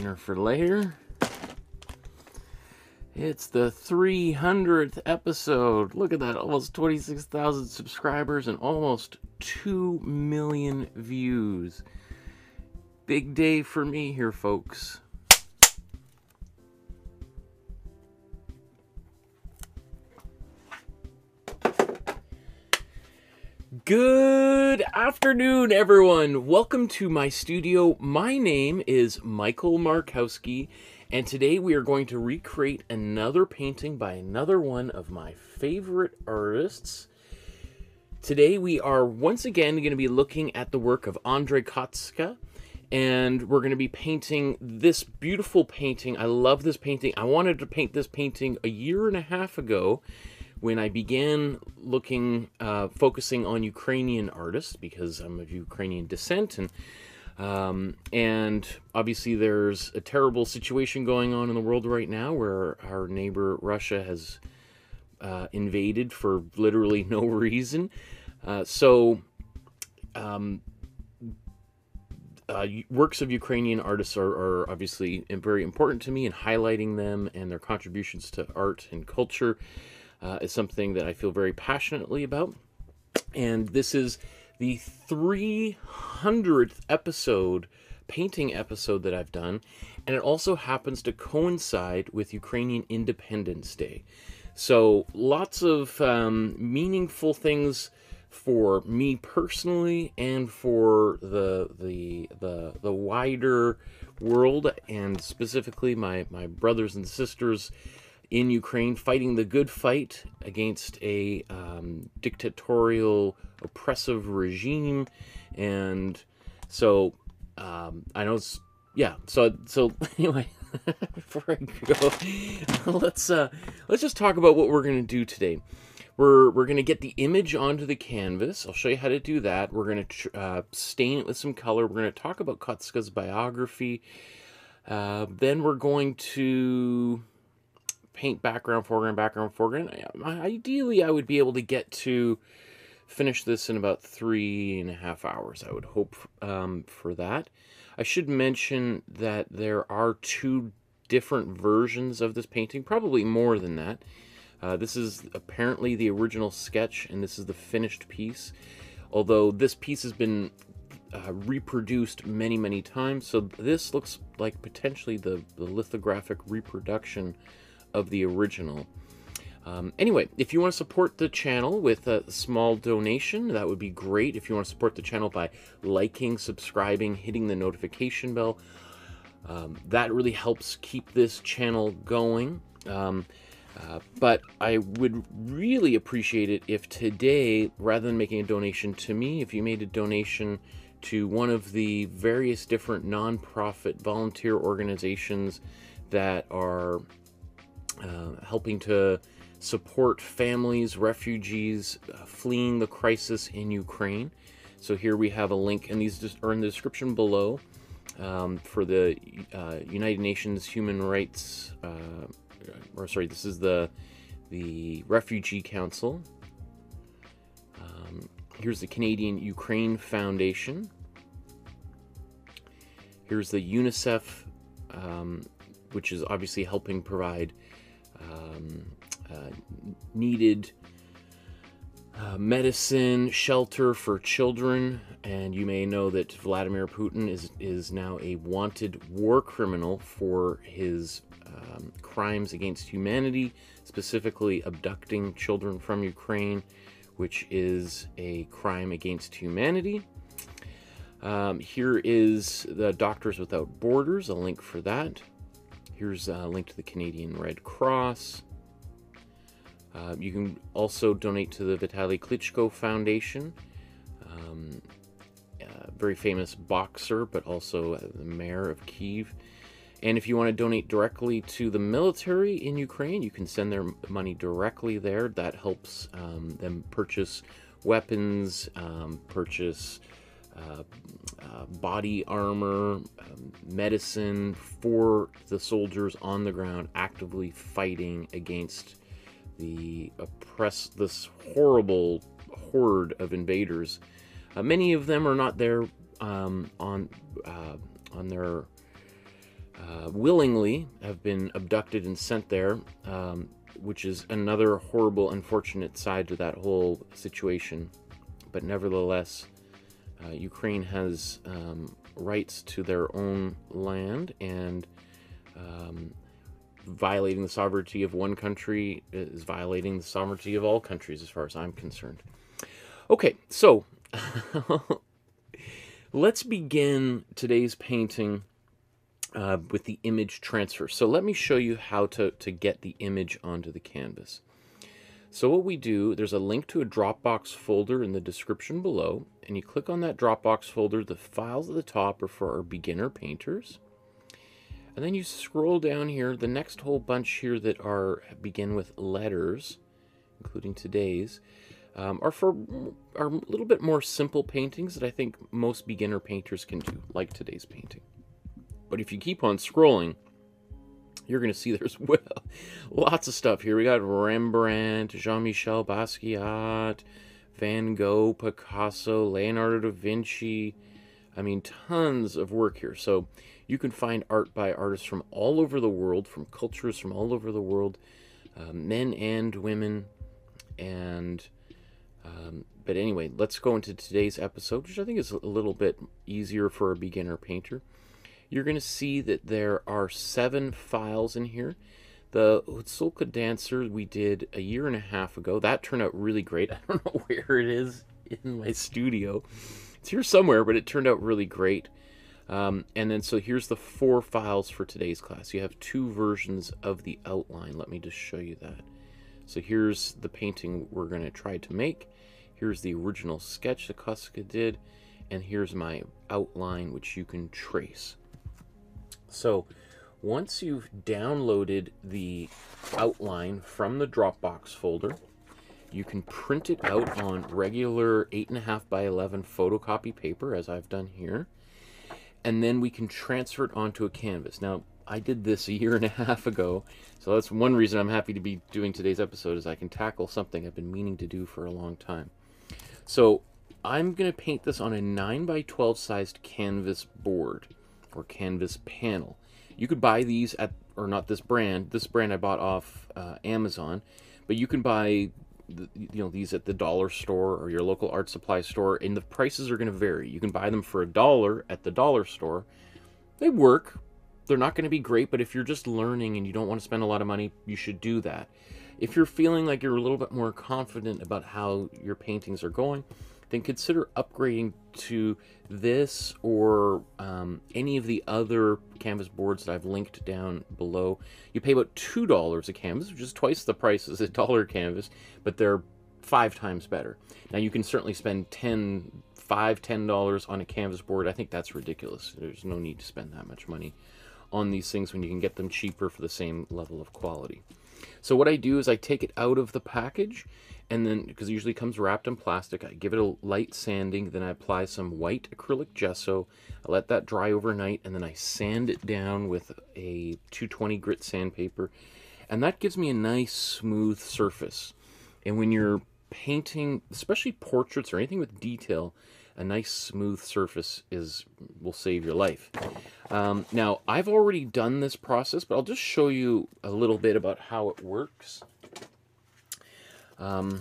dinner for later. It's the 300th episode. Look at that, almost 26,000 subscribers and almost 2 million views. Big day for me here, folks. Good afternoon, everyone. Welcome to my studio. My name is Michael Markowsky, and today we are going to recreate another painting by another one of my favorite artists. Today we are once again going to be looking at the work of Andriy Kotska, and we're going to be painting this beautiful painting. I love this painting. I wanted to paint this painting a year and a half ago when I began looking, uh, focusing on Ukrainian artists because I'm of Ukrainian descent, and um, and obviously there's a terrible situation going on in the world right now where our neighbor Russia has uh, invaded for literally no reason. Uh, so. Um, uh, works of Ukrainian artists are, are, obviously very important to me, and highlighting them and their contributions to art and culture uh, is something that I feel very passionately about. And this is the 300th episode, painting episode that I've done. And it also happens to coincide with Ukrainian Independence Day. So lots of um, meaningful things for me personally and for the the the the wider world and specifically my my brothers and sisters in Ukraine fighting the good fight against a um, dictatorial, oppressive regime. And so um, I know, yeah. So so anyway, before I go, let's uh, let's just talk about what we're gonna do today. We're, we're going to get the image onto the canvas. I'll show you how to do that. We're going to uh, stain it with some color. We're going to talk about Kotska's biography. Uh, then we're going to paint background, foreground, background, foreground. Ideally, I would be able to get to finish this in about three and a half hours. I would hope um, for that. I should mention that there are two different versions of this painting, probably more than that. Uh, this is apparently the original sketch, and this is the finished piece. Although this piece has been uh, reproduced many, many times, so this looks like potentially the, the lithographic reproduction of the original. Um, anyway, if you want to support the channel with a small donation, that would be great. If you want to support the channel by liking, subscribing, hitting the notification bell, um, that really helps keep this channel going. Um, uh, but I would really appreciate it if today, rather than making a donation to me, if you made a donation to one of the various different nonprofit volunteer organizations that are uh, helping to support families, refugees uh, fleeing the crisis in Ukraine. So here we have a link, and these are in the description below um, for the uh, United Nations Human Rights, uh, or sorry, this is the the Refugee Council. Um, here's the Canadian Ukraine Foundation. Here's the UNICEF, um, which is obviously helping provide um, uh, needed uh, medicine, shelter for children, and you may know that Vladimir Putin is is now a wanted war criminal for his um, crimes against humanity, specifically abducting children from Ukraine, which is a crime against humanity. Um, here is the Doctors Without Borders, a link for that. Here's a link to the Canadian Red Cross. Uh, you can also donate to the Vitaly Klitschko Foundation, um, very famous boxer, but also the mayor of Kiev. And if you want to donate directly to the military in Ukraine, you can send their money directly there. That helps um, them purchase weapons, um, purchase uh, uh, body armor, um, medicine for the soldiers on the ground actively fighting against the oppress this horrible horde of invaders. Uh, many of them are not there um, on uh, on their uh, willingly have been abducted and sent there, um, which is another horrible, unfortunate side to that whole situation. But nevertheless, uh, Ukraine has um, rights to their own land, and um, violating the sovereignty of one country is violating the sovereignty of all countries, as far as I'm concerned. Okay, so let's begin today's painting uh, with the image transfer. So let me show you how to, to get the image onto the canvas. So what we do, there's a link to a Dropbox folder in the description below, and you click on that Dropbox folder. The files at the top are for our beginner painters. And then you scroll down here, the next whole bunch here that are begin with letters, including today's, um, are for are a little bit more simple paintings that I think most beginner painters can do, like today's painting. But if you keep on scrolling, you're going to see there's well, lots of stuff here. We got Rembrandt, Jean-Michel Basquiat, Van Gogh, Picasso, Leonardo da Vinci. I mean, tons of work here. So you can find art by artists from all over the world, from cultures from all over the world, uh, men and women. And, um, but anyway, let's go into today's episode, which I think is a little bit easier for a beginner painter you're going to see that there are seven files in here. The Hutzulka Dancer we did a year and a half ago. That turned out really great. I don't know where it is in my studio. It's here somewhere, but it turned out really great. Um, and then so here's the four files for today's class. You have two versions of the outline. Let me just show you that. So here's the painting we're going to try to make. Here's the original sketch that Kotska did. And here's my outline, which you can trace. So once you've downloaded the outline from the Dropbox folder, you can print it out on regular 8.5 by 11 photocopy paper, as I've done here. And then we can transfer it onto a canvas. Now, I did this a year and a half ago, so that's one reason I'm happy to be doing today's episode is I can tackle something I've been meaning to do for a long time. So I'm going to paint this on a 9 by 12 sized canvas board or canvas panel. You could buy these at, or not this brand, this brand I bought off uh, Amazon, but you can buy the, you know these at the dollar store or your local art supply store and the prices are going to vary. You can buy them for a dollar at the dollar store. They work. They're not going to be great but if you're just learning and you don't want to spend a lot of money you should do that. If you're feeling like you're a little bit more confident about how your paintings are going then consider upgrading to this or um, any of the other canvas boards that I've linked down below. You pay about $2 a canvas, which is twice the price as a dollar canvas, but they're five times better. Now you can certainly spend 10 five ten dollars on a canvas board i think that's ridiculous there's no need to spend that much money on these things when you can get them cheaper for the same level of quality so what i do is i take it out of the package and then because it usually comes wrapped in plastic i give it a light sanding then i apply some white acrylic gesso i let that dry overnight and then i sand it down with a 220 grit sandpaper and that gives me a nice smooth surface. And when you're painting especially portraits or anything with detail a nice smooth surface is will save your life um, now i've already done this process but i'll just show you a little bit about how it works um,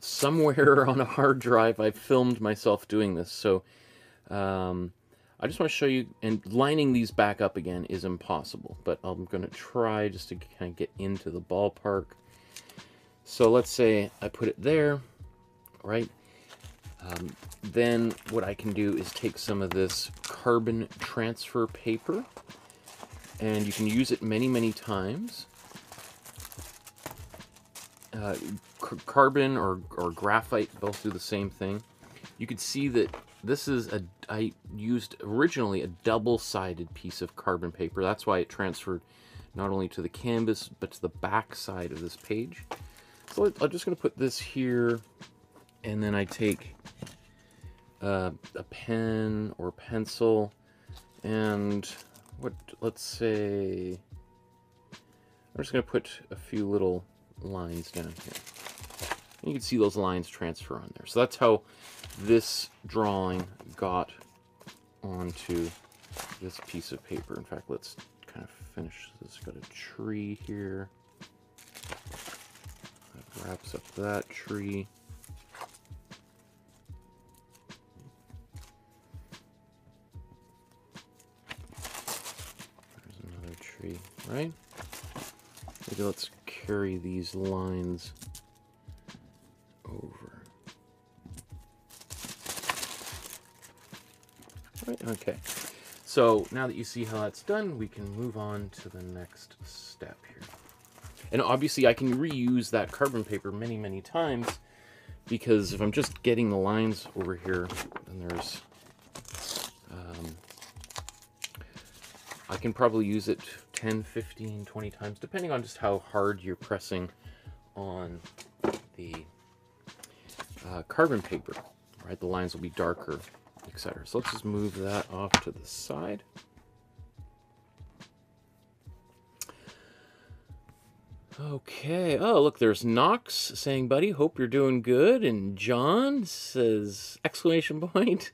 somewhere on a hard drive, I filmed myself doing this. So um, I just want to show you, and lining these back up again is impossible, but I'm going to try just to kind of get into the ballpark. So let's say I put it there, right? Um, then what I can do is take some of this carbon transfer paper, and you can use it many, many times uh, carbon or, or graphite both do the same thing. You can see that this is a, I used originally a double-sided piece of carbon paper. That's why it transferred not only to the canvas, but to the back side of this page. So I'm just going to put this here, and then I take uh, a pen or pencil, and what, let's say, I'm just going to put a few little lines down here. And you can see those lines transfer on there. So that's how this drawing got onto this piece of paper. In fact, let's kind of finish this. Got a tree here. That wraps up that tree. Right? Maybe let's carry these lines over. Okay. So now that you see how that's done, we can move on to the next step here. And obviously I can reuse that carbon paper many, many times because if I'm just getting the lines over here, then there's, um, I can probably use it 10, 15, 20 times, depending on just how hard you're pressing on the uh, carbon paper, right? The lines will be darker etc. So let's just move that off to the side. Okay. Oh, look, there's Knox saying, buddy, hope you're doing good. And John says, exclamation point.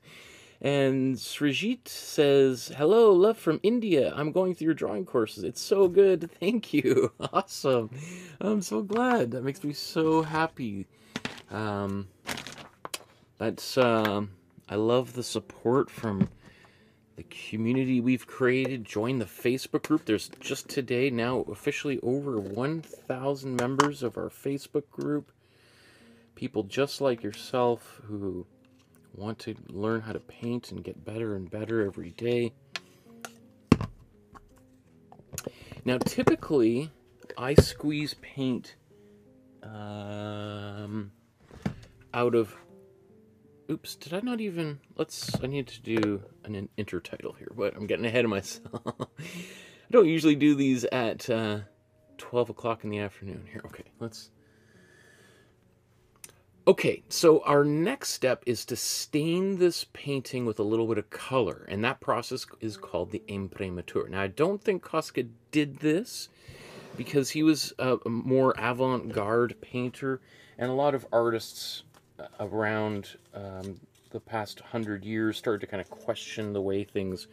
And Srijit says, hello, love from India. I'm going through your drawing courses. It's so good. Thank you. Awesome. I'm so glad. That makes me so happy. Um, that's, um, I love the support from the community we've created. Join the Facebook group. There's just today now officially over 1,000 members of our Facebook group. People just like yourself who want to learn how to paint and get better and better every day. Now, typically, I squeeze paint um, out of Oops, did I not even... Let's... I need to do an intertitle here, but I'm getting ahead of myself. I don't usually do these at uh, 12 o'clock in the afternoon here. Okay, let's... Okay, so our next step is to stain this painting with a little bit of color, and that process is called the imprimatura. Now, I don't think Kotska did this because he was a, more avant-garde painter, and a lot of artists around um, the past hundred years started to kind of question the way things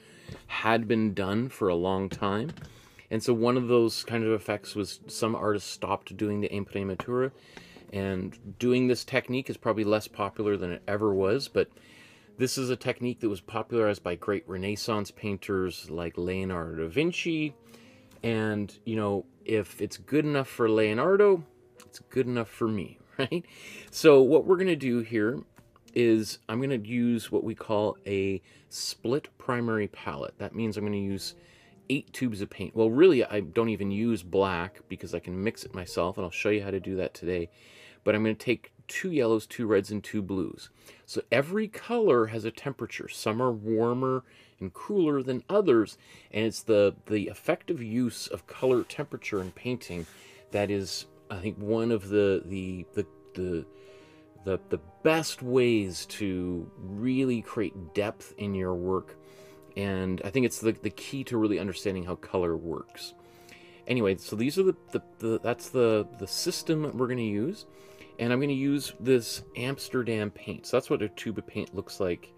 had been done for a long time. And so one of those kind of effects was some artists stopped doing the imprimatura, and doing this technique is probably less popular than it ever was, but this is a technique that was popularized by great Renaissance painters like Leonardo da Vinci. And, you know, if it's good enough for Leonardo, it's good enough for me, right? So what we're going to do here is I'm going to use what we call a split primary palette. That means I'm going to use eight tubes of paint. Well, really, I don't even use black because I can mix it myself, and I'll show you how to do that today. But I'm going to take two yellows, two reds, and two blues. So every color has a temperature. Some are warmer and cooler than others, and it's the, the effective use of color temperature in painting that is I think one of the the the the the, the best ways to really create depth in your work and I think it's the, the key to really understanding how color works. Anyway, so these are the, the, the that's the the system we're going to use, and I'm going to use this Amsterdam paint. So that's what a tube of paint looks like,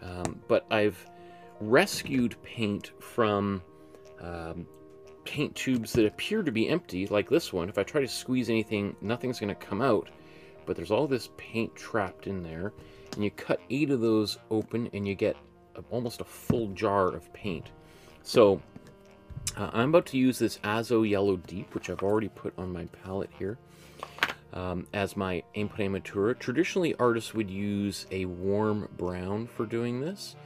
um, but I've rescued paint from um, paint tubes that appear to be empty, like this one. If I try to squeeze anything, nothing's going to come out. But there's all this paint trapped in there. And you cut eight of those open and you get almost a full jar of paint. So uh, I'm about to use this Azo Yellow Deep, which I've already put on my palette here, um, as my imprimatura. Traditionally, artists would use a warm brown for doing this.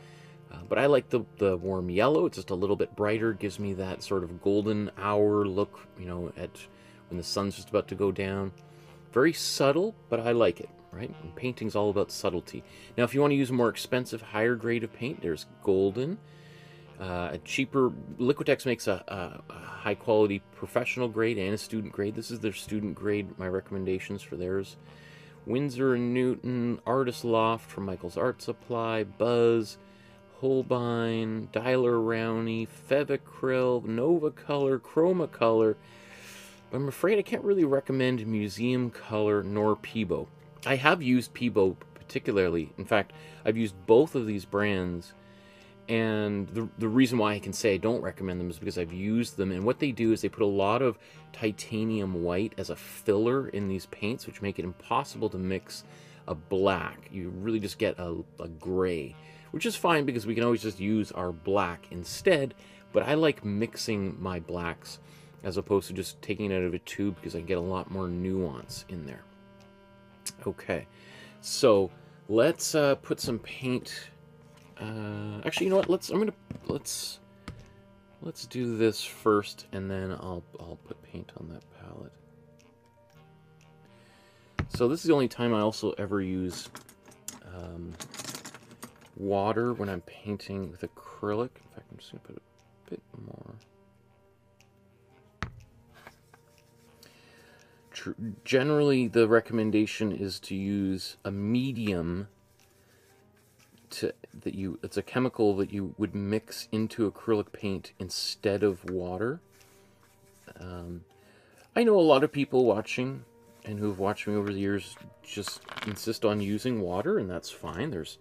Uh, but I like the, the warm yellow. It's just a little bit brighter. Gives me that sort of golden hour look, you know, at when the sun's just about to go down. Very subtle, but I like it, right? And painting's all about subtlety. Now, if you want to use a more expensive, higher grade of paint, there's golden. Uh, a cheaper, Liquitex makes a, a, a, high quality professional grade and a student grade. This is their student grade, my recommendations for theirs. Winsor & Newton, Artist Loft from Michael's Art Supply, Buzz, Holbein, Daler-Rowney, Fevicryl, Nova Color, Chromacolor. But I'm afraid I can't really recommend Museum Color nor Peebo. I have used Peebo particularly. In fact, I've used both of these brands and the, the reason why I can say I don't recommend them is because I've used them. And what they do is they put a lot of titanium white as a filler in these paints, which make it impossible to mix a black. You really just get a, a gray, which is fine because we can always just use our black instead. But I like mixing my blacks as opposed to just taking it out of a tube because I get a lot more nuance in there. Okay, so let's uh, put some paint uh, actually, you know what? Let's. I'm gonna. Let's. Let's do this first, and then I'll I'll put paint on that palette. So this is the only time I also ever use um, water when I'm painting with acrylic. In fact, I'm just gonna put a bit more. Generally, the recommendation is to use a medium to that you it's a chemical that you would mix into acrylic paint instead of water. Um, I know a lot of people watching and who've watched me over the years just insist on using water, and that's fine. There's,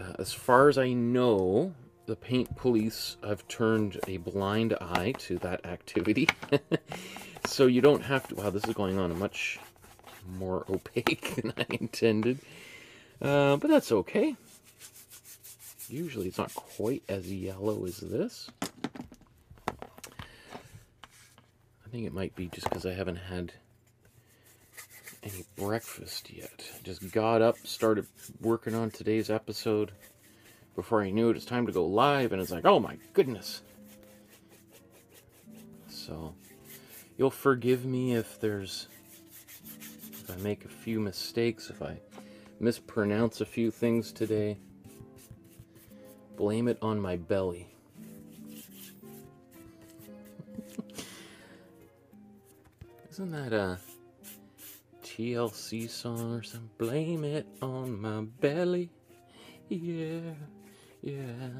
uh, as far as I know, the paint police have turned a blind eye to that activity. so you don't have to. Wow, this is going on a much more opaque than I intended. Uh, but that's okay. Usually it's not quite as yellow as this. I think it might be just because I haven't had any breakfast yet. Just got up, started working on today's episode. Before I knew it, it's time to go live, and it's like, oh my goodness. So, you'll forgive me if there's, if I make a few mistakes, if I mispronounce a few things today. Blame it on my belly. Isn't that a TLC song or something? Blame it on my belly. Yeah, yeah.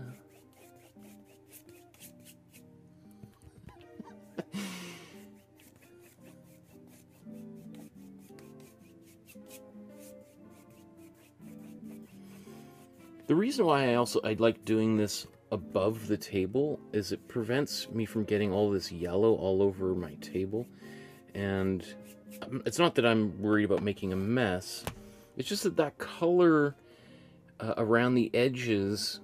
Reason why I also I like doing this above the table is it prevents me from getting all this yellow all over my table. And um, it's not that I'm worried about making a mess. It's just that that color uh, around the edges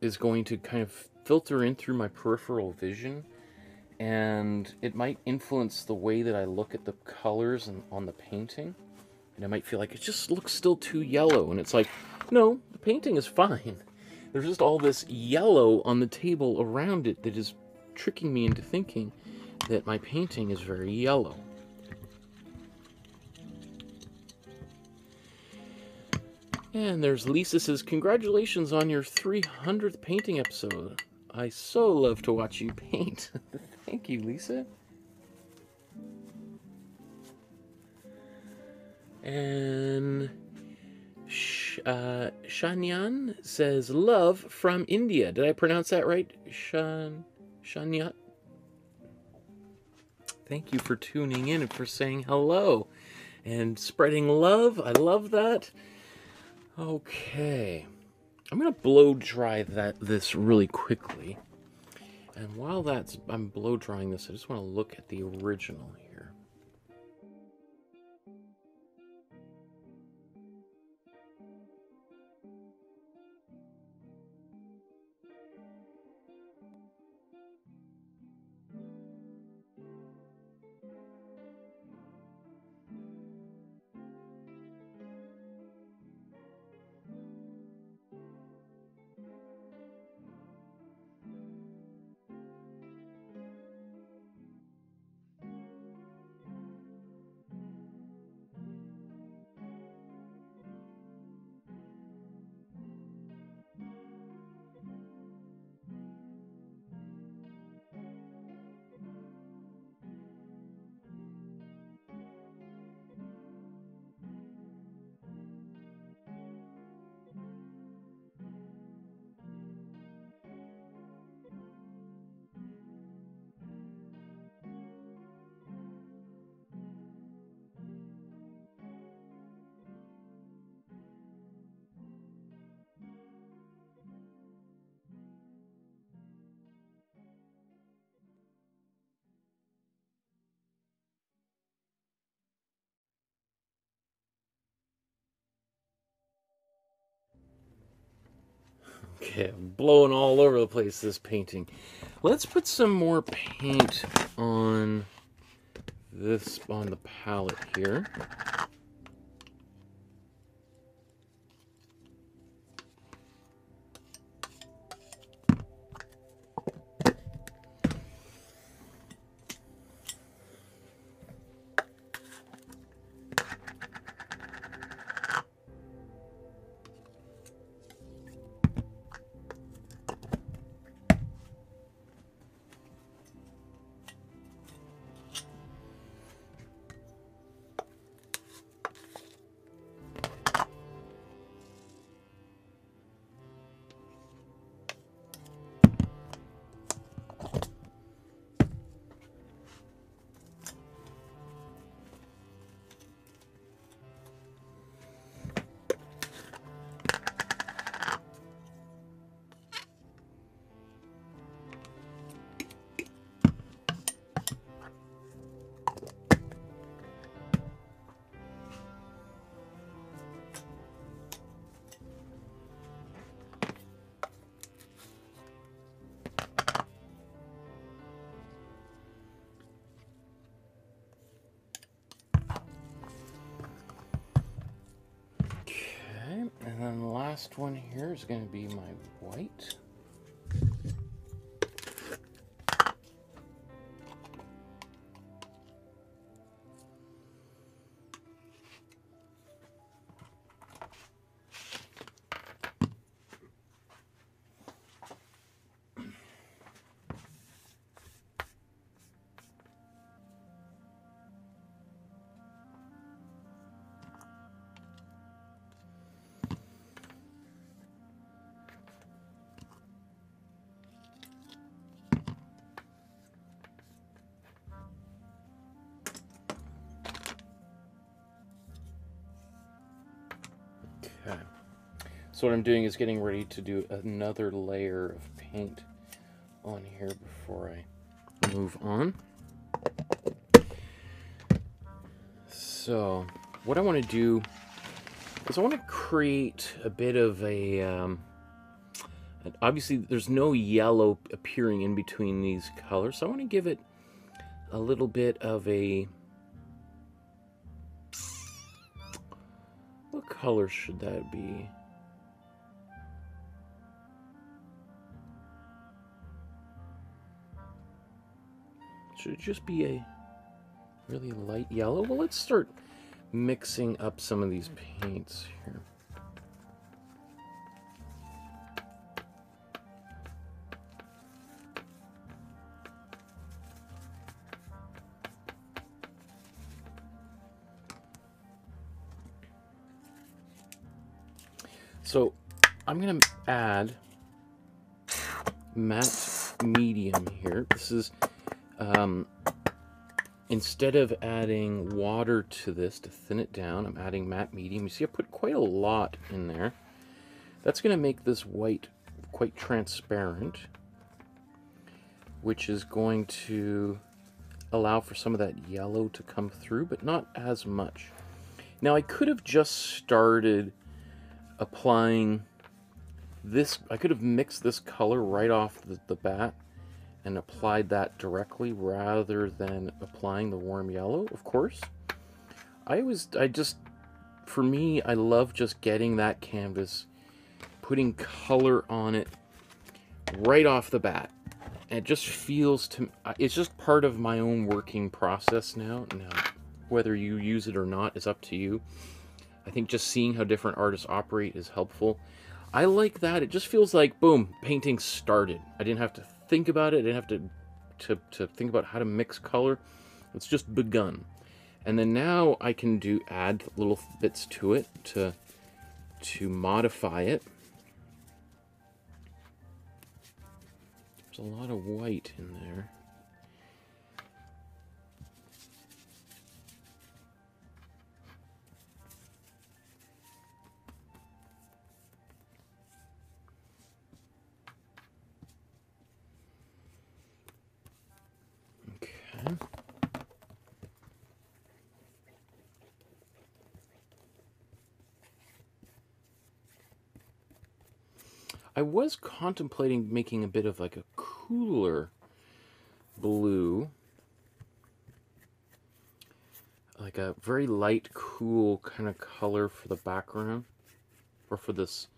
is going to kind of filter in through my peripheral vision and it might influence the way that I look at the colors and on the painting. And I might feel like it just looks still too yellow. And it's like, no, the painting is fine. There's just all this yellow on the table around it that is tricking me into thinking that my painting is very yellow. And there's Lisa says, Congratulations on your 300th painting episode. I so love to watch you paint. Thank you, Lisa. And uh, Shanyan says, Love from India. Did I pronounce that right? Shan, Shanyat? Thank you for tuning in and for saying hello and spreading love. I love that. Okay. I'm going to blow dry that this really quickly. And while that's I'm blow drying this, I just want to look at the original here. Okay, I'm blowing all over the place this painting. Let's put some more paint on this on the palette here. One here is going to be my white. So what I'm doing is getting ready to do another layer of paint on here before I move on. So what I want to do is I want to create a bit of a, um, obviously there's no yellow appearing in between these colors, so I want to give it a little bit of a What color should that be? Just be a really light yellow? Well, let's start mixing up some of these paints here. So I'm going to add matte medium here. This is, um, instead of adding water to this to thin it down, I'm adding matte medium. You see I put quite a lot in there. That's going to make this white quite transparent, which is going to allow for some of that yellow to come through, but not as much. Now I could have just started applying this, I could have mixed this color right off the, the bat and applied that directly rather than applying the warm yellow, of course. I was, I just, for me, I love just getting that canvas, putting color on it right off the bat. And it just feels to, me, it's just part of my own working process now. Now, whether you use it or not is up to you. I think just seeing how different artists operate is helpful. I like that. It just feels like, boom, painting started. I didn't have to think about it. I didn't have to, to, to think about how to mix color. It's just begun. And then now I can do add little bits to it to, to modify it. There's a lot of white in there. I was contemplating making a bit of like a cooler blue. Like a very light, cool kind of color for the background. Or for this,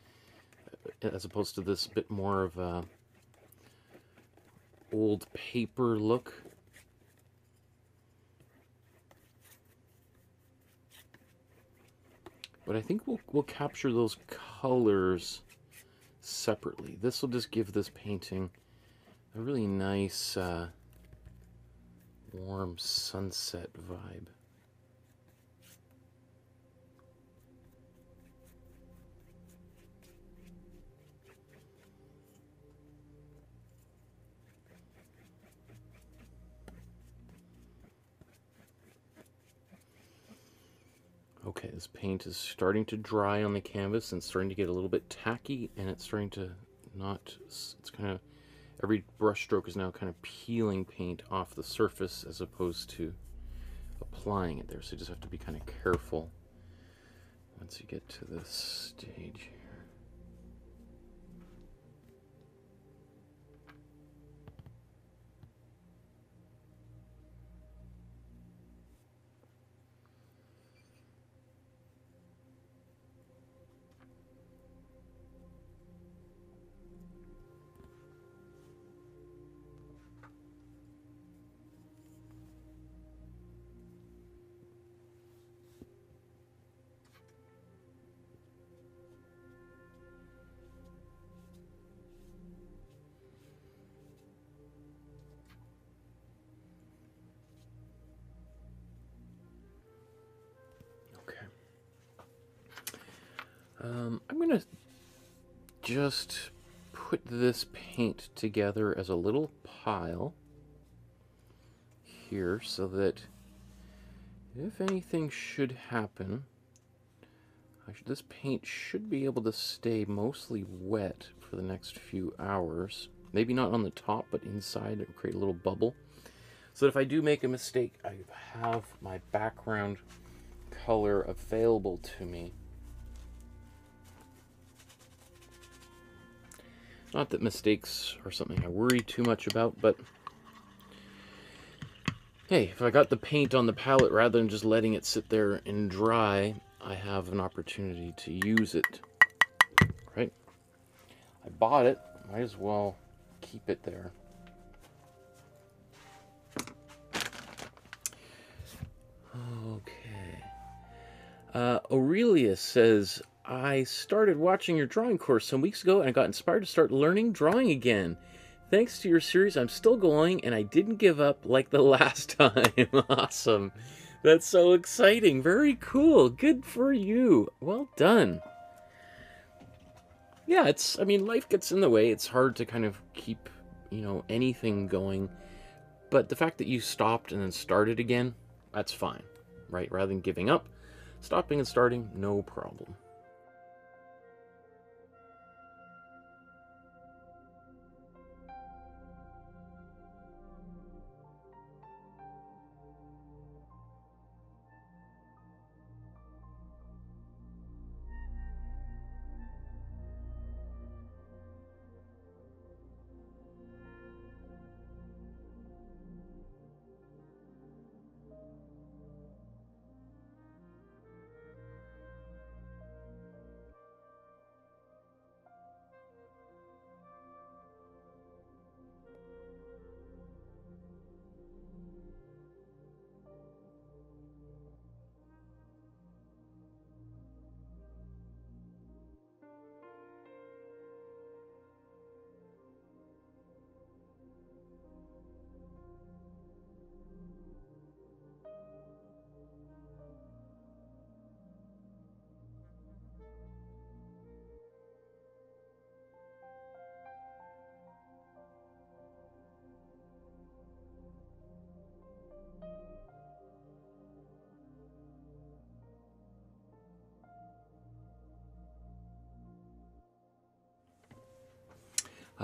uh, as opposed to this bit more of a old paper look. But I think we'll, we'll capture those colors separately. This will just give this painting a really nice uh, warm sunset vibe. Okay, this paint is starting to dry on the canvas and starting to get a little bit tacky and it's starting to not, it's kind of, every brush stroke is now kind of peeling paint off the surface as opposed to applying it there. So you just have to be kind of careful once you get to this stage just put this paint together as a little pile here so that if anything should happen, should, this paint should be able to stay mostly wet for the next few hours. Maybe not on the top, but inside it will create a little bubble. So that if I do make a mistake, I have my background color available to me Not that mistakes are something I worry too much about, but hey, if I got the paint on the palette rather than just letting it sit there and dry, I have an opportunity to use it, right? I bought it, might as well keep it there. Okay. Uh, Aurelia says, I started watching your drawing course some weeks ago and I got inspired to start learning drawing again. Thanks to your series, I'm still going and I didn't give up like the last time. awesome. That's so exciting. Very cool. Good for you. Well done. Yeah, it's, I mean, life gets in the way. It's hard to kind of keep, you know, anything going. But the fact that you stopped and then started again, that's fine, right? Rather than giving up, stopping and starting, no problem.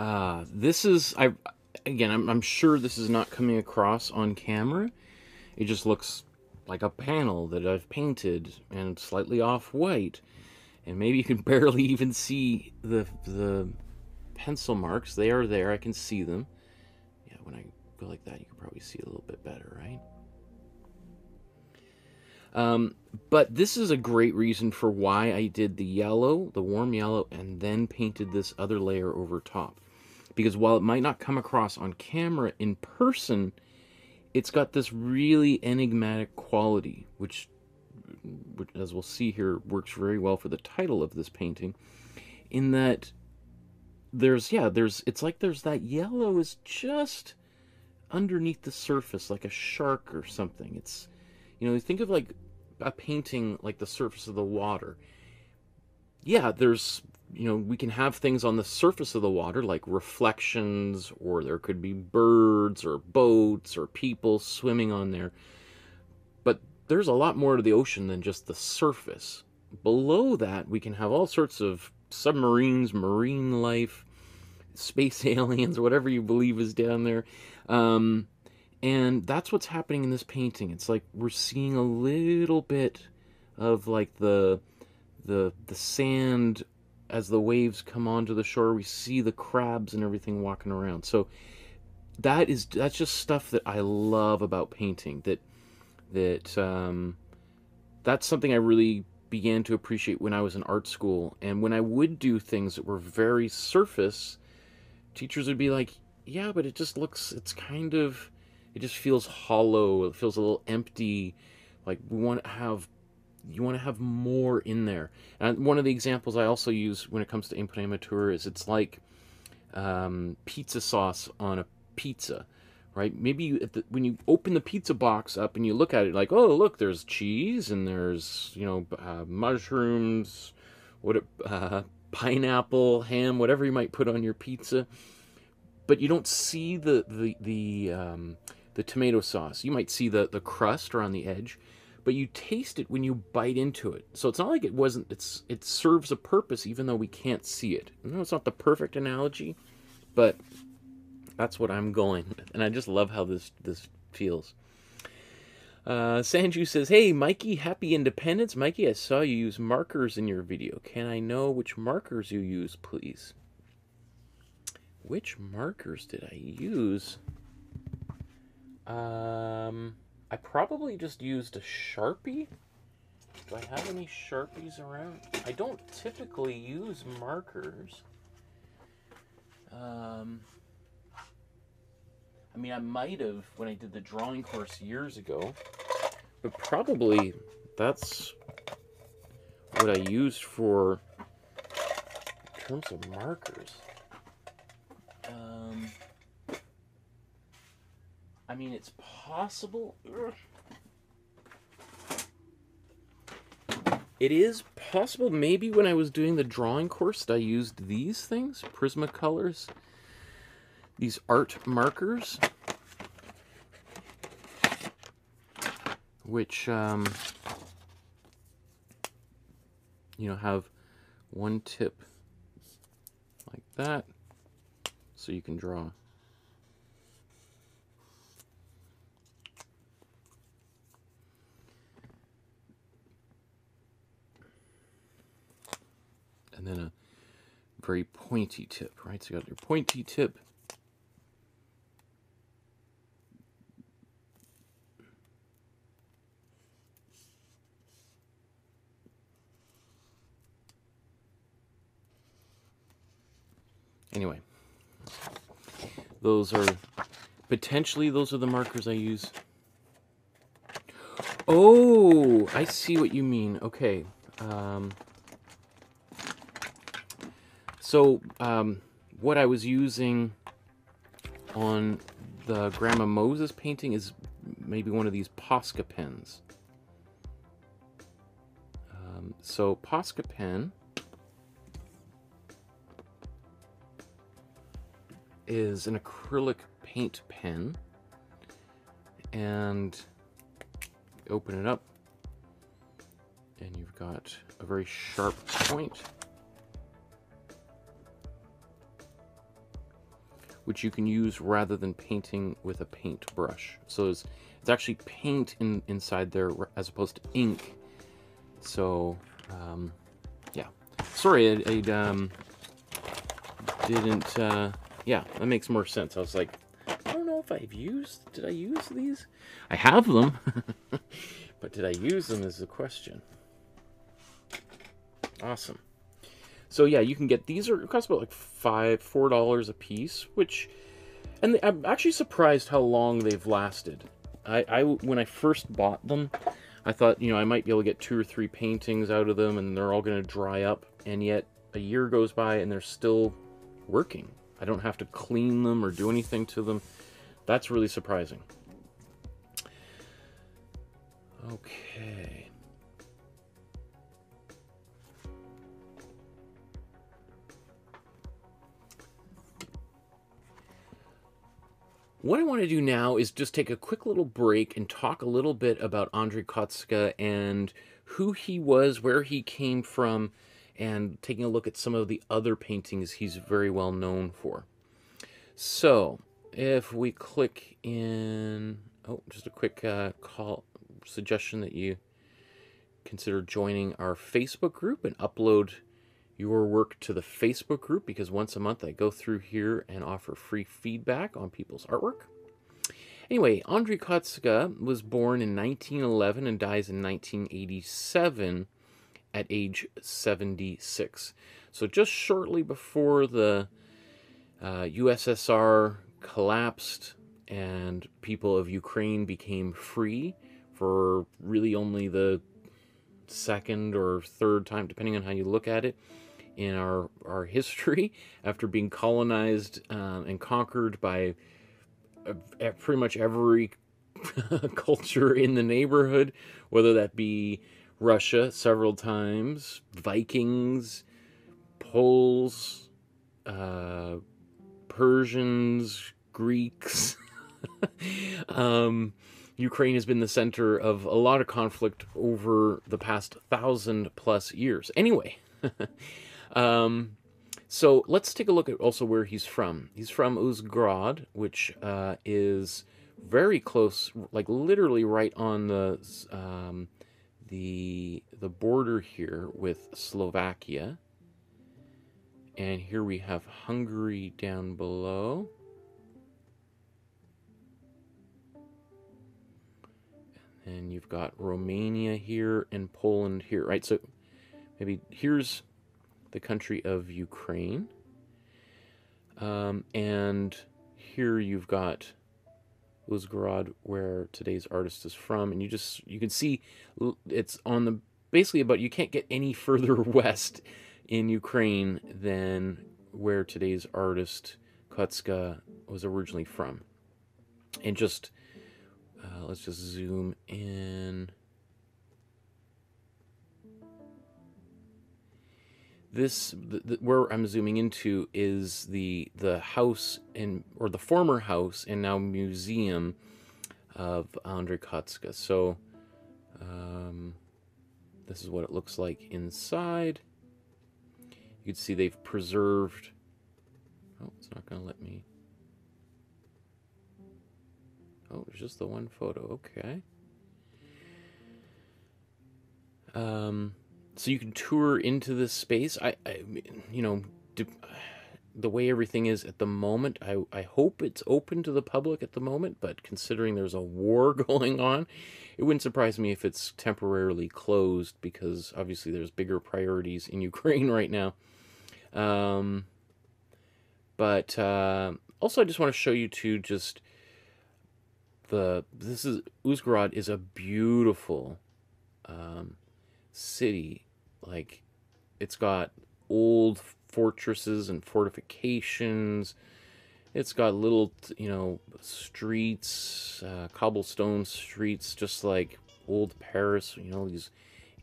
Ah, this is I again. I'm, I'm sure this is not coming across on camera. It just looks like a panel that I've painted and slightly off white, and maybe you can barely even see the the pencil marks. They are there. I can see them. Yeah, when I go like that, you can probably see a little bit better, right? Um, but this is a great reason for why I did the yellow, the warm yellow, and then painted this other layer over top. Because while it might not come across on camera, in person, it's got this really enigmatic quality, which, which, as we'll see here, works very well for the title of this painting, in that there's, yeah, there's, it's like there's that yellow is just underneath the surface, like a shark or something. It's, you know, you think of like a painting like the surface of the water. Yeah, there's, you know, we can have things on the surface of the water like reflections, or there could be birds or boats or people swimming on there. But there's a lot more to the ocean than just the surface. Below that, we can have all sorts of submarines, marine life, space aliens, whatever you believe is down there. Um, and that's what's happening in this painting it's like we're seeing a little bit of like the the the sand as the waves come onto the shore we see the crabs and everything walking around. So that is that's just stuff that i love about painting that that um that's something i really began to appreciate when i was in art school. And when i would do things that were very surface teachers would be like yeah but it just looks it's kind of it just feels hollow. It feels a little empty. Like we want to have you want to have more in there and one of the examples i also use when it comes to imprimatura is it's like um, pizza sauce on a pizza right maybe you, the, when you open the pizza box up and you look at it like oh look there's cheese and there's you know uh, mushrooms what uh, pineapple ham whatever you might put on your pizza but you don't see the the the um, the tomato sauce. You might see the, the crust around the edge, but you taste it when you bite into it. So it's not like it wasn't, it's it serves a purpose even though we can't see it. Know it's not the perfect analogy, but that's what I'm going with. And I just love how this, this feels. Uh, Sanju says, Hey, Mikey, happy independence. Mikey, I saw you use markers in your video. Can I know which markers you use, please? Which markers did I use? Um, I probably just used a Sharpie. Do I have any Sharpies around? I don't typically use markers. Um, I mean, I might have when I did the drawing course years ago, but probably that's what I used for in terms of markers. I mean, it's possible. It is possible, maybe when I was doing the drawing course, I used these things, Prismacolors, these art markers, which, um, you know, have one tip like that, so you can draw and then a very pointy tip, right? So you got your pointy tip. Anyway, those are potentially those are the markers I use. Oh, I see what you mean. Okay. Um, so um, what I was using on the Grandma Moses painting is maybe one of these Posca pens. Um, so Posca pen is an acrylic paint pen and open it up and you've got a very sharp point which you can use rather than painting with a paintbrush. So it's, it's actually paint in, inside there as opposed to ink. So, um, yeah. Sorry, I, I um, didn't, uh, yeah, that makes more sense. I was like, I don't know if I've used, did I use these? I have them, but did I use them is the question. Awesome. So yeah, you can get these are cost about like five, four dollars a piece, which, and they, I'm actually surprised how long they've lasted. I, I when I first bought them, I thought you know I might be able to get two or three paintings out of them, and they're all going to dry up, and yet a year goes by and they're still working. I don't have to clean them or do anything to them. That's really surprising. Okay. What I want to do now is just take a quick little break and talk a little bit about Andriy Kotska and who he was, where he came from, and taking a look at some of the other paintings he's very well known for. So, if we click in, oh, just a quick uh, call suggestion that you consider joining our Facebook group and upload your work to the Facebook group because once a month I go through here and offer free feedback on people's artwork. Anyway, Andriy Kotska was born in 1911 and dies in 1987 at age 76. So just shortly before the uh, USSR collapsed and people of Ukraine became free for really only the second or third time, depending on how you look at it, in our, our history after being colonized um, and conquered by uh, pretty much every culture in the neighborhood, whether that be Russia several times, Vikings, Poles, uh, Persians, Greeks. um, Ukraine has been the center of a lot of conflict over the past thousand plus years. Anyway, um, so let's take a look at also where he's from. He's from Uzhgorod, which uh, is very close, like literally right on the um, the the border here with Slovakia. And here we have Hungary down below. And you've got Romania here and Poland here, right? So maybe here's the country of Ukraine. Um, and here you've got Uzhgorod, where today's artist is from, and you just you can see it's on the basically about you can't get any further west in Ukraine than where today's artist Kotska was originally from. And just uh, let's just zoom in. This the, the, where I'm zooming into is the the house in or the former house and now museum of Andriy Kotska. So um, this is what it looks like inside. You can see they've preserved. Oh, it's not going to let me. Oh, it's just the one photo. Okay. Um, so you can tour into this space. I, I you know, the way everything is at the moment, I, I hope it's open to the public at the moment, but considering there's a war going on, it wouldn't surprise me if it's temporarily closed because obviously there's bigger priorities in Ukraine right now. Um, but uh, also, I just want to show you too, just the this is Uzhgorod is a beautiful um, city like, it's got old fortresses and fortifications. It's got little, you know, streets, uh, cobblestone streets, just like old Paris, you know, these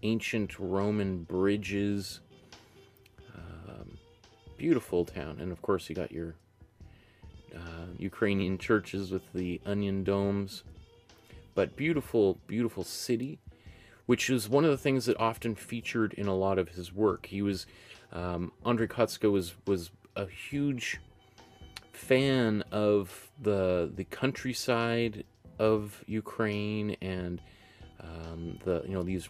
ancient Roman bridges. Um, beautiful town. And of course, you got your uh, Ukrainian churches with the onion domes. But beautiful, beautiful city which is one of the things that often featured in a lot of his work. He was um, Andriy Kotska was was a huge fan of the the countryside of Ukraine and um, the you know these,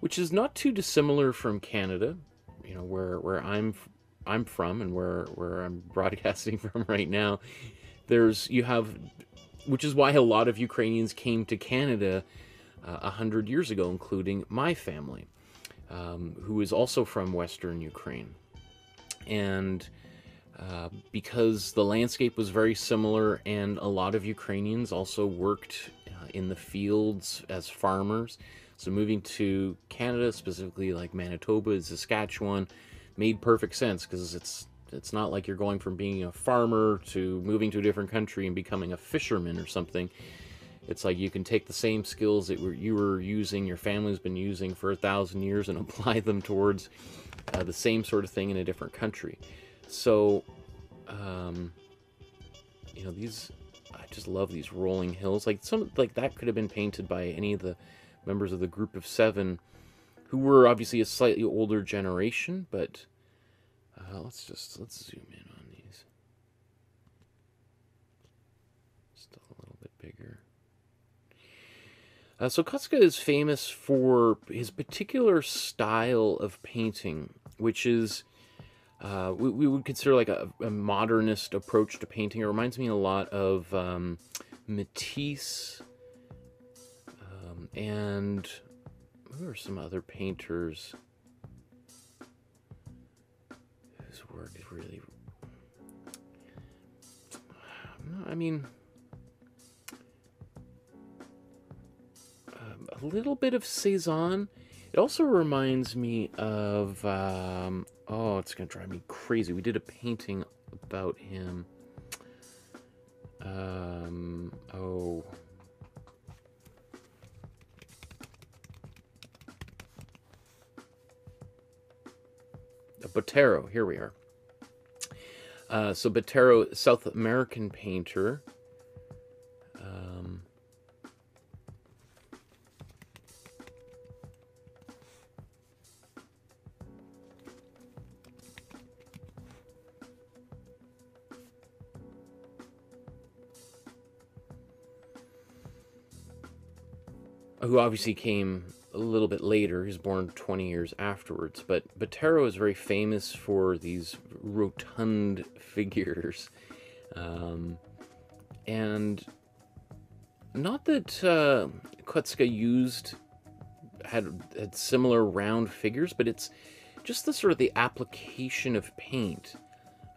which is not too dissimilar from Canada, you know where where I'm I'm from and where where I'm broadcasting from right now, there's you have, which is why a lot of Ukrainians came to Canada a uh, hundred years ago, including my family, um, who is also from Western Ukraine, and. Uh, because the landscape was very similar, and a lot of Ukrainians also worked uh, in the fields as farmers. So moving to Canada, specifically like Manitoba, Saskatchewan, made perfect sense because it's it's not like you're going from being a farmer to moving to a different country and becoming a fisherman or something. It's like you can take the same skills that you were using, your family's been using for a thousand years, and apply them towards uh, the same sort of thing in a different country. So, um, you know, these I just love these rolling hills. Like some like that could have been painted by any of the members of the group of seven who were obviously a slightly older generation, but uh, let's just let's zoom in on these. Just a little bit bigger. Uh, so Kotska is famous for his particular style of painting, which is uh, we, we would consider like a, a, modernist approach to painting. It reminds me a lot of um, Matisse um, and who are some other painters whose work is really. I mean, a little bit of Cezanne. It also reminds me of. Um, oh, it's gonna drive me crazy. We did a painting about him. Um, oh. Botero, here we are. Uh, so Botero, South American painter. Who obviously came a little bit later. He's born 20 years afterwards. But Botero is very famous for these rotund figures. Um, and not that uh, Kotska used had had similar round figures, but it's just the sort of the application of paint.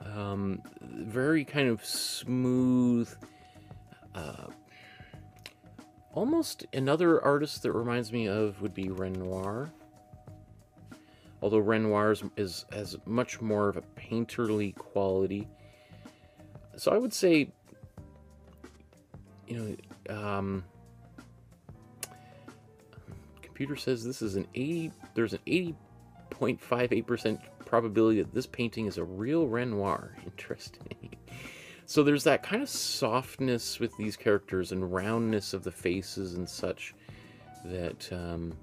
Um, very kind of smooth, uh, Almost another artist that reminds me of would be Renoir. Although Renoir is, is has much more of a painterly quality. So I would say, you know, um, computer says this is an 80, there's an 80.58% probability that this painting is a real Renoir. Interesting. So there's that kind of softness with these characters and roundness of the faces and such that um,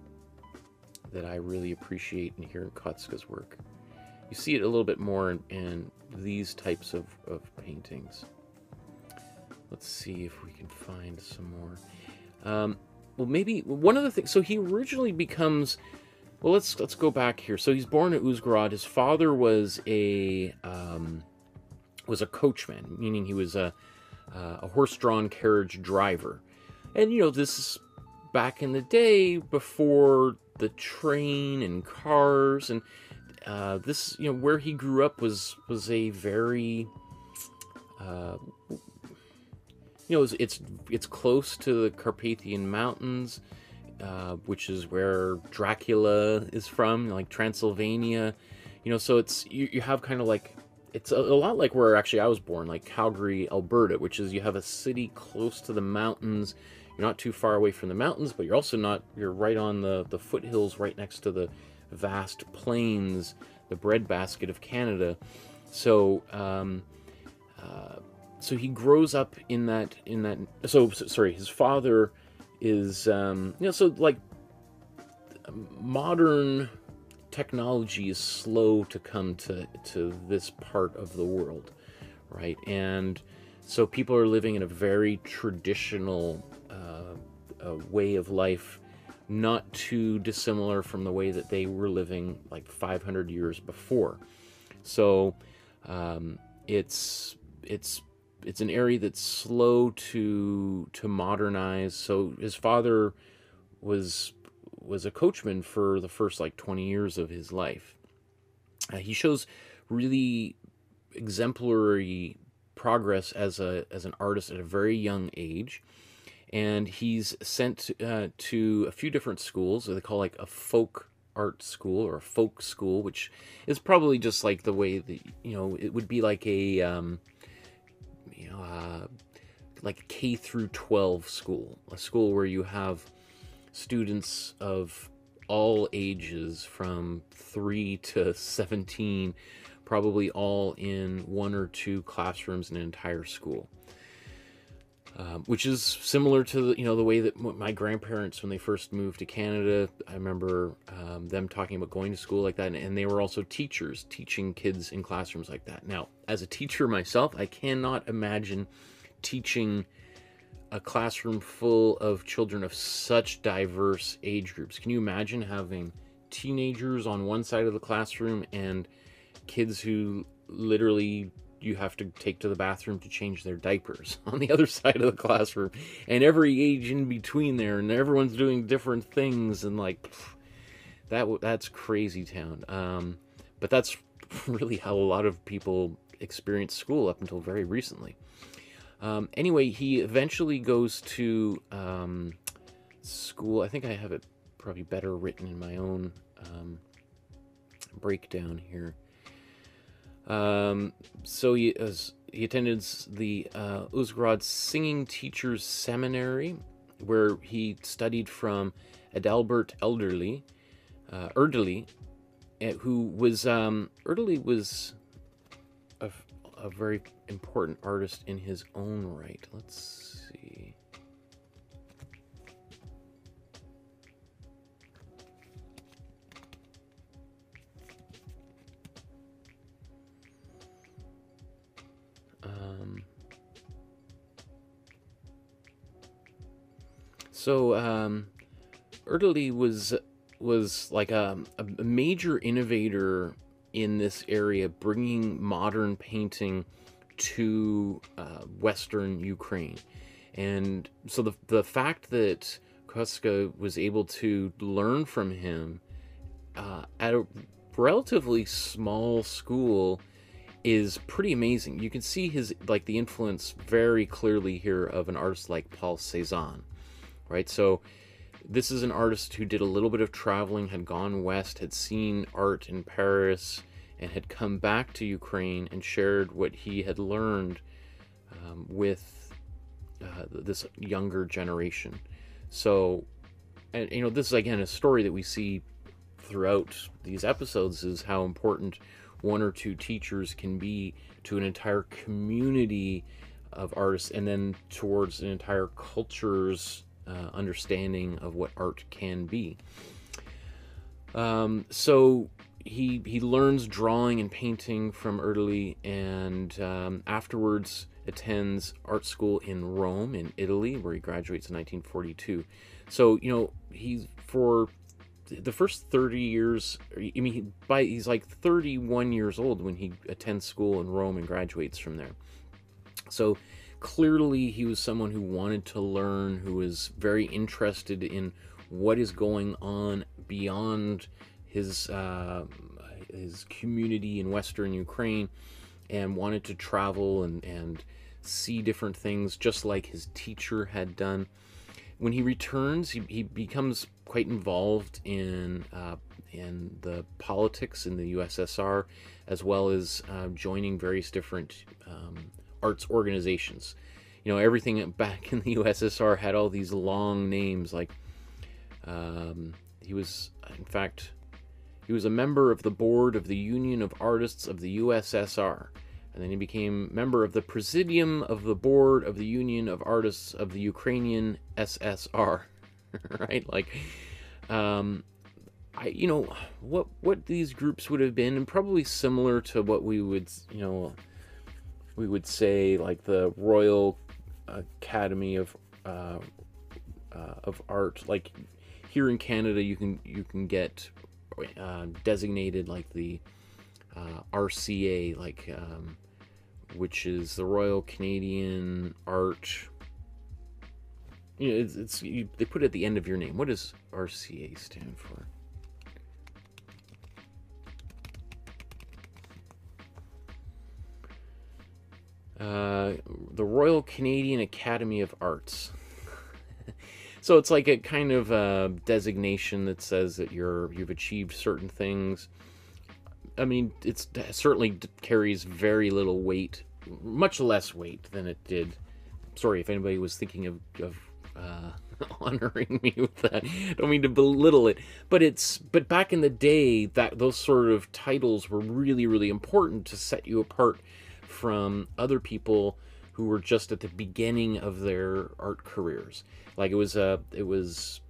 that I really appreciate in here in Kotska's work. You see it a little bit more in, in these types of, of paintings. Let's see if we can find some more. Um, well, maybe one of the things. So he originally becomes. Well, let's let's go back here. So he's born at Uzhgorod. His father was a um, was a coachman, meaning he was a, a horse-drawn carriage driver. And, you know, this is back in the day before the train and cars and uh, this, you know, where he grew up was was a very, uh, you know, it's, it's, it's close to the Carpathian Mountains, uh, which is where Dracula is from, like Transylvania. You know, so it's you, you have kind of like it's a, a, lot like where actually I was born, like Calgary, Alberta, which is you have a city close to the mountains. You're not too far away from the mountains, but you're also not, you're right on the, the foothills right next to the vast plains, the breadbasket of Canada. So, um, uh, so he grows up in that, in that, so, sorry, his father is, um, you know, so like modern technology is slow to come to, to this part of the world, right? And so people are living in a very traditional uh, uh, way of life, not too dissimilar from the way that they were living like 500 years before. So um, it's it's it's an area that's slow to to modernize. So his father was was a coachman for the first like 20 years of his life. Uh, he shows really exemplary progress as a as an artist at a very young age and he's sent uh, to a few different schools they call like a folk art school or a folk school which is probably just like the way that you know it would be like a um, you know uh, like K through 12 school a school where you have students of all ages from 3 to 17 probably all in one or two classrooms in an entire school. Um, which is similar to the, you know the way that my grandparents when they first moved to Canada I remember um, them talking about going to school like that and, and, they were also teachers teaching kids in classrooms like that now as a teacher myself I cannot imagine teaching a classroom full of children of such diverse age groups. Can you imagine having teenagers on one side of the classroom and kids who literally you have to take to the bathroom to change their diapers on the other side of the classroom? And every age in between there and everyone's doing different things and like that that's crazy town. Um, but that's really how a lot of people experience school up until very recently um, anyway he eventually goes to um, school. I think i have it probably better written in my own um, breakdown here. Um, so he, as he attended the uh, Singing Teachers Seminary, where he studied from Adalbert Elderly, uh, Erdely, eh, who was um, Erdely was a very important artist in his own right. Let's see. So um, Erdely was was like a, a major innovator in this area, bringing modern painting to uh, Western Ukraine. And so the, the fact that Kotska was able to learn from him uh, at a relatively small school is pretty amazing. You can see his like the influence very clearly here of an artist like Paul Cézanne right? So this is an artist who did a little bit of traveling, had gone west, had seen art in Paris, and had come back to Ukraine and shared what he had learned um, with uh, this younger generation. So, and you know, this is again a story that we see throughout these episodes is how important one or two teachers can be to an entire community of artists and then towards an entire culture's uh, understanding of what art can be. Um, so he he learns drawing and painting from Erdely, and um, afterwards attends art school in Rome, in Italy, where he graduates in 1942. So you know he's for the first 30 years. I mean, by he's like 31 years old when he attends school in Rome and graduates from there. So clearly he was someone who wanted to learn, who was very interested in what is going on beyond his uh, his community in Western Ukraine, and wanted to travel and and see different things, just like his teacher had done. When he returns, he, he becomes quite involved in uh, in the politics in the USSR, as well as uh, joining various different um, arts organizations. You know, everything back in the USSR had all these long names. Like, um, he was, in fact, he was a member of the board of the Union of Artists of the USSR. And then he became member of the Presidium of the Board of the Union of Artists of the Ukrainian SSR. right? Like, um, I, you know, what what these groups would have been, and probably similar to what we would, you know, we would say like the Royal Academy of uh, uh, of Art. Like here in Canada, you can you can get uh, designated like the uh, RCA, like um, which is the Royal Canadian Art. You know, it's, it's you, they put it at the end of your name. What does RCA stand for? Uh, the Royal Canadian Academy of Arts. so it's like a kind of a designation that says that you're you've achieved certain things. I mean, it's it certainly carries very little weight, much less weight than it did. Sorry if anybody was thinking of, of uh, honoring me with that. I Don't mean to belittle it, but it's but back in the day that those sort of titles were really really important to set you apart from other people who were just at the beginning of their art careers. Like it was a it was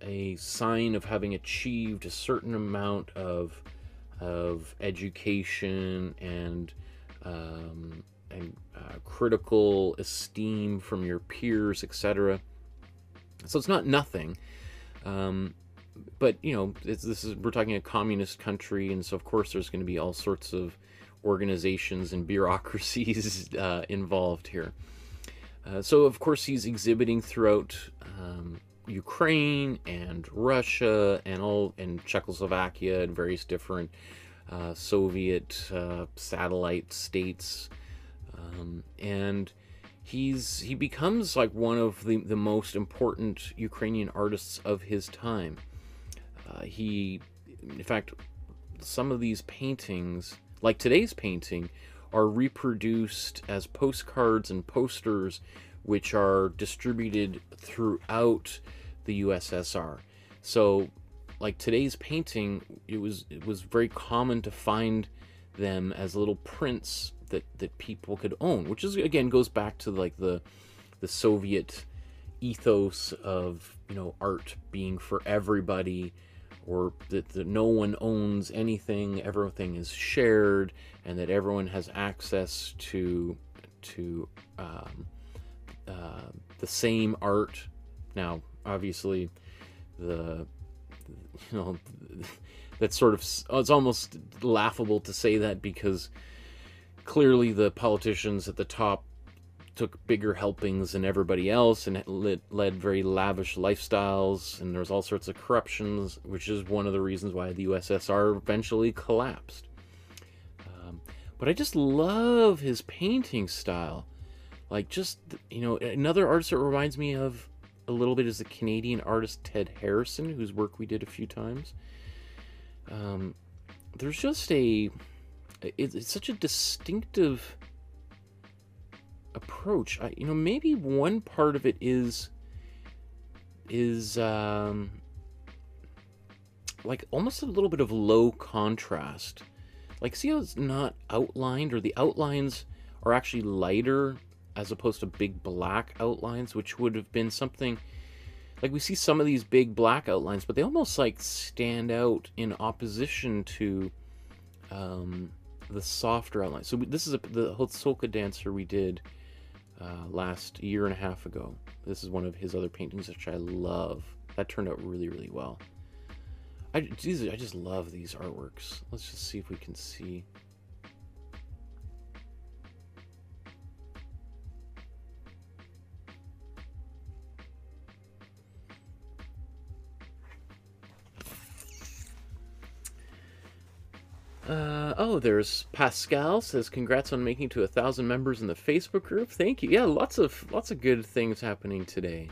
a sign of having achieved a certain amount of of education and um, and uh, critical esteem from your peers, etc. So it's not nothing. Um, but you know, this is we're talking a communist country, and so of course there's going to be all sorts of organizations and bureaucracies uh, involved here. Uh, so, of course, he's exhibiting throughout um, Ukraine and Russia and all and Czechoslovakia and various different uh, Soviet uh, satellite states, um, and he's he becomes like one of the, the most important Ukrainian artists of his time. Uh, he, in fact, some of these paintings like today's painting, are reproduced as postcards and posters which are distributed throughout the USSR. So like today's painting, it was it was very common to find them as little prints that that people could own, which is again goes back to like the the Soviet ethos of, you know, art being for everybody or that, that no one owns anything, everything is shared, and that everyone has access to to um, uh, the same art. Now, obviously, the you know that's sort of it's almost laughable to say that because clearly the politicians at the top took bigger helpings than everybody else and led, led very lavish lifestyles and there was all sorts of corruptions which is one of the reasons why the ussr eventually collapsed. Um, but i just love his painting style. Like just you know another artist that reminds me of a little bit is the canadian artist ted harrison whose work we did a few times. Um, there's just a it's such a distinctive approach. I, you know, maybe one part of it is is um, like almost a little bit of low contrast. Like, see how it's not outlined, or the outlines are actually lighter as opposed to big black outlines, which would have been something like we see some of these big black outlines, but they almost like stand out in opposition to um, the softer outlines. So this is a, the Hotsoka dancer we did uh, last year and a half ago. This is one of his other paintings, which I love. That turned out really, really well. I, I just love these artworks. Let's just see if we can see. Uh, oh, there's Pascal says congrats on making to a thousand members in the Facebook group. Thank you. Yeah, lots of lots of good things happening today.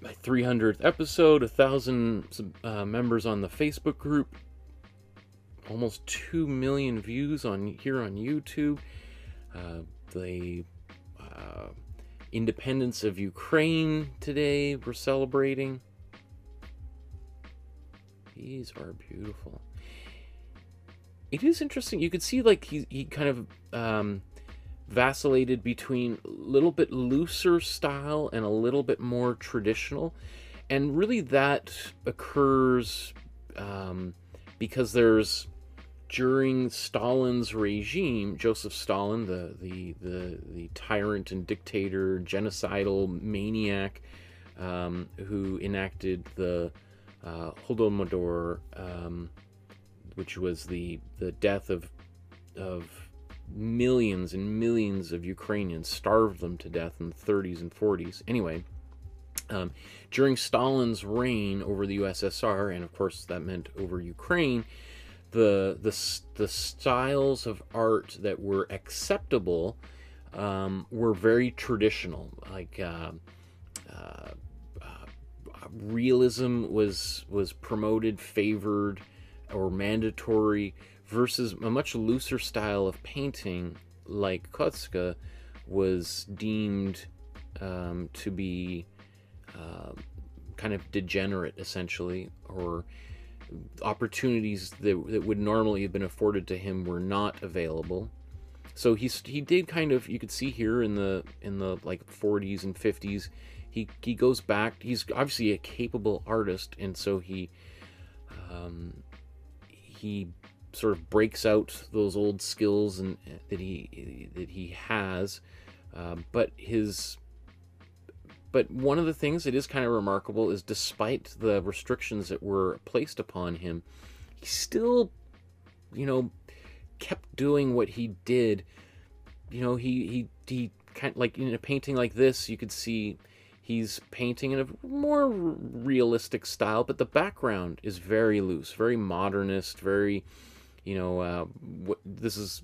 My 300th episode, a thousand uh, members on the Facebook group, almost two million views on here on YouTube. Uh, the uh, independence of Ukraine today we're celebrating. These are beautiful it is interesting. You could see like he he kind of um, vacillated between a little bit looser style and a little bit more traditional, and really that occurs um, because there's during Stalin's regime, Joseph Stalin, the the the, the tyrant and dictator, genocidal maniac, um, who enacted the uh, Holodomor. Which was the the death of of millions and millions of Ukrainians, starved them to death in the 30s and 40s. Anyway, um, during Stalin's reign over the USSR, and of course that meant over Ukraine, the the the styles of art that were acceptable um, were very traditional, like. Uh, uh, uh, realism was was promoted, favored, or mandatory, versus a much looser style of painting, like Kotska, was deemed um, to be uh, kind of degenerate, essentially, or opportunities that, that would normally have been afforded to him were not available. So he's he did kind of you could see here in the in the like 40s and 50s he he goes back he's obviously a capable artist and so he um, he sort of breaks out those old skills and that he that he has um, but his but one of the things that is kind of remarkable is despite the restrictions that were placed upon him he still you know kept doing what he did. You know he he he kind of, like in a painting like this you could see he's painting in a more realistic style but the background is very loose very modernist very you know uh, what this is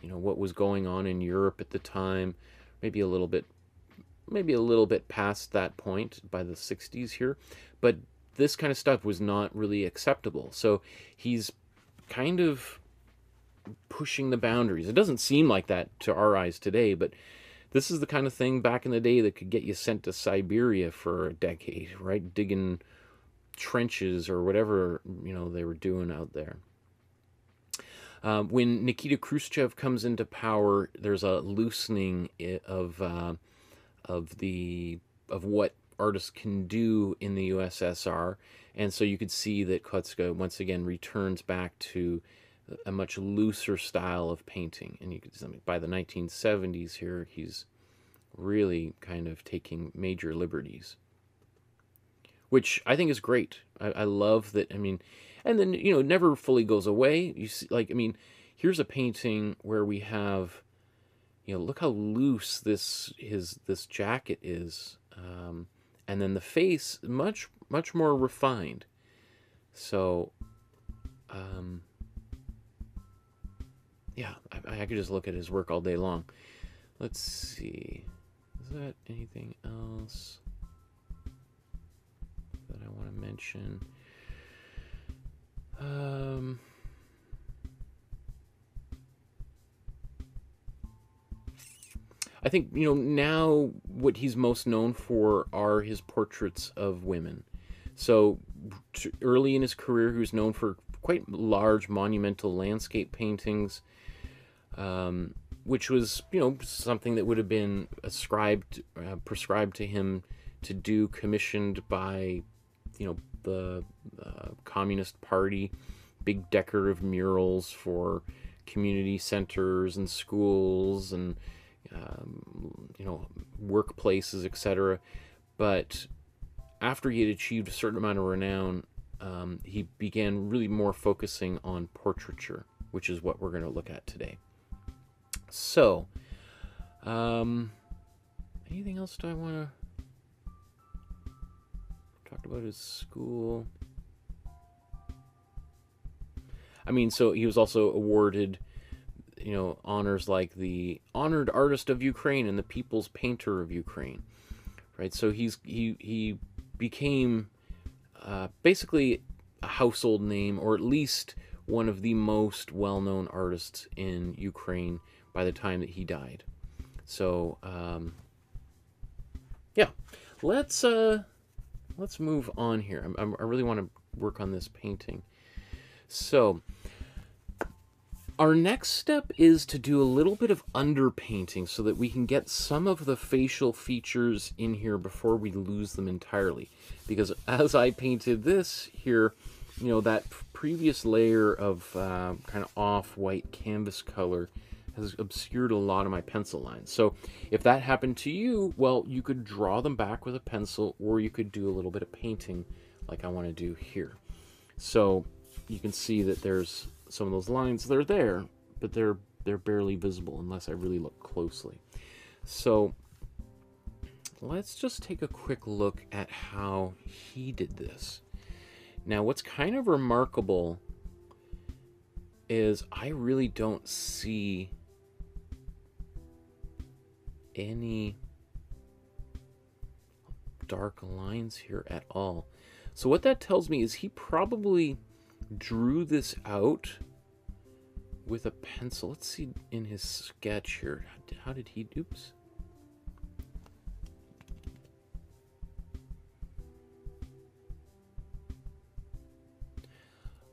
you know what was going on in Europe at the time maybe a little bit maybe a little bit past that point by the 60s here but this kind of stuff was not really acceptable so he's kind of pushing the boundaries. It doesn't seem like that to our eyes today, but this is the kind of thing back in the day that could get you sent to Siberia for a decade, right? Digging trenches or whatever you know they were doing out there. Um, when Nikita Khrushchev comes into power, there's a loosening of uh, of the of what artists can do in the USSR, and so you could see that Kotska once again returns back to a much looser style of painting. And you can see by the 1970s here, he's really kind of taking major liberties, which I think is great. I, I love that. I mean, and then you know, never fully goes away. You see, like I mean, here's a painting where we have, you know, look how loose this his this jacket is, um, and then the face much much more refined. So. Um, yeah, I, I could just look at his work all day long. Let's see. Is that anything else that I want to mention? Um, I think, you know, now what he's most known for are his portraits of women. So early in his career, he was known for quite large monumental landscape paintings um, which was you know something that would have been ascribed uh, prescribed to him to do commissioned by you know the uh, communist party big decorative murals for community centers and schools and um, you know workplaces etc but after he had achieved a certain amount of renown um, he began really more focusing on portraiture which is what we're going to look at today so, um, anything else do I want to talk about his school? I mean, so he was also awarded, you know, honors like the honored artist of Ukraine and the people's painter of Ukraine, right? So he's he he became uh, basically a household name, or at least one of the most well-known artists in Ukraine by the time that he died. So, um, yeah, let's uh, let's move on here. I'm, I'm, i really want to work on this painting. So, our next step is to do a little bit of underpainting so that we can get some of the facial features in here before we lose them entirely. Because as I painted this here, you know, that previous layer of uh, kind of off-white canvas color has obscured a lot of my pencil lines. So if that happened to you, well, you could draw them back with a pencil or you could do a little bit of painting like I want to do here. So you can see that there's some of those lines. They're there, but they're they're barely visible unless I really look closely. So let's just take a quick look at how he did this. Now, what's kind of remarkable is I really don't see any dark lines here at all. So what that tells me is he probably drew this out with a pencil. Let's see in his sketch here. How did he, oops.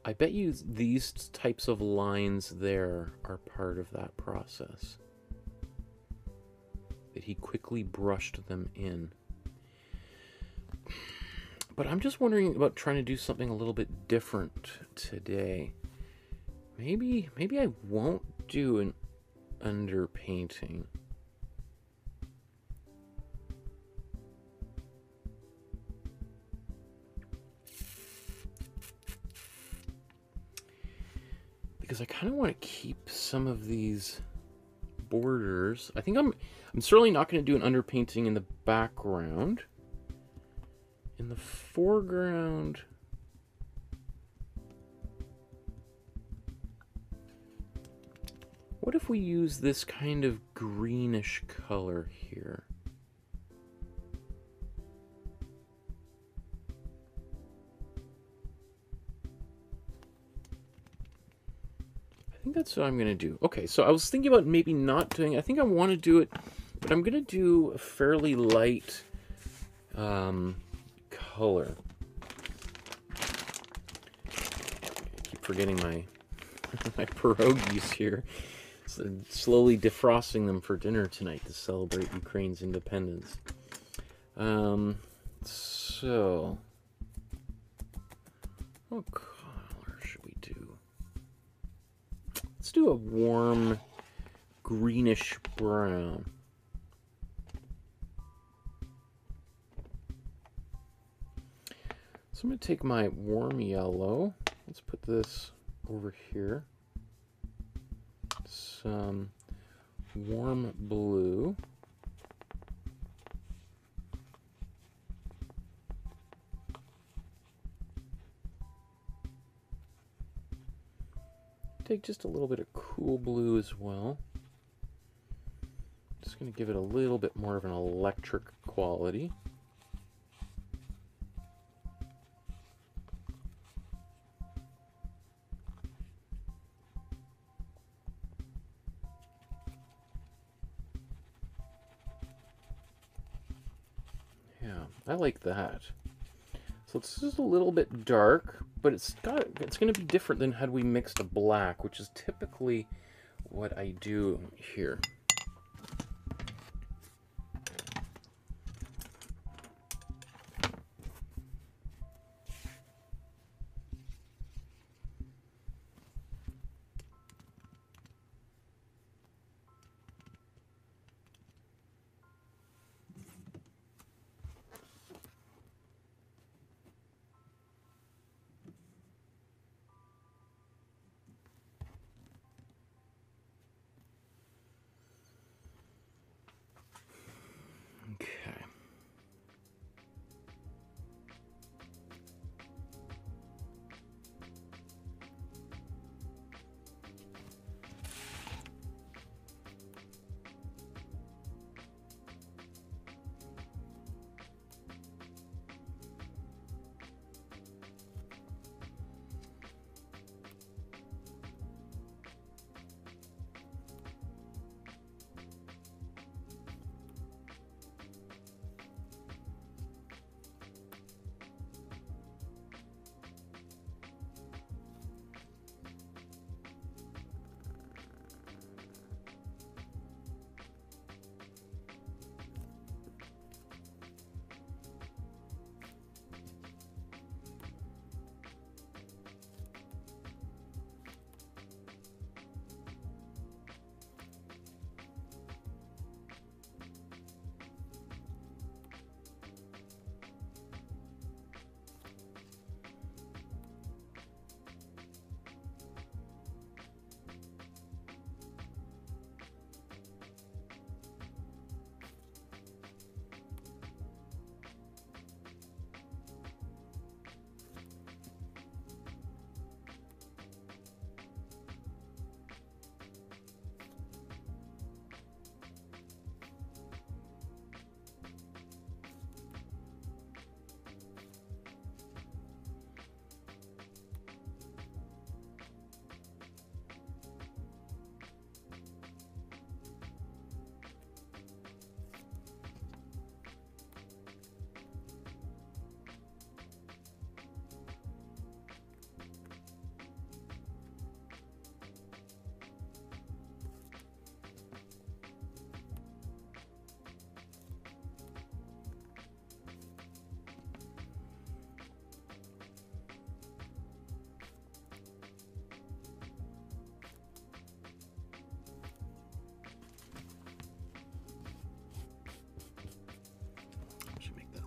I bet you these types of lines there are part of that process. That he quickly brushed them in. But I'm just wondering about trying to do something a little bit different today. Maybe maybe I won't do an underpainting. Because I kind of want to keep some of these borders. I think I'm I'm certainly not going to do an underpainting in the background. In the foreground, what if we use this kind of greenish color here? I think that's what I'm going to do. Okay, so I was thinking about maybe not doing, I think I want to do it, but I'm going to do a fairly light um, color. I keep forgetting my my pierogies here. So slowly defrosting them for dinner tonight to celebrate Ukraine's independence. Um, so, what color should we do? Let's do a warm greenish brown. So I'm going to take my warm yellow. Let's put this over here. Some warm blue. Take just a little bit of cool blue as well. Just going to give it a little bit more of an electric quality. I like that. So this is a little bit dark, but it's got it's going to be different than had we mixed a black, which is typically what I do here.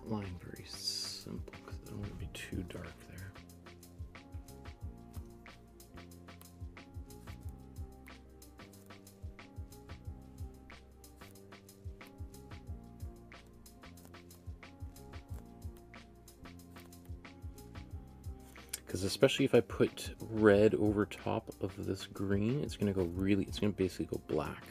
Outline very simple because I don't want to be too dark there. Because especially if I put red over top of this green, it's going to go really, it's going to basically go black.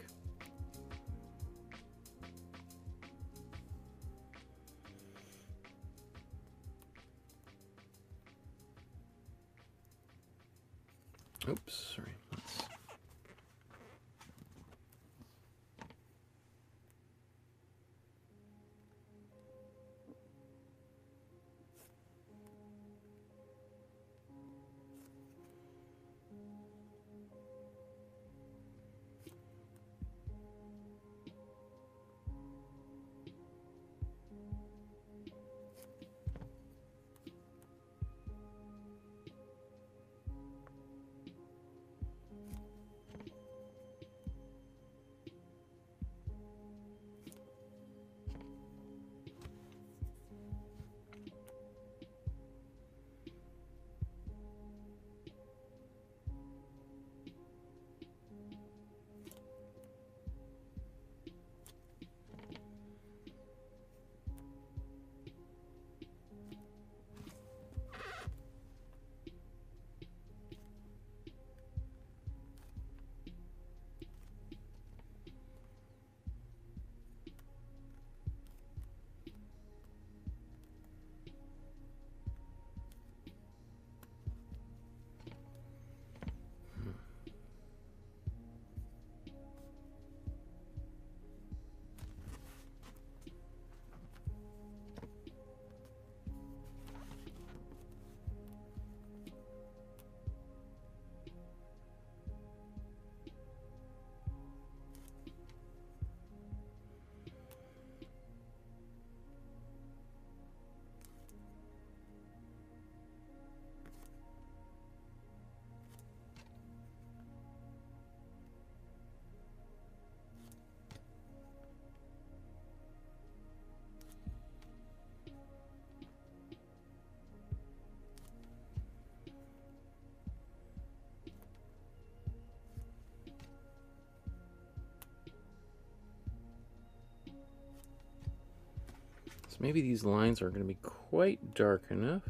Maybe these lines aren't going to be quite dark enough.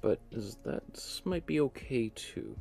But that might be okay too.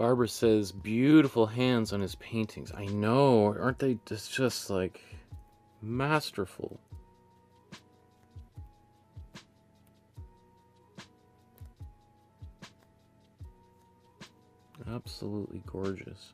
Barbara says, beautiful hands on his paintings. I know, aren't they just, just like masterful? Absolutely gorgeous.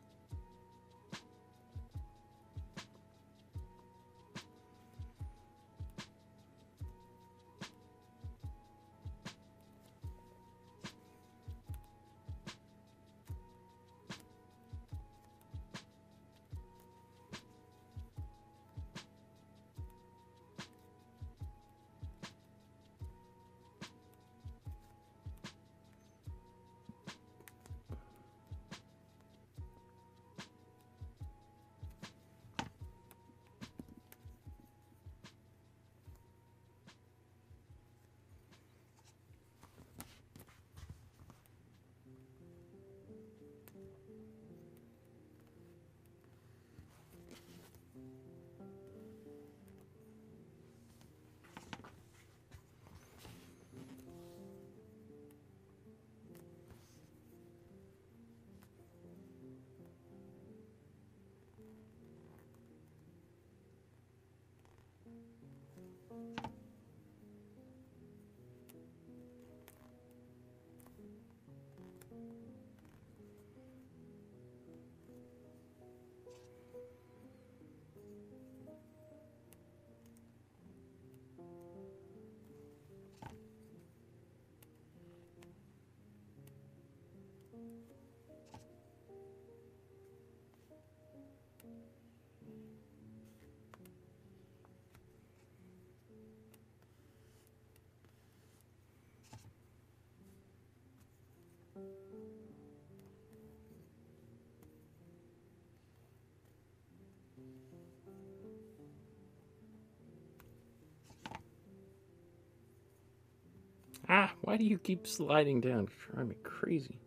Ah, why do you keep sliding down? You're driving me crazy.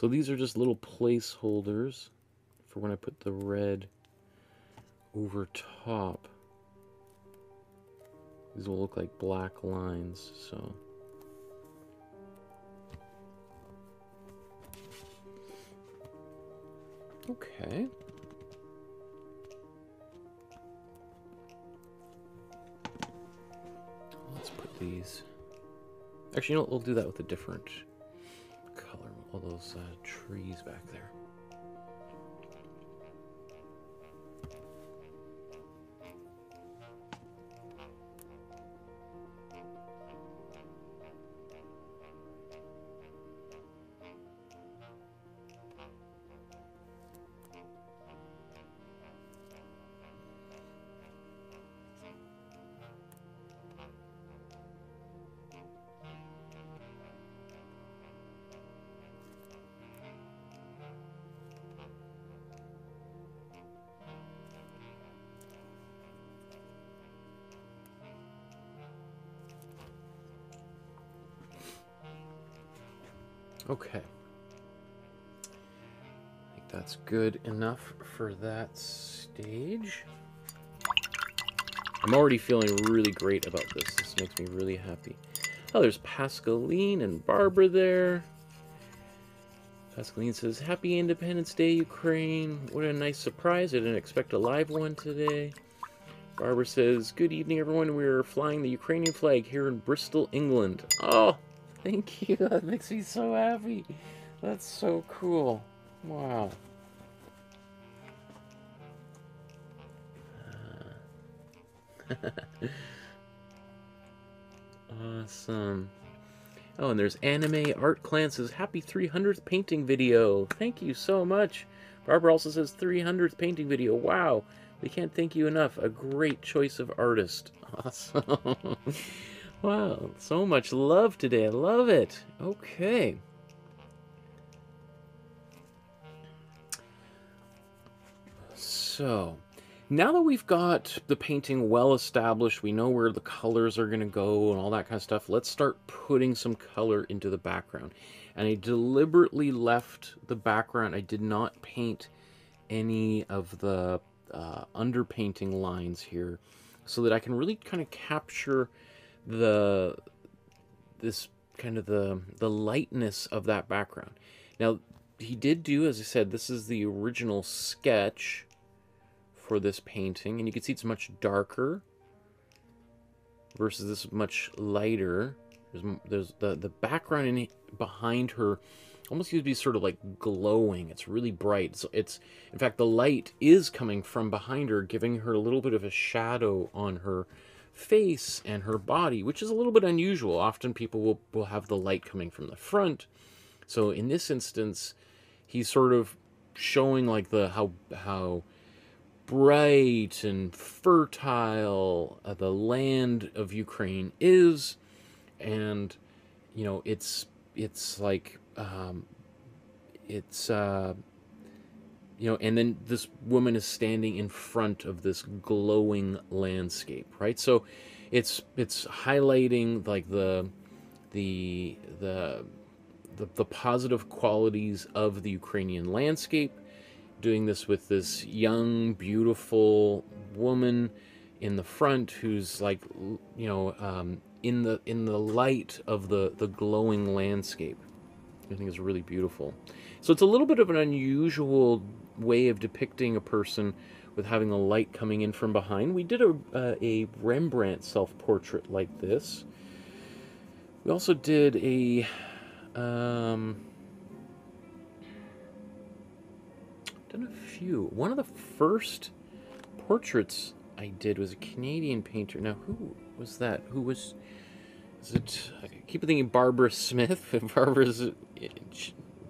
So these are just little placeholders for when I put the red over top. These will look like black lines, so... Okay. Let's put these... Actually, you know what? We'll do that with a different all those uh, trees back there. Okay. I think that's good enough for that stage. I'm already feeling really great about this. This makes me really happy. Oh, there's Pascaline and Barbara there. Pascaline says, Happy Independence Day, Ukraine. What a nice surprise. I didn't expect a live one today. Barbara says, Good evening, everyone. We're flying the Ukrainian flag here in Bristol, England. Oh, Thank you. That makes me so happy. That's so cool. Wow. awesome. Oh, and there's Anime Art Clan says, Happy 300th painting video. Thank you so much. Barbara also says 300th painting video. Wow. We can't thank you enough. A great choice of artist. Awesome. Wow, so much love today. I love it. Okay. So, now that we've got the painting well established, we know where the colors are going to go and all that kind of stuff, let's start putting some color into the background. And I deliberately left the background. I did not paint any of the uh, underpainting lines here so that I can really kind of capture the this kind of the the lightness of that background. Now, he did do, as I said, this is the original sketch for this painting, and you can see it's much darker versus this much lighter. There's, there's the the background in behind her almost used to be sort of like glowing. It's really bright. So it's in fact the light is coming from behind her, giving her a little bit of a shadow on her face and her body, which is a little bit unusual. Often people will, will have the light coming from the front. So in this instance, he's sort of showing like the how how bright and fertile uh, the land of Ukraine is, and you know it's it's like um, it's uh, you know, and then this woman is standing in front of this glowing landscape, right? So it's it's highlighting like the the the the, the positive qualities of the Ukrainian landscape doing this with this young, beautiful woman in the front who's like, you know, um, in the in the light of the the glowing landscape. I think is really beautiful. So it's a little bit of an unusual way of depicting a person with having a light coming in from behind. We did a, uh, a Rembrandt self-portrait like this. We also did a um, done a few. One of the first portraits I did was a Canadian painter. Now, who was that? Who was? Is it? I keep thinking Barbara Smith. Barbara's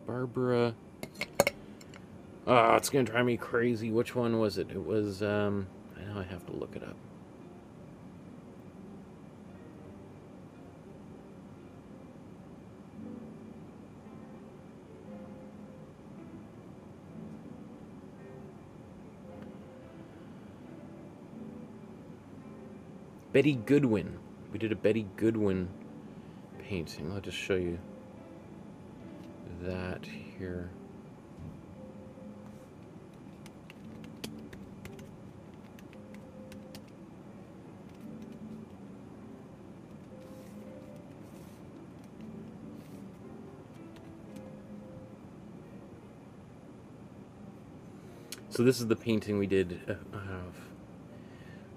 Barbara. Oh, it's gonna drive me crazy. Which one was it? It was. Um, I know I have to look it up. Betty Goodwin. We did a Betty Goodwin painting. I'll just show you that here. So this is the painting we did uh,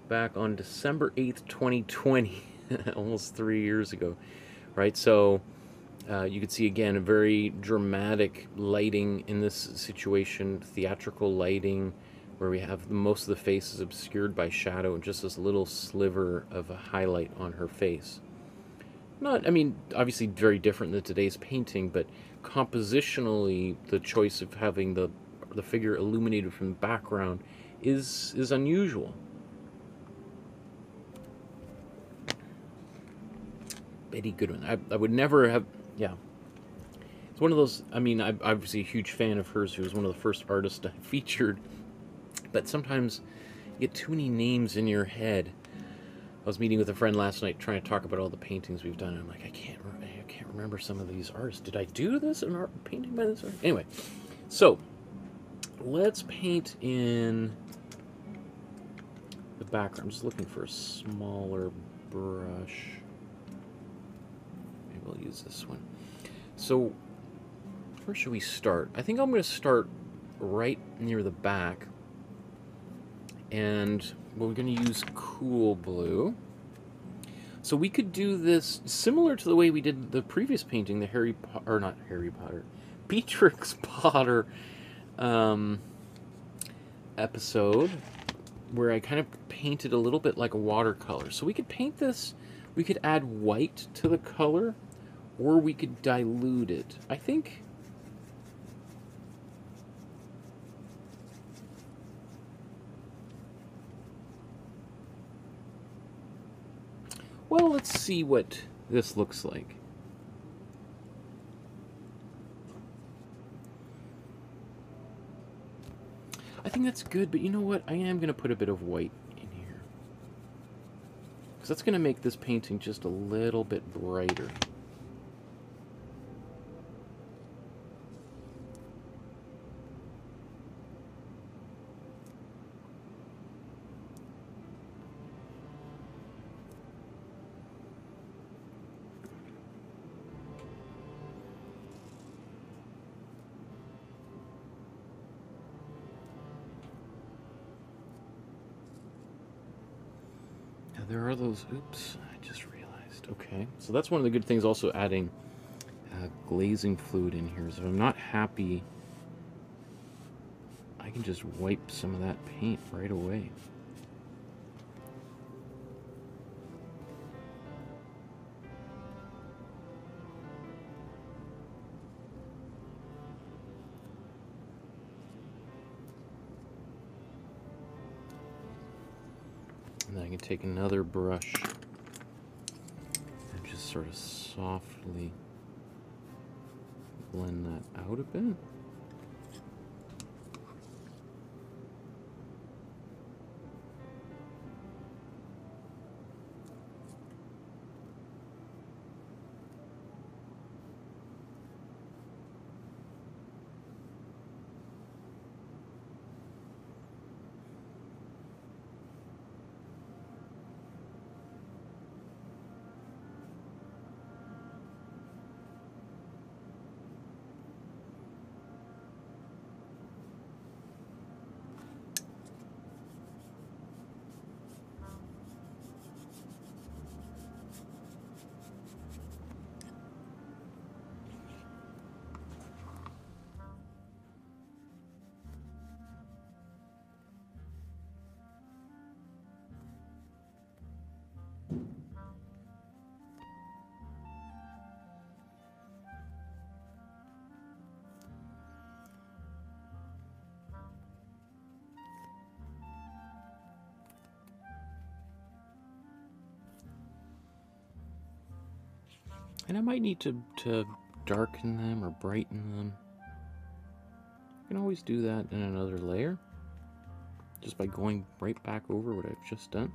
back on December 8th, 2020, almost three years ago, right? So uh, you can see again a very dramatic lighting in this situation, theatrical lighting, where we have most of the face is obscured by shadow and just this little sliver of a highlight on her face. Not, I mean, obviously very different than today's painting, but compositionally, the choice of having the the figure illuminated from the background is is unusual. Betty Goodwin. I, I would never have, yeah. It's one of those, I mean, I'm obviously a huge fan of hers, who was one of the first artists I featured, but sometimes you get too many names in your head. I was meeting with a friend last night trying to talk about all the paintings we've done, and I'm like, I can't, I can't remember some of these artists. Did I do this, an art painting by this artist? Anyway, so let's paint in the background. I'm just looking for a smaller brush Maybe we'll use this one. So, where should we start? I think I'm going to start right near the back. And we're going to use cool blue. So we could do this similar to the way we did the previous painting, the Harry Potter, or not Harry Potter, Beatrix Potter um, episode where I kind of painted a little bit like a watercolor. So we could paint this, we could add white to the color, or we could dilute it. I think... Well, let's see what this looks like. I think that's good, but you know what? I am going to put a bit of white in here. Because that's going to make this painting just a little bit brighter. Those. Oops, I just realized. Okay, so that's one of the good things. Also adding uh, glazing fluid in here. So if I'm not happy, I can just wipe some of that paint right away. Can take another brush and just sort of softly blend that out a bit. And I might need to, to darken them or brighten them. I can always do that in another layer. Just by going right back over what I've just done.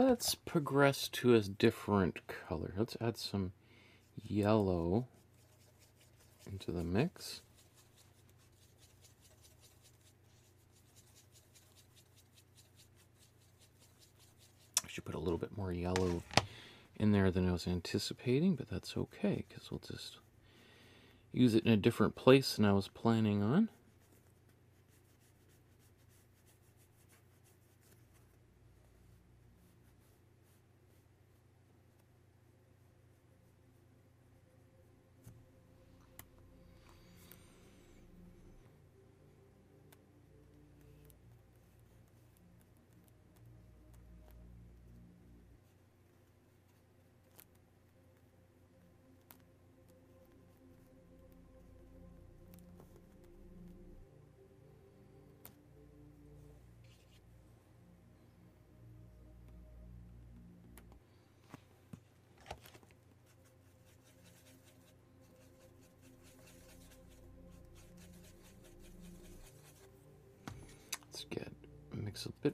Let's progress to a different color. Let's add some yellow into the mix. I should put a little bit more yellow in there than I was anticipating, but that's okay because we'll just use it in a different place than I was planning on.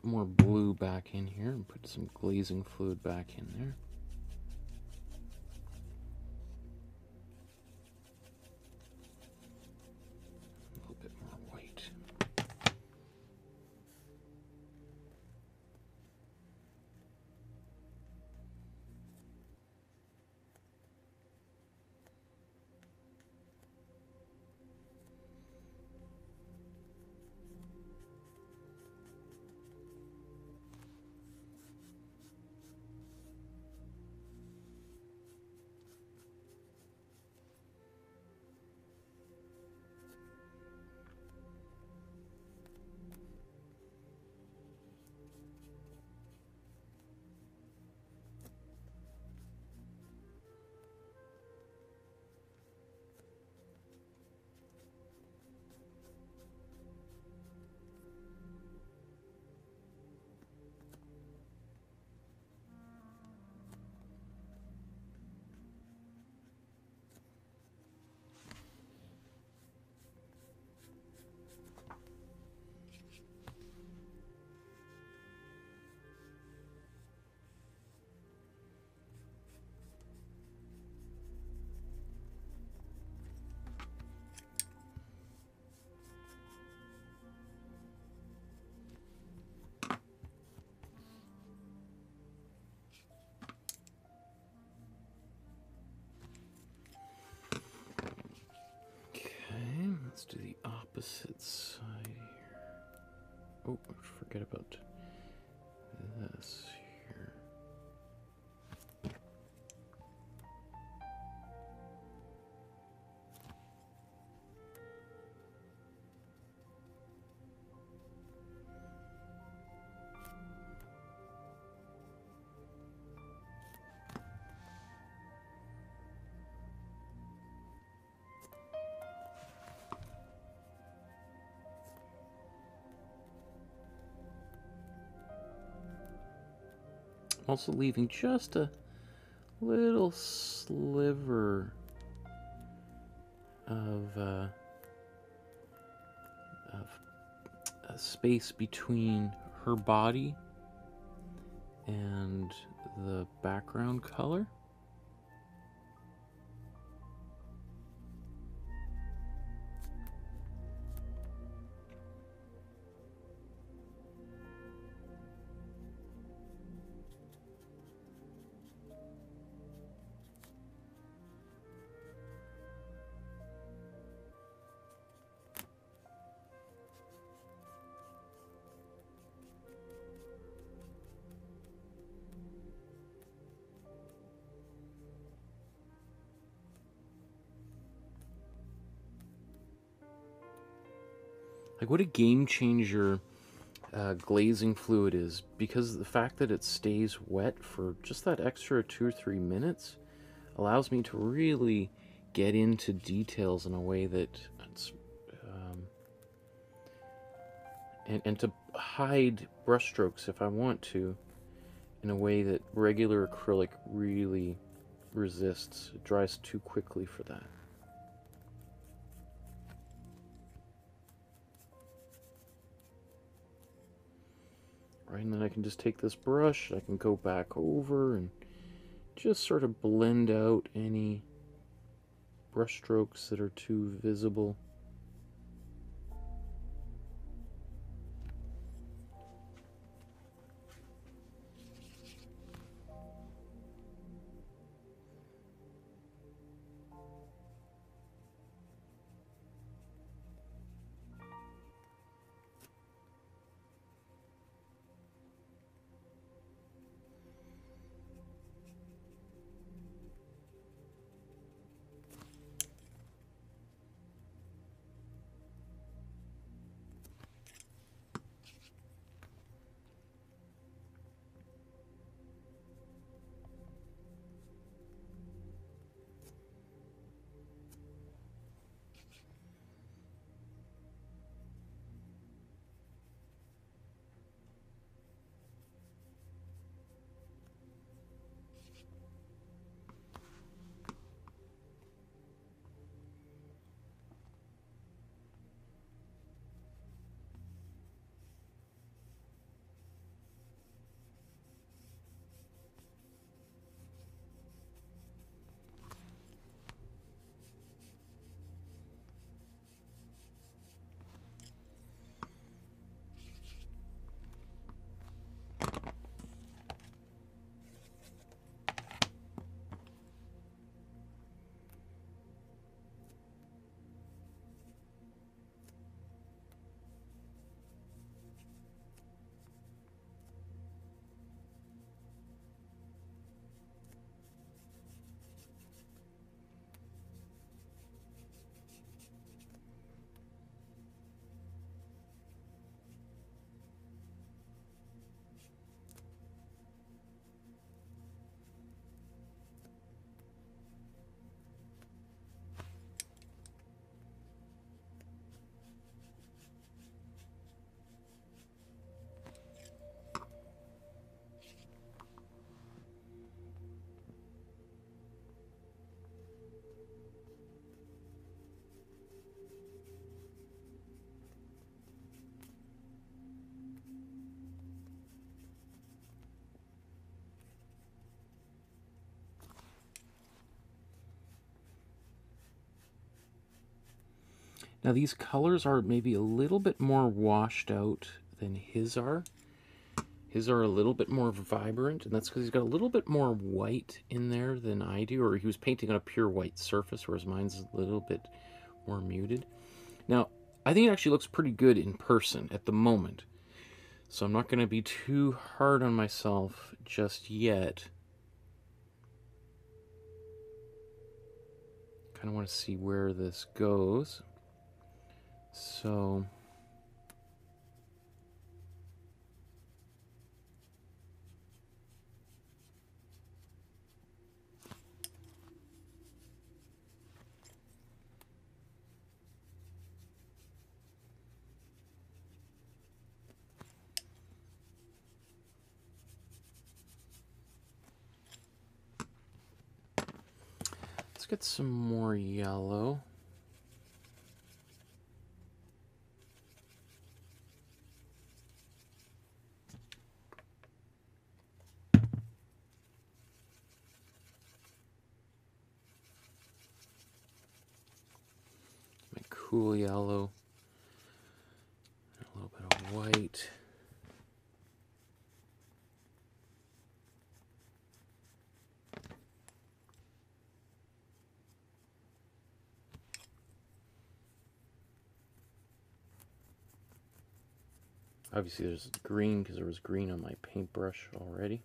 More blue back in here and put some glazing fluid back in there. Opposite side here. Oh, forget about Also leaving just a little sliver of, uh, of a space between her body and the background color. Like what a game changer uh, glazing fluid is because the fact that it stays wet for just that extra two or three minutes allows me to really get into details in a way that it's um, and, and to hide brushstrokes if I want to in a way that regular acrylic really resists. It dries too quickly for that. Right, and then I can just take this brush, I can go back over and just sort of blend out any brush strokes that are too visible. Now these colors are maybe a little bit more washed out than his are. His are a little bit more vibrant, and that's because he's got a little bit more white in there than I do, or he was painting on a pure white surface, whereas mine's a little bit more muted. Now, I think it actually looks pretty good in person at the moment, so I'm not going to be too hard on myself just yet. Kind of want to see where this goes. So... Let's get some more yellow. My cool yellow. A little bit of white. Obviously there's green because there was green on my paintbrush already.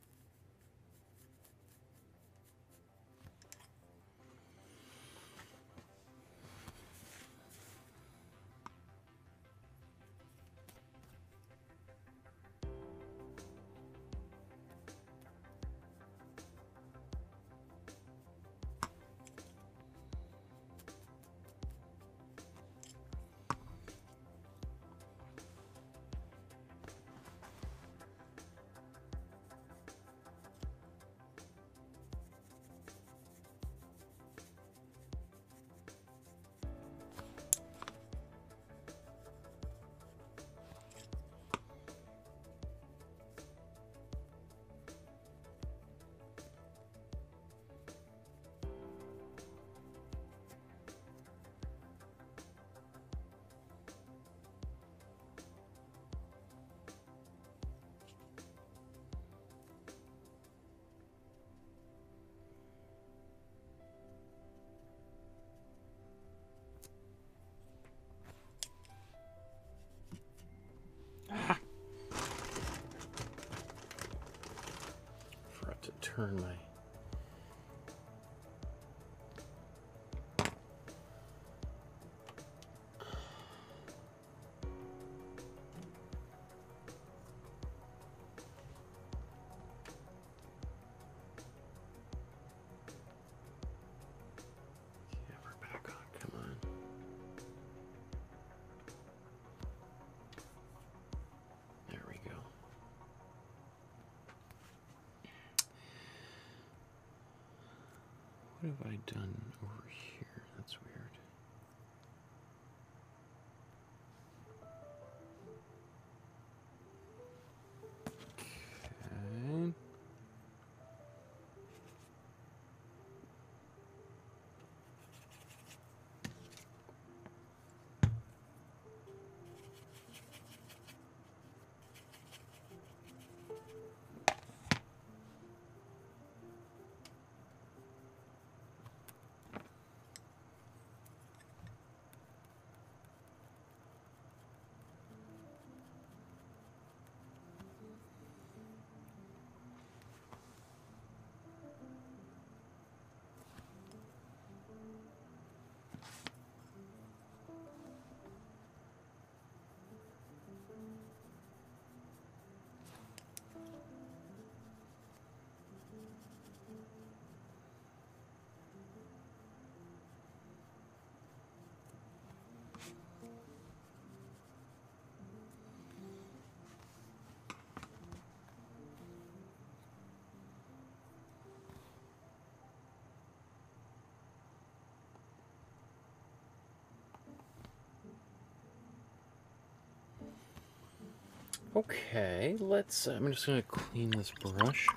Okay, let's. Uh, I'm just gonna clean this brush.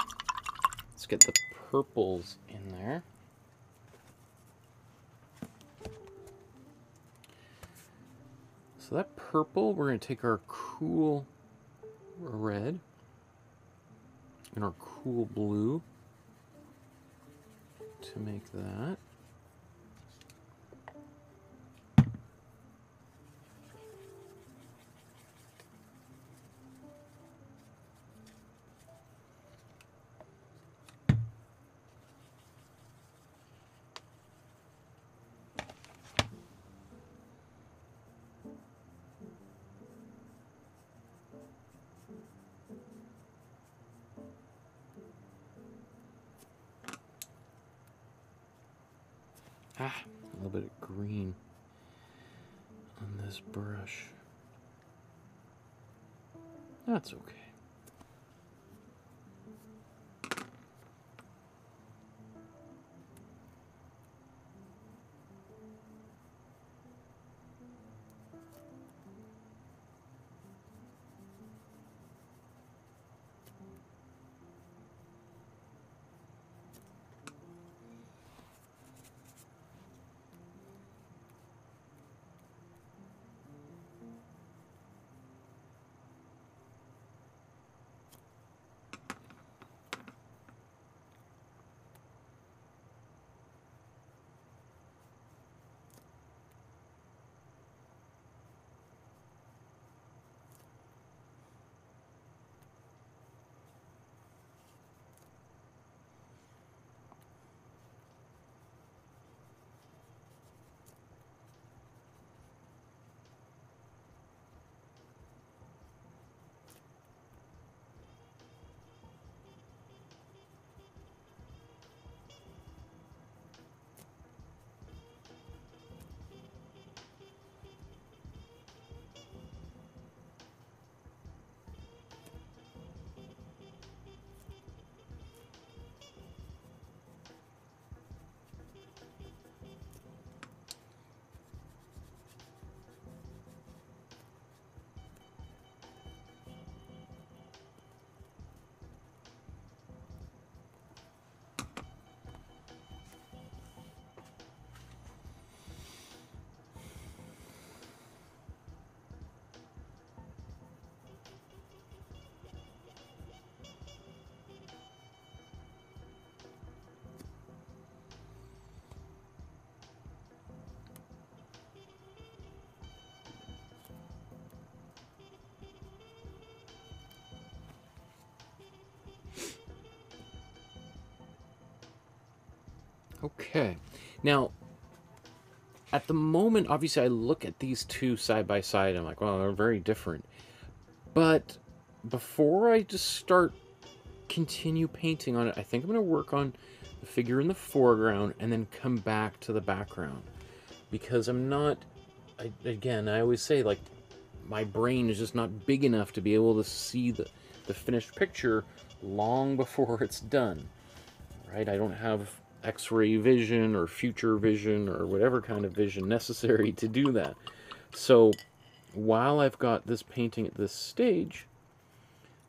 Let's get the purples in there. So that purple, we're to take our cool red and our cool blue to make that. That's okay. Okay. Now, at the moment, obviously, I look at these two side by side. I'm like, well, they're very different. But before I just start continue painting on it, I think I'm going to work on the figure in the foreground and then come back to the background because I'm not. I, again, I always say like my brain is just not big enough to be able to see the the finished picture long before it's done. Right? I don't have x-ray vision or future vision or whatever kind of vision necessary to do that. So while I've got this painting at this stage,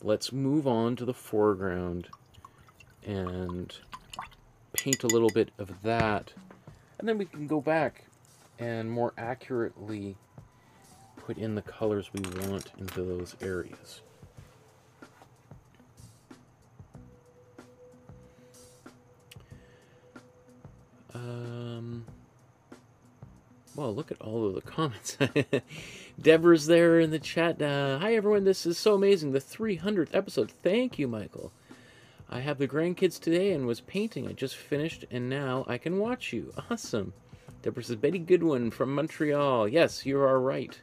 let's move on to the foreground and paint a little bit of that. And then we can go back and more accurately put in the colors we want into those areas. Um, well, look at all of the comments. Deborah's there in the chat. Uh, Hi, everyone. This is so amazing. The 300th episode. Thank you, Michael. I have the grandkids today and was painting. I just finished, and now I can watch you. Awesome. Deborah says, Betty Goodwin from Montreal. Yes, you are right.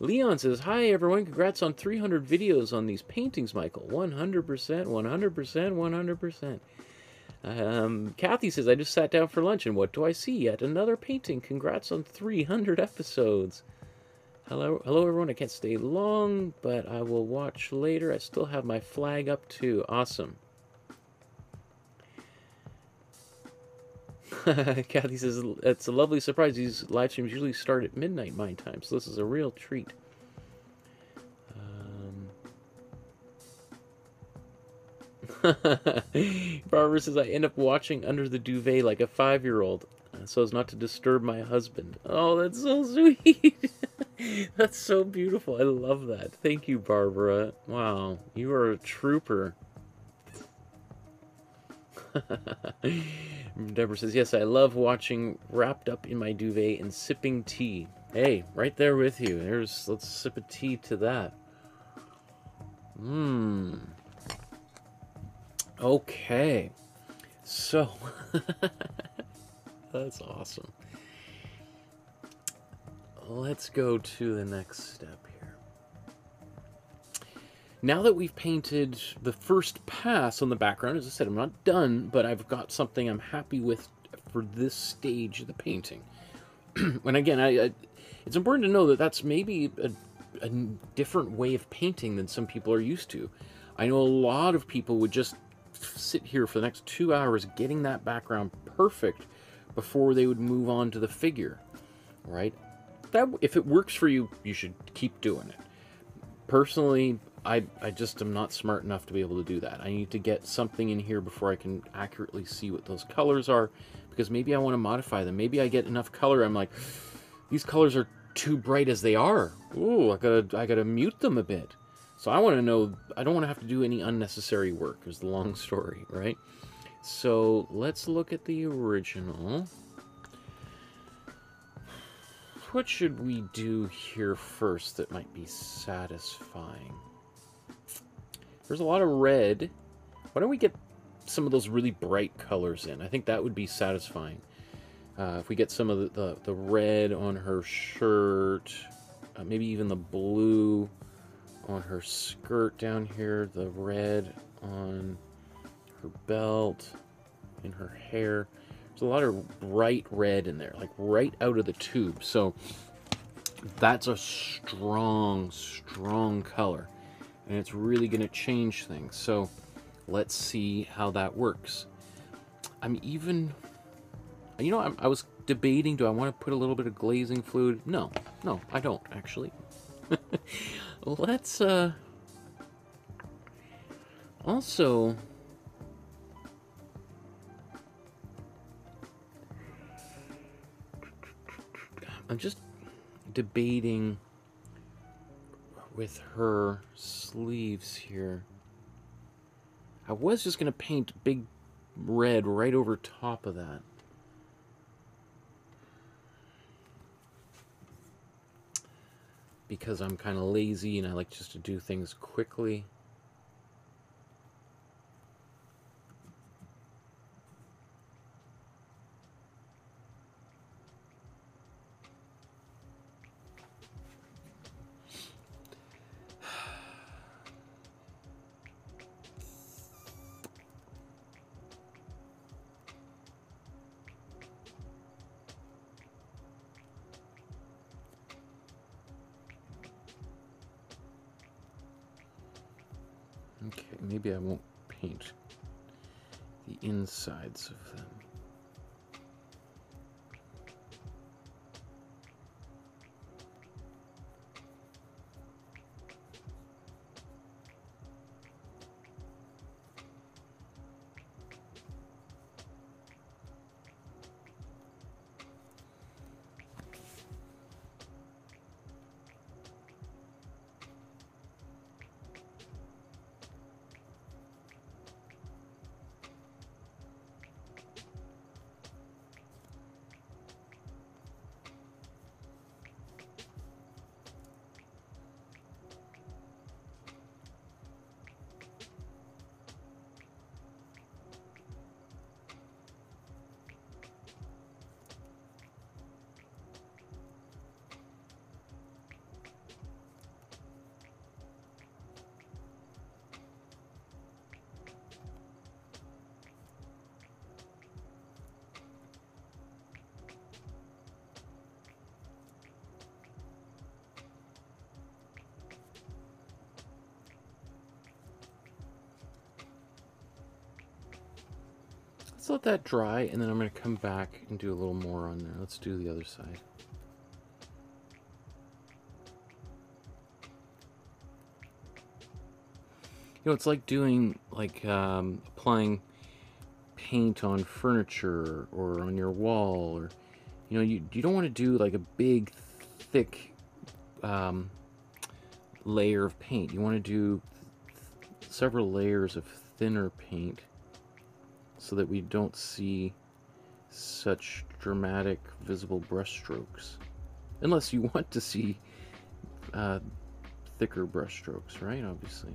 Leon says, Hi, everyone. Congrats on 300 videos on these paintings, Michael. 100%, 100%, 100%. Um, Kathy says, I just sat down for lunch and what do I see? Yet another painting. Congrats on 300 episodes. Hello, hello everyone. I can't stay long, but I will watch later. I still have my flag up too. Awesome. Kathy says, it's a lovely surprise. These live streams usually start at midnight my time, so this is a real treat. Barbara says, I end up watching under the duvet like a five year old so as not to disturb my husband. Oh, that's so sweet. That's so beautiful. I love that. Thank you, Barbara. Wow, you are a trooper. Deborah says, Yes, I love watching wrapped up in my duvet and sipping tea. Hey, right there with you. There's, let's sip a tea to that. Mmm. Okay. So, that's awesome. Let's go to the next step here. Now that we've painted the first pass on the background, as I said, I'm not done, but I've got something I'm happy with for this stage of the painting. and again, I, I, it's important to know that that's maybe a, a different way of painting than some people are used to. I know a lot of people would just sit here for the next two hours getting that background perfect before they would move on to the figure, right? That if it works for you, you should keep doing it. Personally, I, I just am not smart enough to be able to do that. I need to get something in here before I can accurately see what those colors are, because maybe I want to modify them. Maybe I get enough color, I'm like, these colors are too bright as they are. Ooh, I gotta, I gotta mute them a bit. So I want to know, I don't want to have to do any unnecessary work, is the long story, right? So let's look at the original. What should we do here first that might be satisfying? There's a lot of red. Why don't we get some of those really bright colors in? I think that would be satisfying. Uh, if we get some of the, the, the red on her shirt, uh, maybe even the blue on her skirt down here, the red on her belt, in her hair. There's a lot of bright red in there, like right out of the tube. So that's a strong, strong color. And it's really going to change things. So let's see how that works. I'm even, you know, I'm, I was debating, do I want to put a little bit of glazing fluid? No, no, I don't actually. let's uh also I'm just debating with her sleeves here. I was just going to paint big red right over top of that. Because I'm kind of lazy and I like just to do things quickly. I won't paint the insides of them. Let that dry, and then I'm going to come back and do a little more on there. Let's do the other side. You know, it's like doing, like, um, applying paint on furniture or on your wall, or, you know, you, you don't want to do, like, a big, thick um, layer of paint. You want to do several layers of thinner paint so that we don't see such dramatic visible brushstrokes. Unless you want to see uh, thicker brushstrokes, right? Obviously.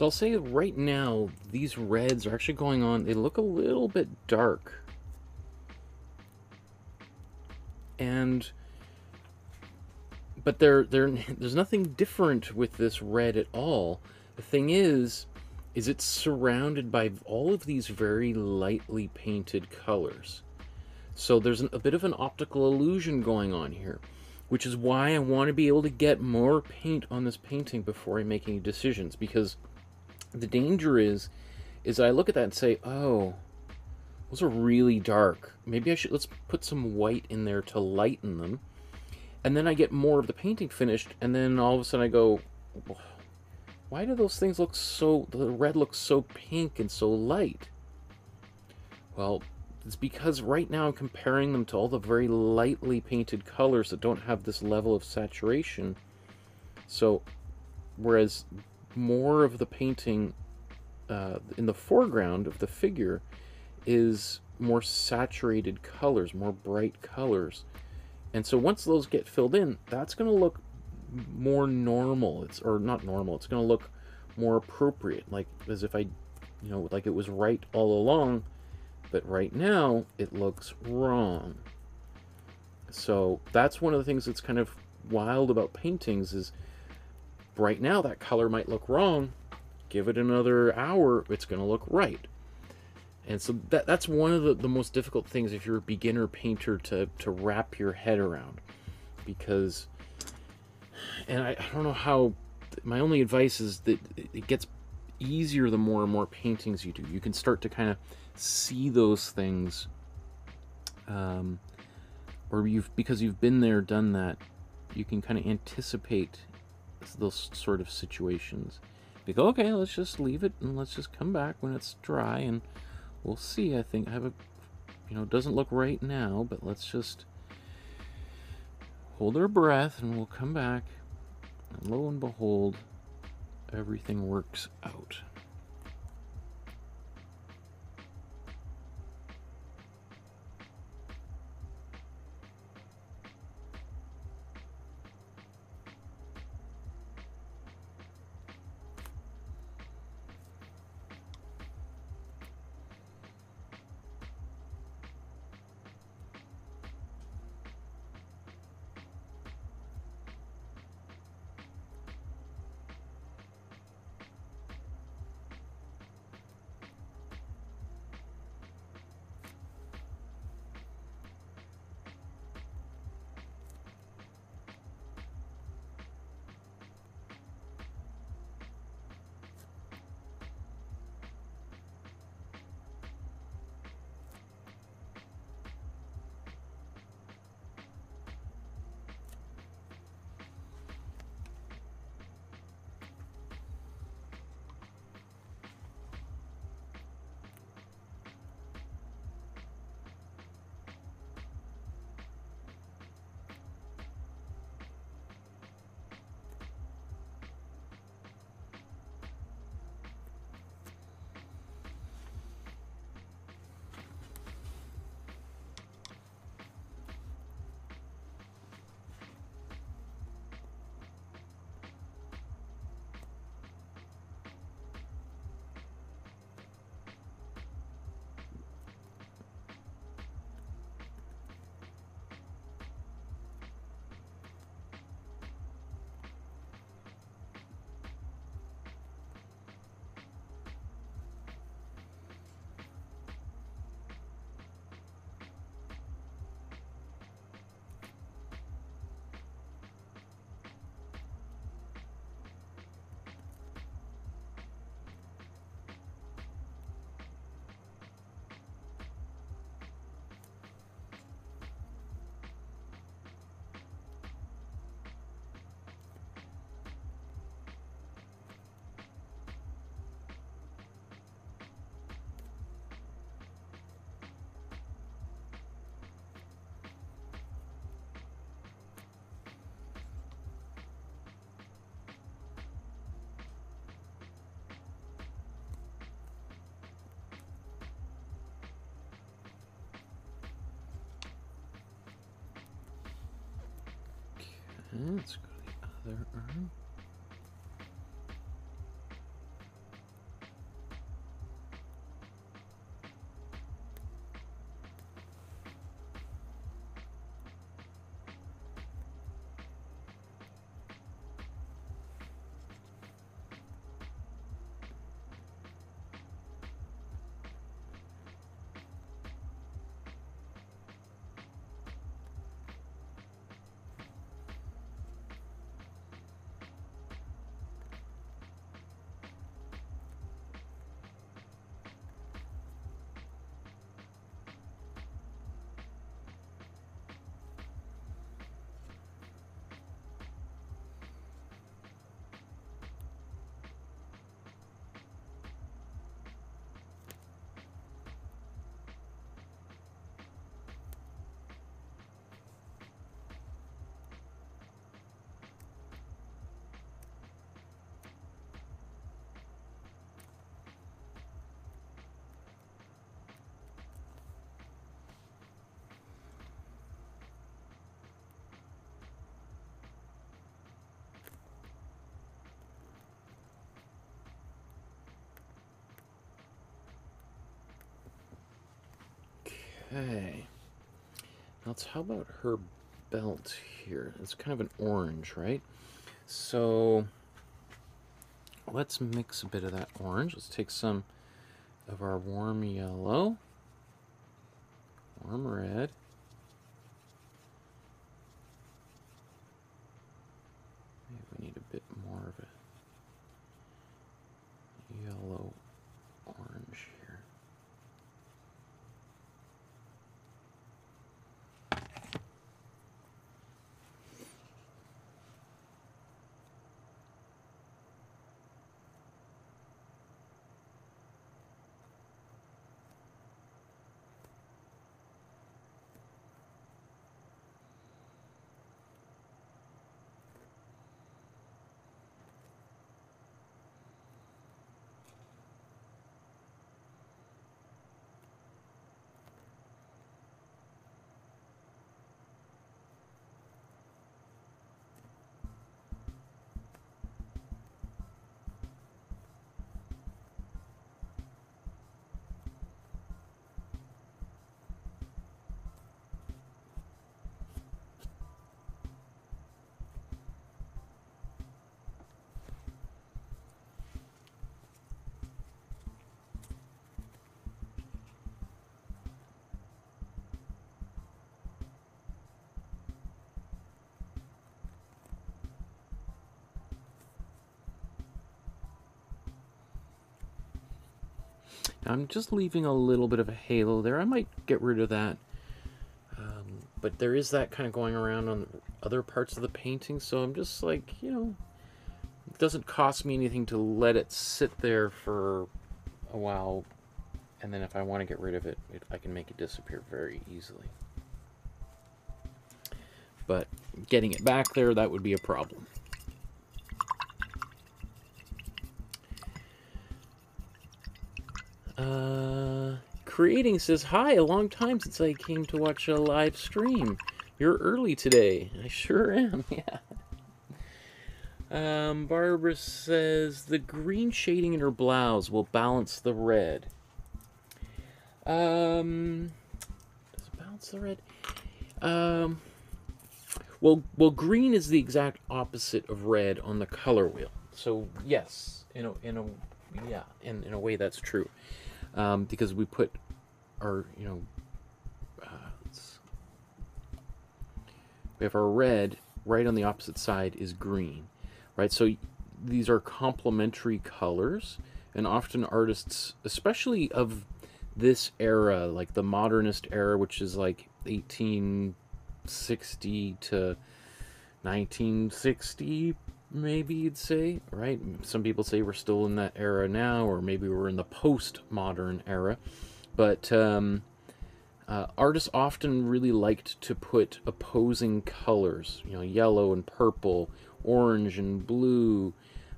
So I'll say right now, these reds are actually going on, they look a little bit dark. And, but there, there, there's nothing different with this red at all. The thing is, is it's surrounded by all of these very lightly painted colors. So there's an, a bit of an optical illusion going on here, which is why I want to be able to get more paint on this painting before I make any decisions, because the danger is, is I look at that and say, oh, those are really dark. Maybe I should, let's put some white in there to lighten them. And then I get more of the painting finished, and then all of a sudden I go, why do those things look so, the red looks so pink and so light? Well, it's because right now I'm comparing them to all the very lightly painted colors that don't have this level of saturation. So, whereas more of the painting uh, in the foreground of the figure is more saturated colors, more bright colors. And so once those get filled in, that's going to look more normal. It's or not normal. It's going to look more appropriate, like as if I, you know, like it was right all along, but right now it looks wrong. So that's one of the things that's kind of wild about paintings is right now that color might look wrong. Give it another hour, it's going to look right. And so that, that's one of the, the most difficult things if you're a beginner painter to, to wrap your head around. Because, and I, I don't know how, my only advice is that it gets easier the more and more paintings you do. You can start to kind of see those things, um, or you've, because you've been there, done that, you can kind of anticipate those sort of situations. You go, okay, let's just leave it and let's just come back when it's dry and we'll see. I think I have a, you know, it doesn't look right now, but let's just hold our breath and we'll come back. And lo and behold, everything works out. Okay. Now, let's- how about her belt here? It's kind of an orange, right? So let's mix a bit of that orange. Let's take some of our warm yellow, warm red. Maybe we need a bit more of a yellow orange here. I'm just leaving a little bit of a halo there. I might get rid of that. Um, but there is that kind of going around on other parts of the painting, so I'm just like, you know, it doesn't cost me anything to let it sit there for a while, and then if I want to get rid of it, it I can make it disappear very easily. But getting it back there, that would be a problem. Uh, creating says, Hi, a long time since I came to watch a live stream. You're early today. I sure am, yeah. Um, Barbara says, The green shading in her blouse will balance the red. Um, does it balance the red? Um, well, well, green is the exact opposite of red on the color wheel. So yes, in a, in a yeah, in, in a way that's true um, because we put our, you know, uh, we have our red right on the opposite side is green, right? So these are complementary colors, and often artists, especially of this era, like the modernist era, which is like 1860 to 1960 maybe you'd say, right? Some people say we're still in that era now, or maybe we're in the post-modern era. But um, uh, artists often really liked to put opposing colors, you know, yellow and purple, orange and blue,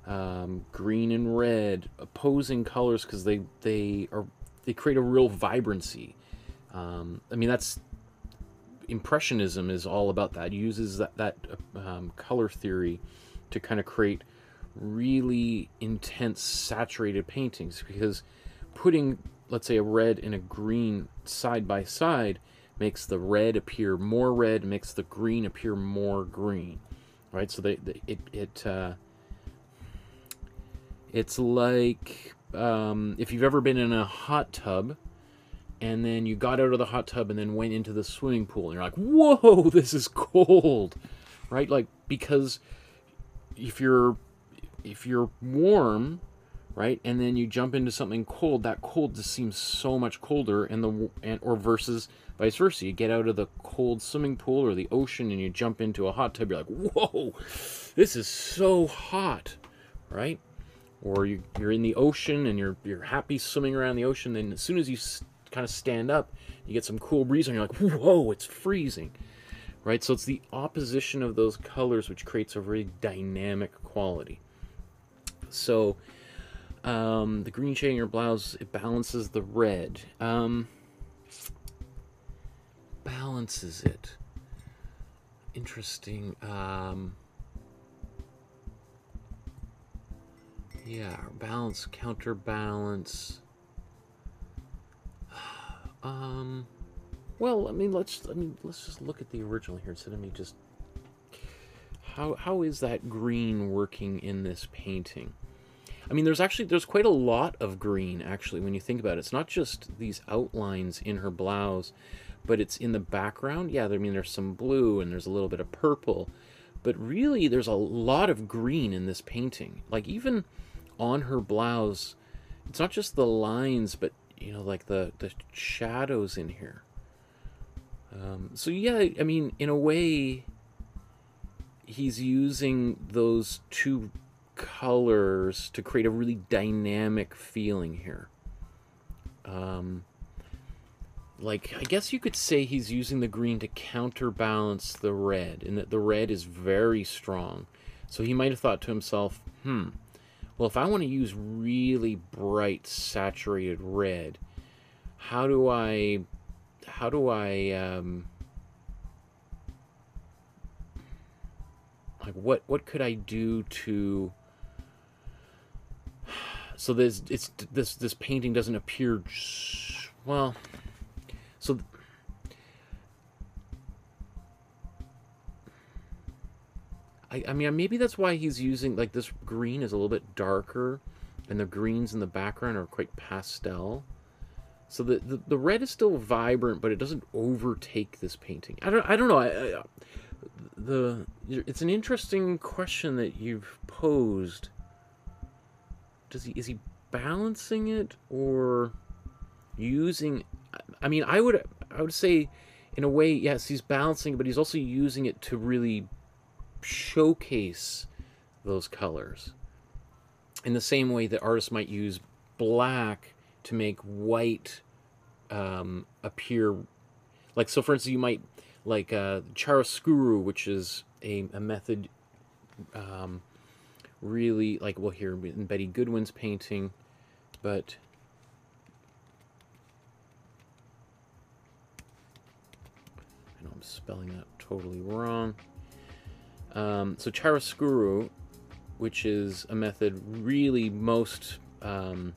um, green and red, opposing colors because they they are they create a real vibrancy. Um, I mean, that's impressionism is all about that. It uses that that um, color theory to kind of create really intense saturated paintings because putting let's say a red and a green side by side makes the red appear more red makes the green appear more green right? So they, they it it uh, it's like um, if you've ever been in a hot tub and then you got out of the hot tub and then went into the swimming pool and you're like whoa this is cold right? Like because if you're if you're warm, right, and then you jump into something cold, that cold just seems so much colder, and the and or versus vice versa. You get out of the cold swimming pool or the ocean and you jump into a hot tub. You're like, whoa, this is so hot, right? Or you, you're in the ocean and you're you're happy swimming around the ocean. Then as soon as you kind of stand up, you get some cool breeze, and you're like, whoa, it's freezing right? So it's the opposition of those colors which creates a very dynamic quality. So um, the green shade in your blouse, it balances the red. Um, balances it. Interesting. Um, yeah, balance, counterbalance. Um, well, I mean, let's I mean, let's just look at the original here instead of me just how how is that green working in this painting? I mean, there's actually there's quite a lot of green actually when you think about it. It's not just these outlines in her blouse, but it's in the background. Yeah, I mean, there's some blue and there's a little bit of purple, but really there's a lot of green in this painting. Like even on her blouse, it's not just the lines, but you know, like the the shadows in here. Um, so yeah, I mean, in a way, he's using those two colors to create a really dynamic feeling here. Um, like I guess you could say he's using the green to counterbalance the red, and that the red is very strong. So he might have thought to himself, "Hmm, well, if I want to use really bright, saturated red, how do I how do I um, like what what could I do to so this it's this this painting doesn't appear well so I, I mean maybe that's why he's using like this green is a little bit darker and the greens in the background are quite pastel so the, the, the red is still vibrant, but it doesn't overtake this painting. I don't I don't know. I, I, the it's an interesting question that you've posed. Does he is he balancing it or using I mean, I would I would say in a way, yes, he's balancing, but he's also using it to really showcase those colors. In the same way that artists might use black to make white um, appear like so for instance you might like uh, chiaroscuro which is a, a method um, really like well here in Betty Goodwin's painting but I know I'm spelling that totally wrong um, so chiaroscuro which is a method really most um,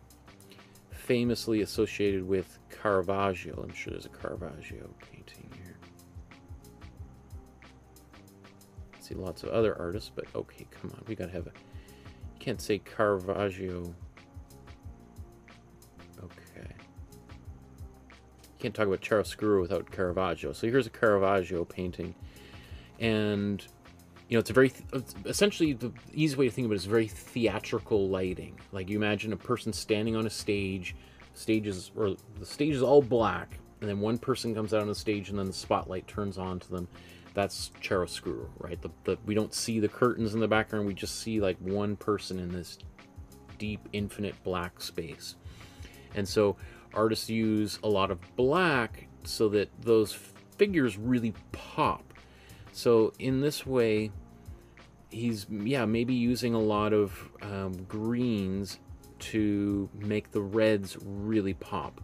famously associated with Caravaggio. I'm sure there's a Caravaggio painting here. See lots of other artists, but okay, come on, we gotta have a. Can't say Caravaggio. Okay. You can't talk about chiaroscuro without Caravaggio. So here's a Caravaggio painting, and you know, it's a very essentially the easy way to think of it is very theatrical lighting. Like you imagine a person standing on a stage, stages or the stage is all black, and then one person comes out on the stage, and then the spotlight turns on to them. That's chiaroscuro, right? The, the we don't see the curtains in the background. We just see like one person in this deep, infinite black space. And so artists use a lot of black so that those figures really pop so in this way, he's, yeah, maybe using a lot of um, greens to make the reds really pop.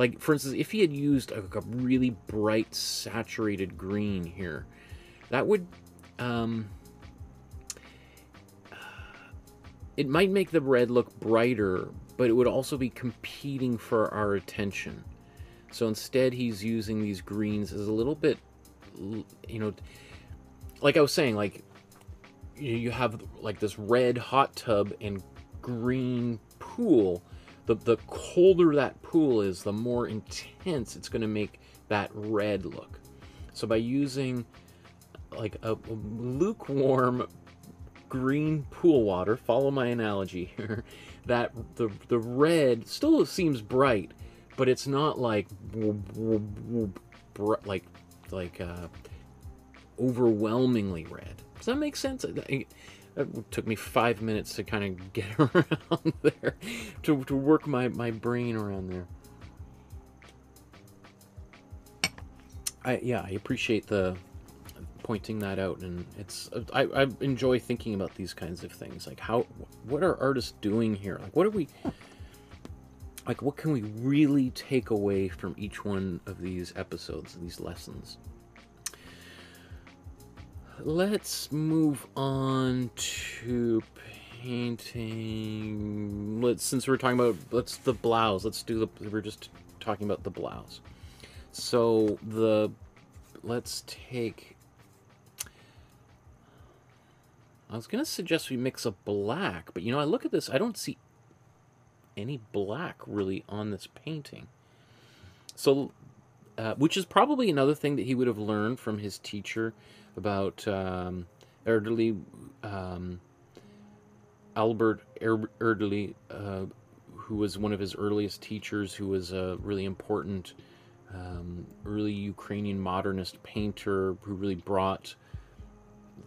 Like, for instance, if he had used a, a really bright saturated green here, that would, um, it might make the red look brighter, but it would also be competing for our attention. So instead, he's using these greens as a little bit you know, like I was saying, like you have like this red hot tub and green pool. The the colder that pool is, the more intense it's going to make that red look. So by using like a lukewarm green pool water, follow my analogy here, that the the red still seems bright, but it's not like like like uh, overwhelmingly red. Does that make sense? It, took me five minutes to kind of get around there, to, to work my, my brain around there. I yeah, I appreciate the pointing that out, and it's I, I enjoy thinking about these kinds of things. Like how what are artists doing here? Like what are we like what can we really take away from each one of these episodes, these lessons? Let's move on to painting. Let's since we're talking about let's the blouse. Let's do the we're just talking about the blouse. So the let's take I was going to suggest we mix a black, but you know, I look at this, I don't see any black really on this painting. So, uh, which is probably another thing that he would have learned from his teacher about um, Erdely, um, Albert Erdely, uh, who was one of his earliest teachers, who was a really important um, early Ukrainian modernist painter who really brought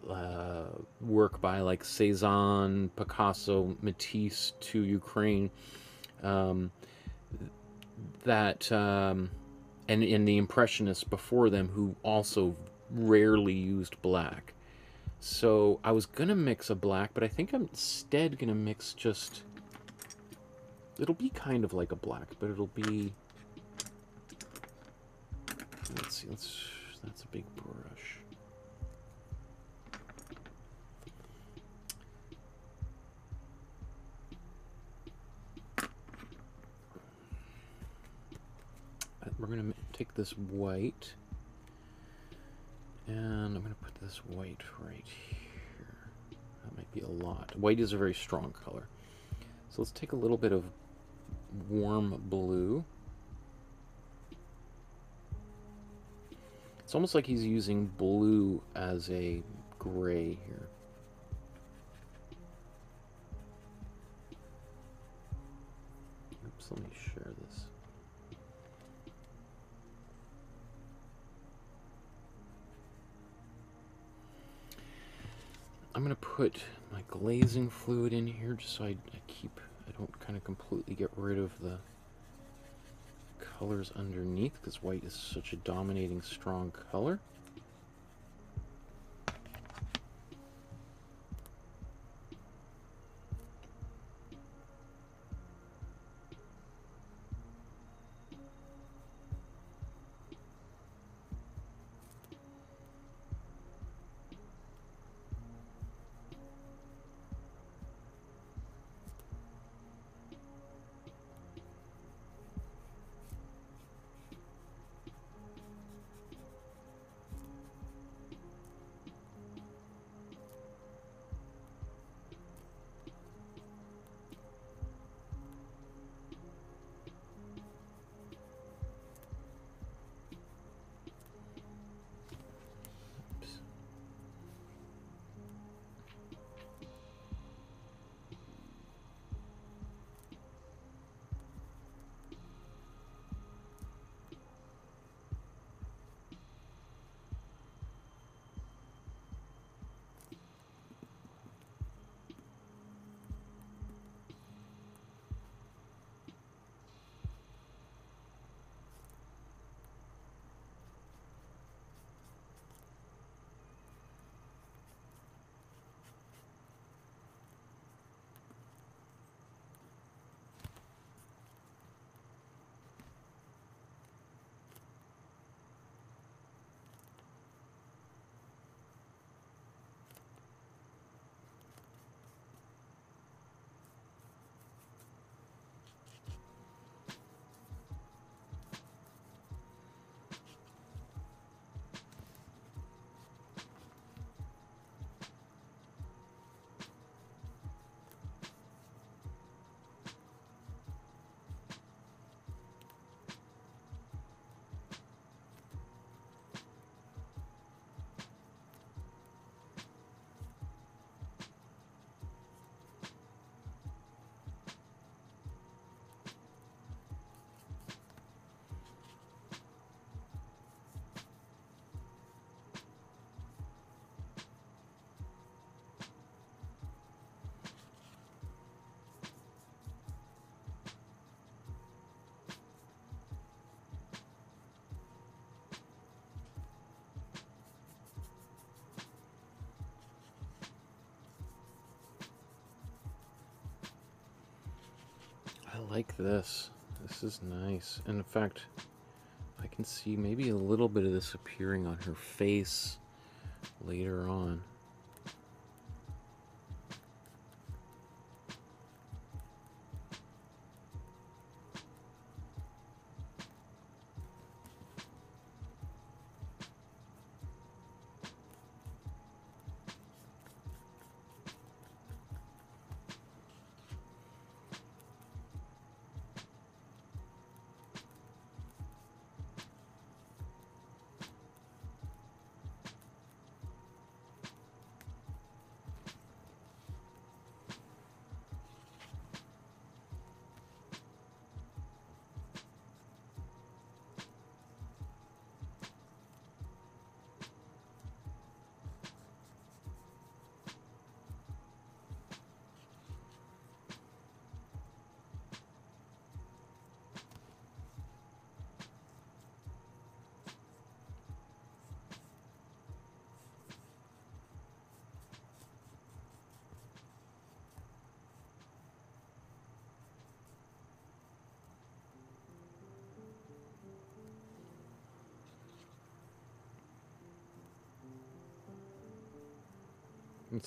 uh, work by like Cezanne, Picasso, Matisse to Ukraine. Um, that um, and in the Impressionists before them, who also rarely used black. So I was gonna mix a black, but I think I'm instead gonna mix just. It'll be kind of like a black, but it'll be. Let's see. Let's. That's a big brush. we're going to take this white and I'm going to put this white right here. That might be a lot. White is a very strong color. So let's take a little bit of warm blue. It's almost like he's using blue as a gray here. Oops, let me share this. I'm going to put my glazing fluid in here just so I, I keep, I don't kind of completely get rid of the colors underneath because white is such a dominating strong color. Like this. This is nice. And in fact, I can see maybe a little bit of this appearing on her face later on.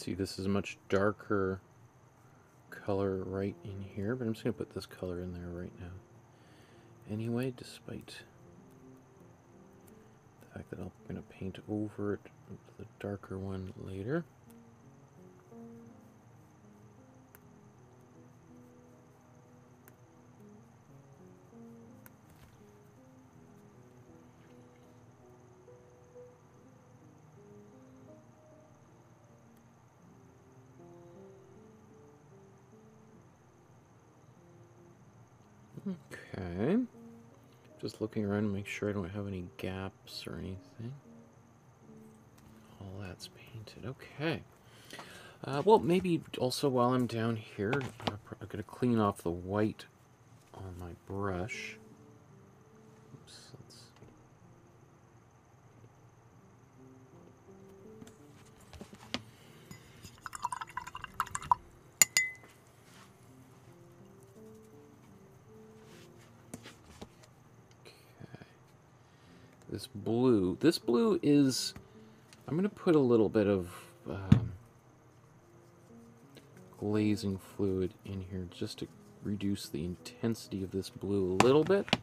See this is a much darker color right in here, but I'm just going to put this color in there right now. Anyway, despite the fact that I'm going to paint over it the darker one later. Looking around make sure I don't have any gaps or anything. All that's painted. Okay. Uh, well, maybe also while I'm down here, I'm going to clean off the white on my brush. This blue is, I'm going to put a little bit of um, glazing fluid in here just to reduce the intensity of this blue a little bit.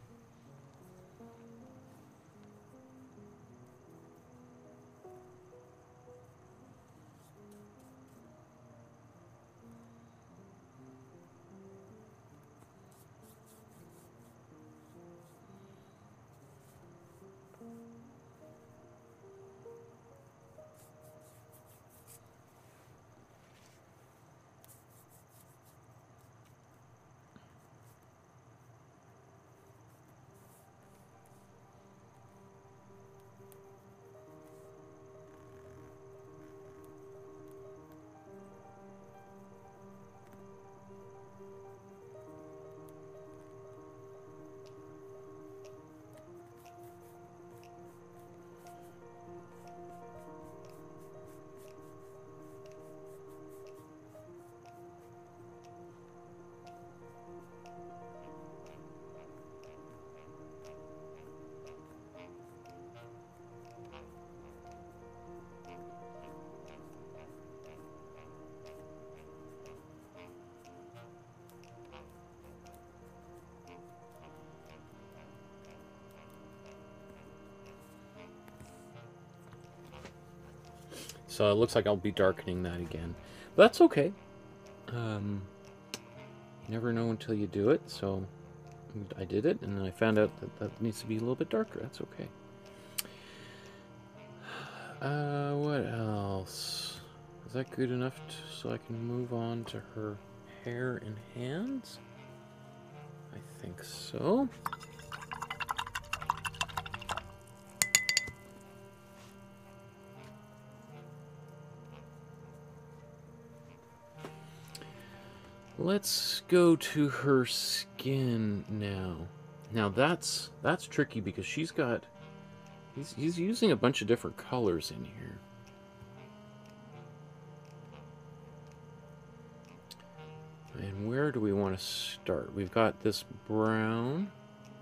So it looks like I'll be darkening that again. But that's okay. Um, never know until you do it, so I did it, and then I found out that that needs to be a little bit darker. That's okay. Uh, what else? Is that good enough to, so I can move on to her hair and hands? I think so. Let's go to her skin now. Now that's that's tricky because she's got he's he's using a bunch of different colors in here. And where do we want to start? We've got this brown,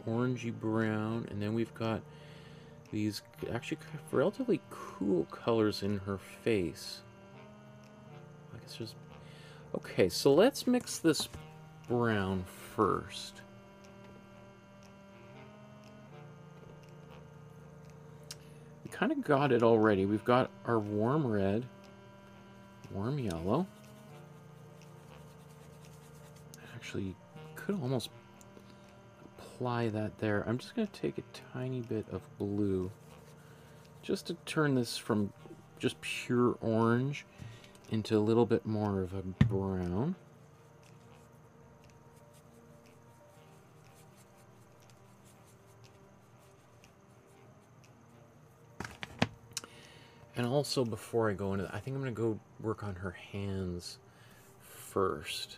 orangey brown, and then we've got these actually relatively cool colors in her face. I guess there's Okay, so let's mix this brown first. We kind of got it already. We've got our warm red, warm yellow. Actually, could almost apply that there. I'm just going to take a tiny bit of blue just to turn this from just pure orange into a little bit more of a brown. And also, before I go into that, I think I'm going to go work on her hands first.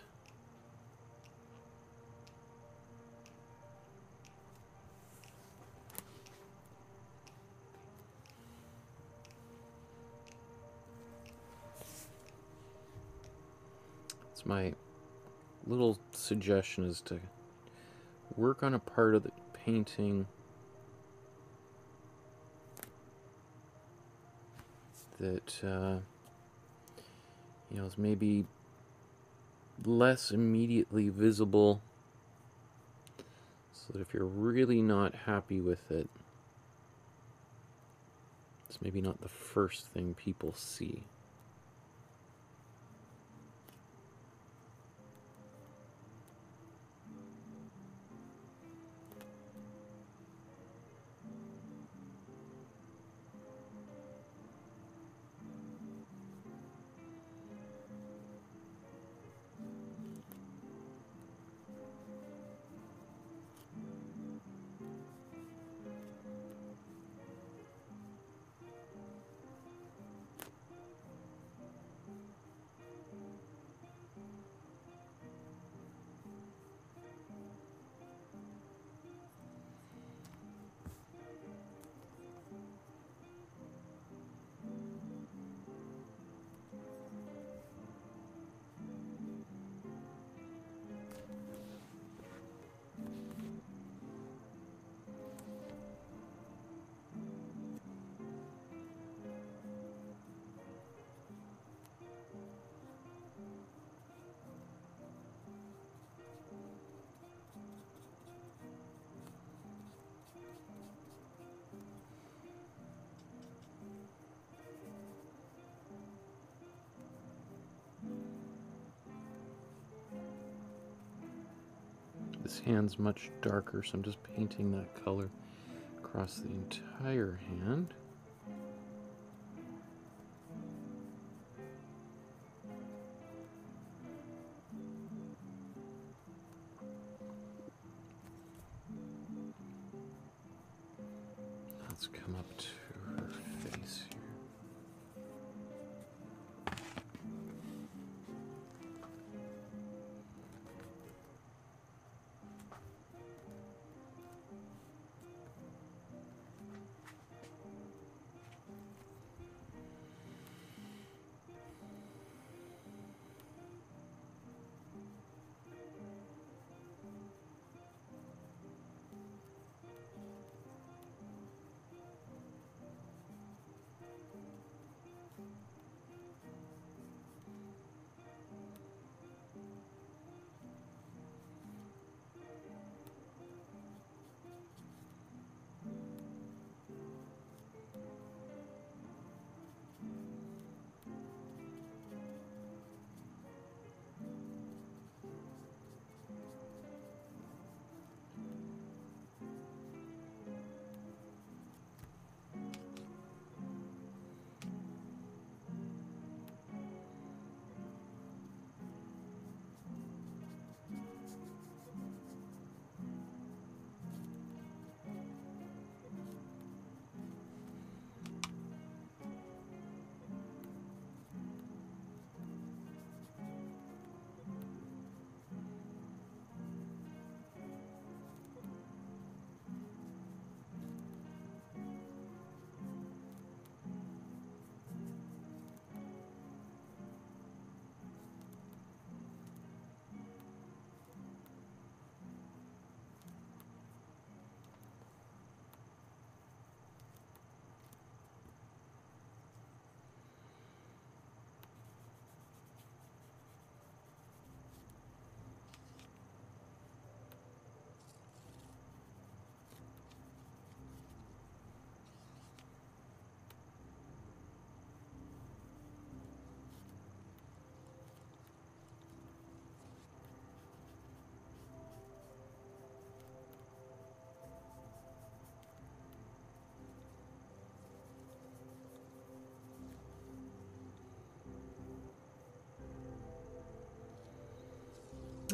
My little suggestion is to work on a part of the painting that uh, you know is maybe less immediately visible so that if you're really not happy with it it's maybe not the first thing people see hand's much darker, so I'm just painting that color across the entire hand.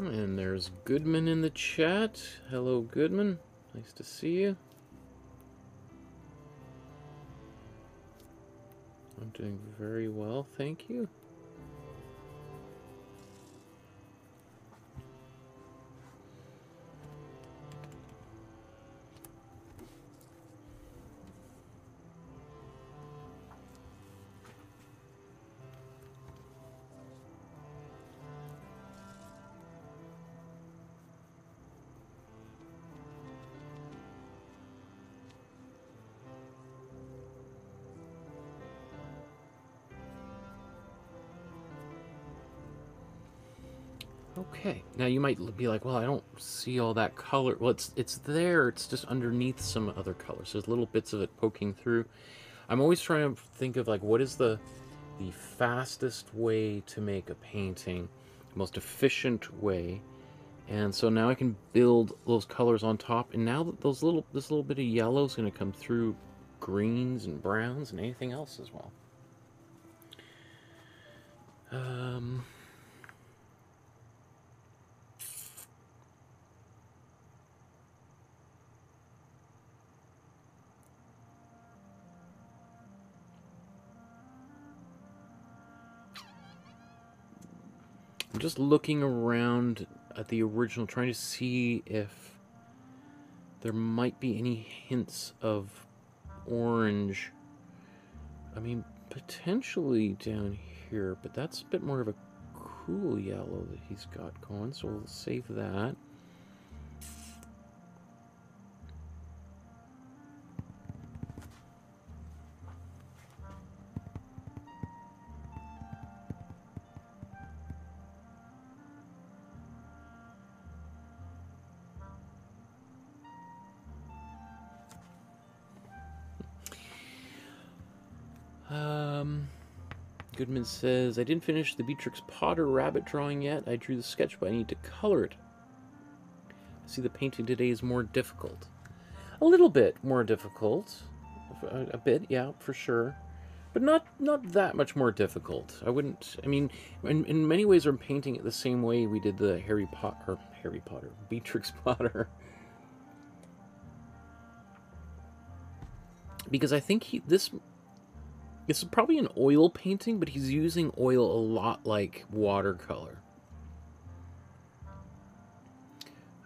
And there's Goodman in the chat. Hello, Goodman. Nice to see you. I'm doing very well, thank you. Now you might be like, well, I don't see all that color. Well, it's it's there. It's just underneath some other colors. There's little bits of it poking through. I'm always trying to think of like what is the the fastest way to make a painting, most efficient way. And so now I can build those colors on top. And now that those little this little bit of yellow is going to come through greens and browns and anything else as well. Um I'm just looking around at the original, trying to see if there might be any hints of orange. I mean, potentially down here, but that's a bit more of a cool yellow that he's got going, so we'll save that. Says, I didn't finish the Beatrix Potter rabbit drawing yet. I drew the sketch, but I need to color it. I See, the painting today is more difficult. A little bit more difficult. A, uh, a bit, yeah, for sure. But not not that much more difficult. I wouldn't. I mean, in, in many ways, I'm painting it the same way we did the Harry Potter, Harry Potter, Beatrix Potter. Because I think he this is probably an oil painting, but he's using oil a lot like watercolor.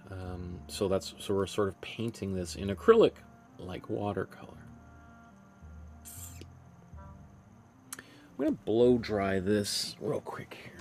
Um, so that's so we're sort of painting this in acrylic like watercolor. I'm gonna blow dry this real quick here.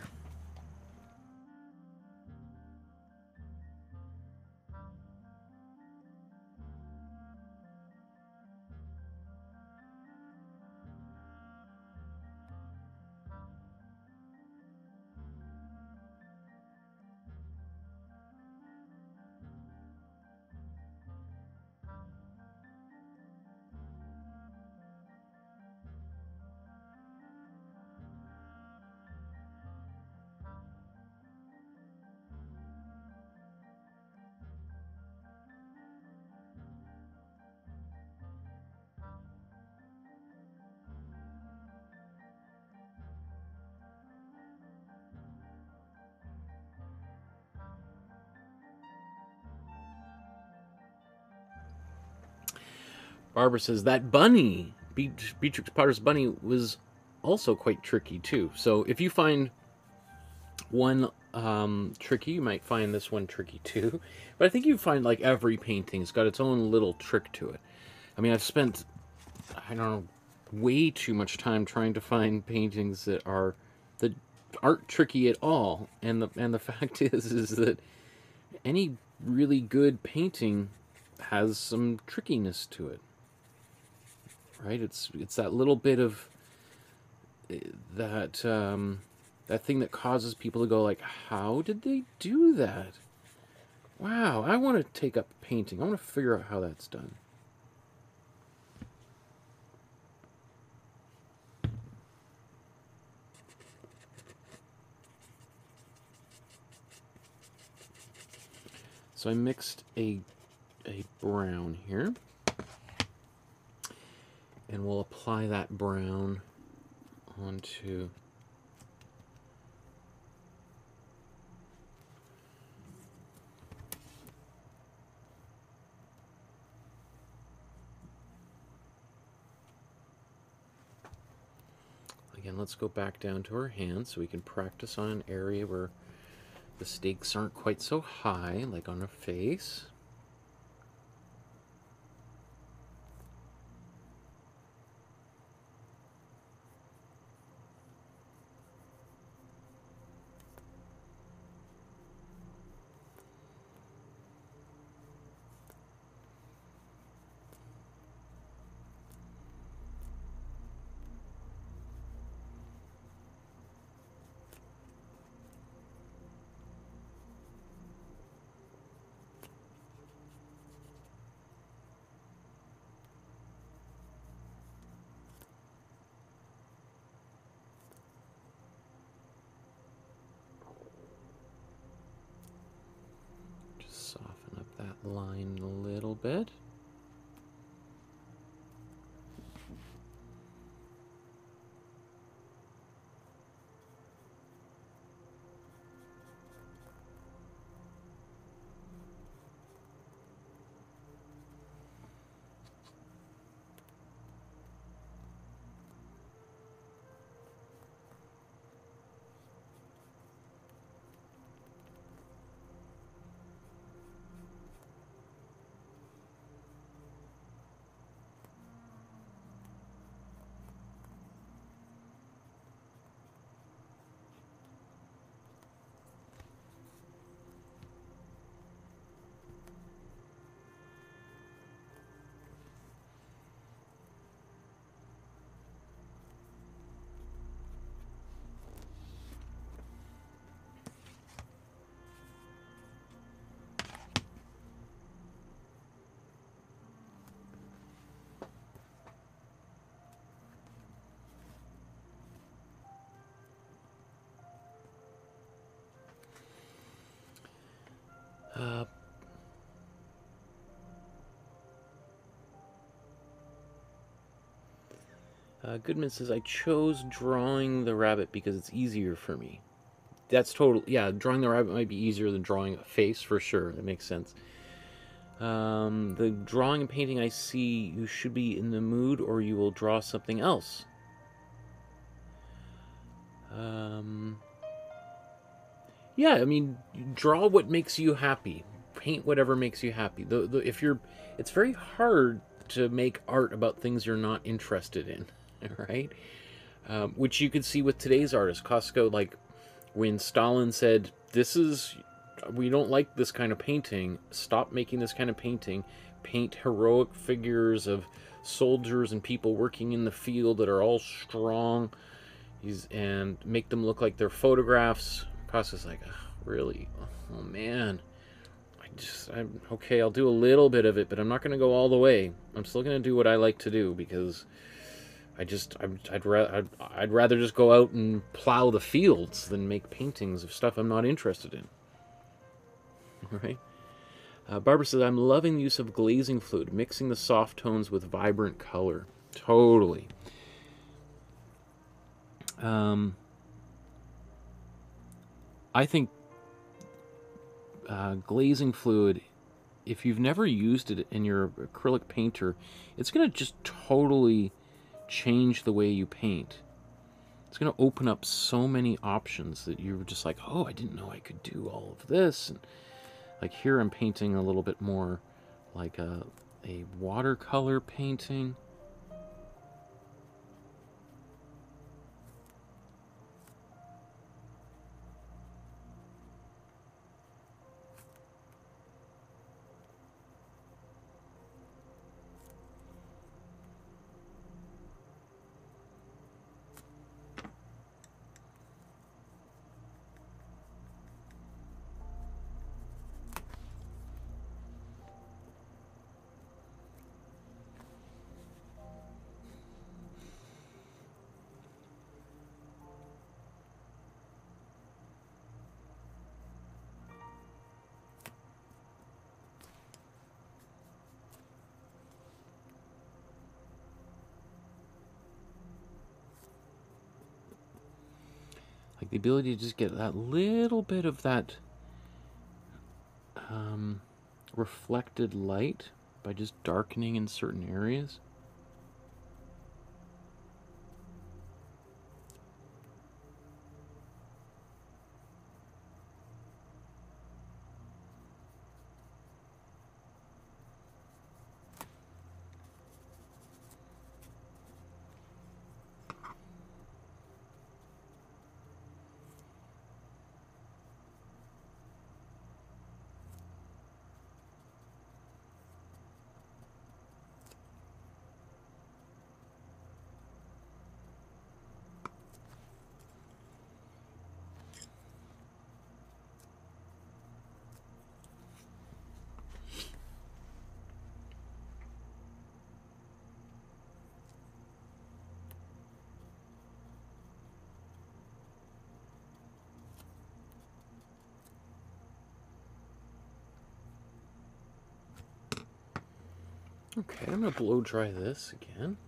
Barbara says that bunny, Beatrix Potter's bunny, was also quite tricky too. So if you find one um, tricky, you might find this one tricky too. But I think you find like every painting's got its own little trick to it. I mean, I've spent, I don't know, way too much time trying to find paintings that are that aren't tricky at all. And the and the fact is is that any really good painting has some trickiness to it right? It's it's that little bit of eh, that um, that thing that causes people to go like, how did they do that? Wow, I want to take up painting. I want to figure out how that's done. So I mixed a a brown here and we'll apply that brown onto Again, let's go back down to our hands so we can practice on an area where the stakes aren't quite so high, like on a face. Uh, uh, Goodman says, I chose drawing the rabbit because it's easier for me. That's total. Yeah, drawing the rabbit might be easier than drawing a face for sure. That makes sense. Um, the drawing and painting I see, you should be in the mood or you will draw something else. Um, yeah, I mean, draw what makes you happy. Paint whatever makes you happy. The, the, if you're, it's very hard to make art about things you're not interested in, right? Um, which you could see with today's artists. Kotska, like when Stalin said, "This is, we don't like this kind of painting. Stop making this kind of painting. Paint heroic figures of soldiers and people working in the field that are all strong." He's and make them look like they're photographs. Kotska's like, oh, really? Oh man. I just, I'm okay. I'll do a little bit of it, but I'm not going to go all the way. I'm still going to do what I like to do because I just, i would ra- I'd, I'd rather just go out and plow the fields than make paintings of stuff I'm not interested in. Right? Uh, Barbara says, I'm loving the use of glazing fluid, mixing the soft tones with vibrant color. Totally. Um, I think uh, glazing fluid, if you've never used it in your acrylic painter, it's going to just totally change the way you paint. It's going to open up so many options that you're just like, oh, I didn't know I could do all of this. And like here, I'm painting a little bit more like a, a watercolor painting. Ability to just get that little bit of that um, reflected light by just darkening in certain areas. Okay, I'm to blow dry this again.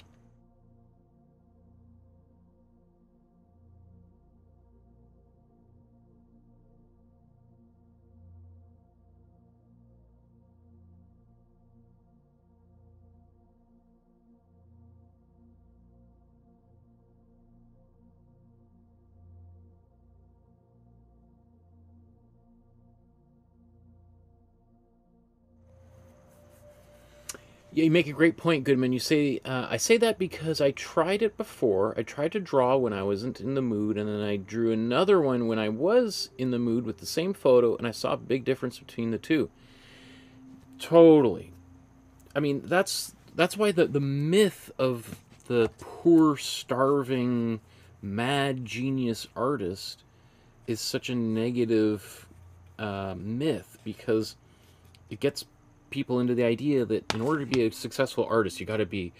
You make a great point, Goodman. You say uh, I say that because I tried it before. I tried to draw when I wasn't in the mood, and then I drew another one when I was in the mood with the same photo, and I saw a big difference between the two. Totally. I mean, that's that's why the the myth of the poor, starving, mad genius artist is such a negative uh, myth because it gets people into the idea that in order to be a successful artist, you got to be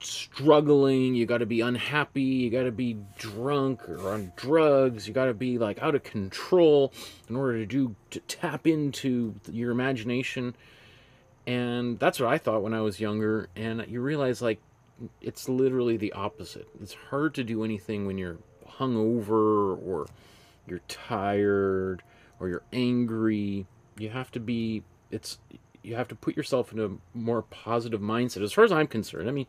struggling, you got to be unhappy, you got to be drunk or on drugs, you got to be like out of control in order to do to tap into your imagination. And that's what I thought when I was younger and you realize like it's literally the opposite. It's hard to do anything when you're hungover or you're tired or you're angry. You have to be it's you have to put yourself in a more positive mindset as far as I'm concerned. I mean,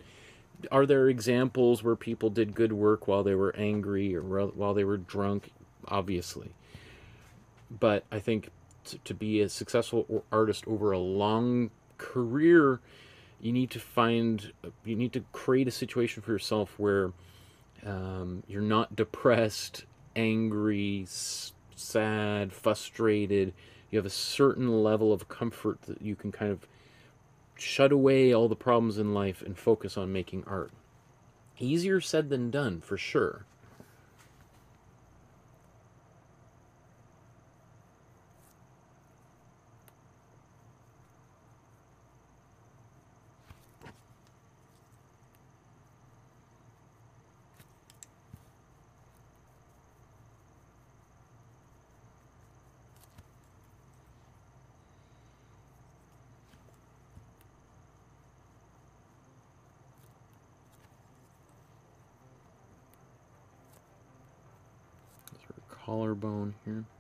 are there examples where people did good work while they were angry or while they were drunk? Obviously. But I think to be a successful artist over a long career, you need to find, you need to create a situation for yourself where um, you're not depressed, angry, sad, frustrated. You have a certain level of comfort that you can kind of shut away all the problems in life and focus on making art. Easier said than done, for sure. Collarbone here.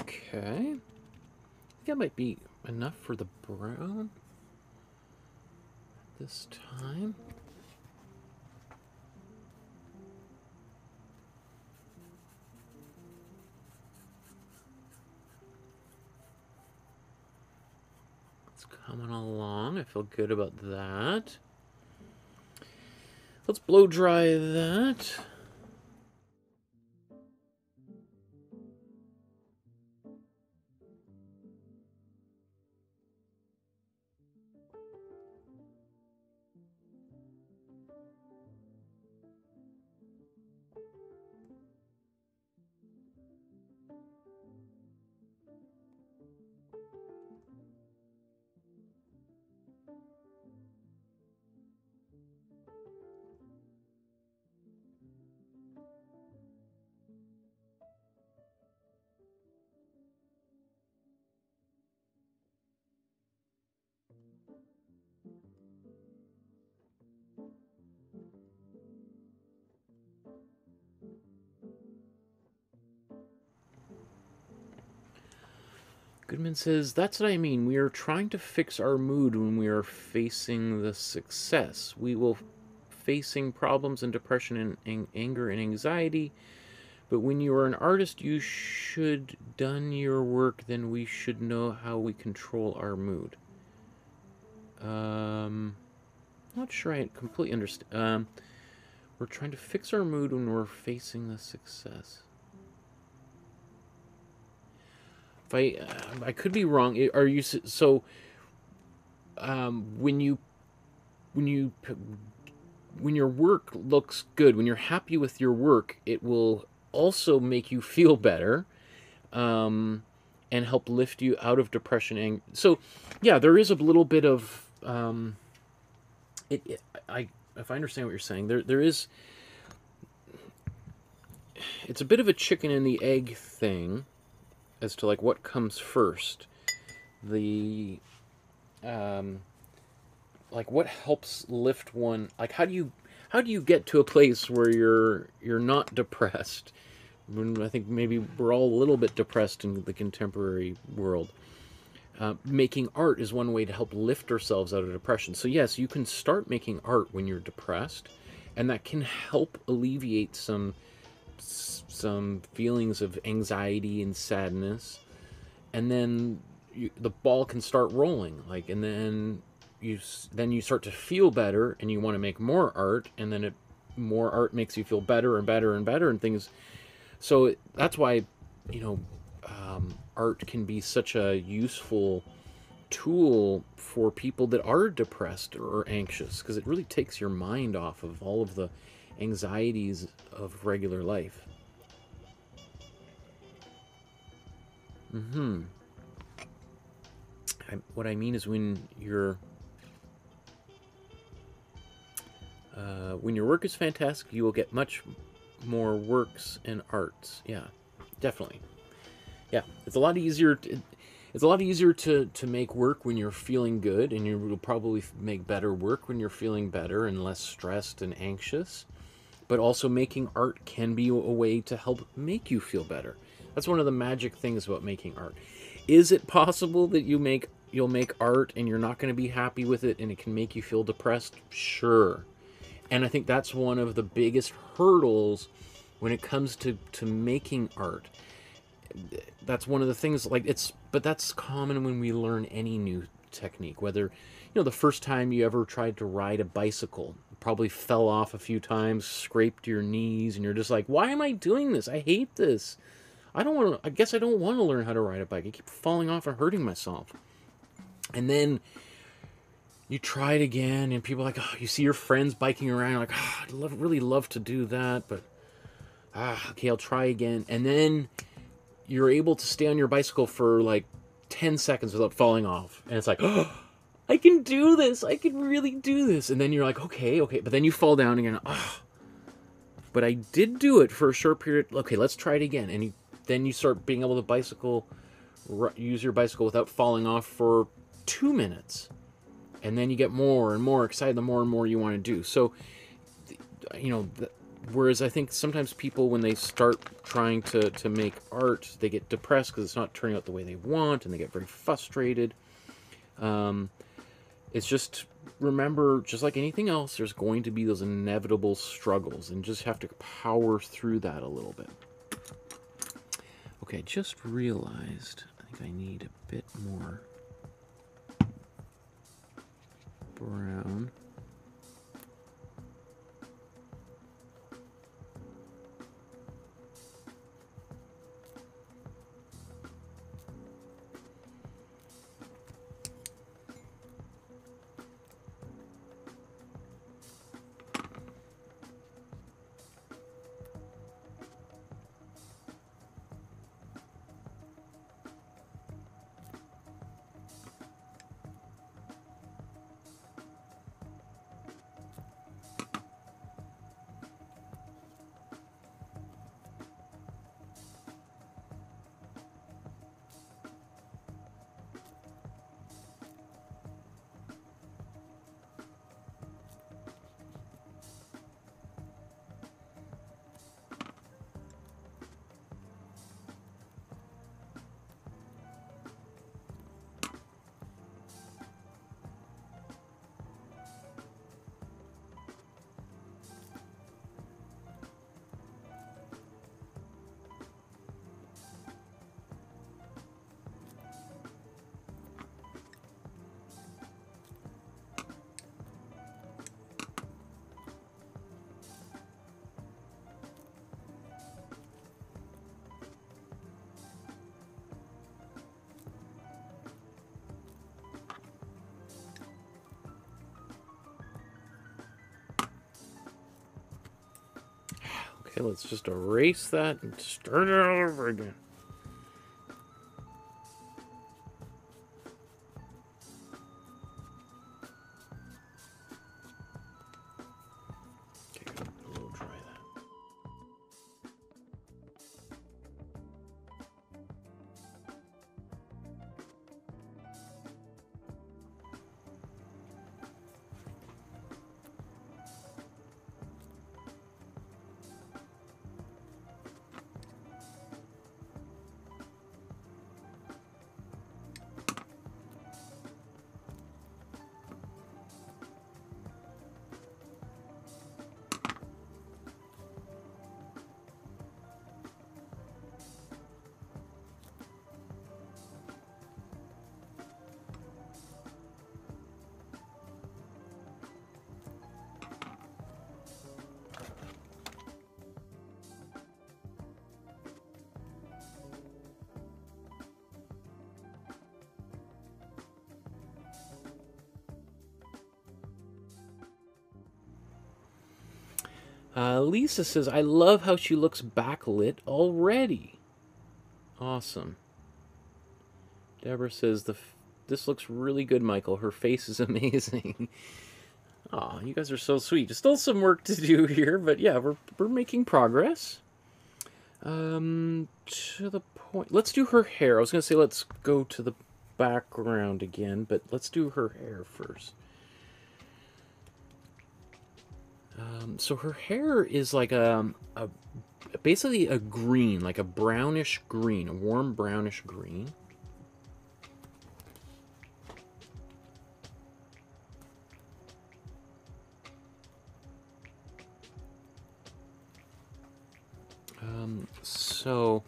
Okay. That might be enough for the brown this time. It's coming along. I feel good about that. Let's blow dry that. Says, That's what I mean. We are trying to fix our mood when we are facing the success. We will facing problems and depression and, and anger and anxiety. But when you are an artist, you should done your work. Then we should know how we control our mood. Um, not sure I completely understand. Um, we're trying to fix our mood when we're facing the success. I, uh, I could be wrong. Are you so? Um, when you, when you, when your work looks good, when you're happy with your work, it will also make you feel better, um, and help lift you out of depression. And so, yeah, there is a little bit of, um, it, it I if I understand what you're saying, there there is it's a bit of a chicken and the egg thing as to like what comes first. The um like what helps lift one like how do you how do you get to a place where you're you're not depressed? I think maybe we're all a little bit depressed in the contemporary world. Uh, making art is one way to help lift ourselves out of depression. So, yes, you can start making art when you're depressed, and that can help alleviate some some feelings of anxiety and sadness. And then you, the ball can start rolling, like, and then you then you start to feel better, and you want to make more art, and then it more art makes you feel better and better and better, and things. So that's why, you know, um, art can be such a useful tool for people that are depressed or anxious because it really takes your mind off of all of the anxieties of regular life. Hmm. what I mean is when you're uh, when your work is fantastic, you will get much more works and arts. Yeah, definitely yeah, it's a lot easier. To, it's a lot easier to to make work when you're feeling good, and you will probably make better work when you're feeling better and less stressed and anxious. But also, making art can be a way to help make you feel better. That's one of the magic things about making art. Is it possible that you make you'll make art and you're not going to be happy with it and it can make you feel depressed? Sure. And I think that's one of the biggest hurdles when it comes to, to making art that's one of the things like it's but that's common when we learn any new technique whether you know the first time you ever tried to ride a bicycle probably fell off a few times scraped your knees and you're just like why am i doing this? I hate this. I don't want to i guess i don't want to learn how to ride a bike. I keep falling off and hurting myself. And then you try it again and people like oh, you see your friends biking around like oh, i'd love, really love to do that but ah okay i'll try again. And then you're able to stay on your bicycle for like 10 seconds without falling off. And it's like, oh, I can do this. I can really do this. And then you're like, okay, okay. But then you fall down again. Oh, but I did do it for a short period. Okay, let's try it again. And you, then you start being able to bicycle, use your bicycle without falling off for two minutes. And then you get more and more excited the more and more you want to do. So, you know, whereas I think sometimes people, when they start trying to, to make art, they get depressed because it's not turning out the way they want, and they get very frustrated. Um, it's just remember, just like anything else, there's going to be those inevitable struggles, and just have to power through that a little bit. Okay, just realized I think I need a bit more brown. Okay, let's just erase that and start it all over again. Lisa says, I love how she looks backlit already. Awesome. Deborah says, the this looks really good, Michael. Her face is amazing. Aw, you guys are so sweet. Still some work to do here, but yeah, we're, we're making progress. Um, to the point. Let's do her hair. I was going to say let's go to the background again, but let's do her hair first. Um, so her hair is like a, a basically a green, like a brownish green, a warm brownish green. Um, so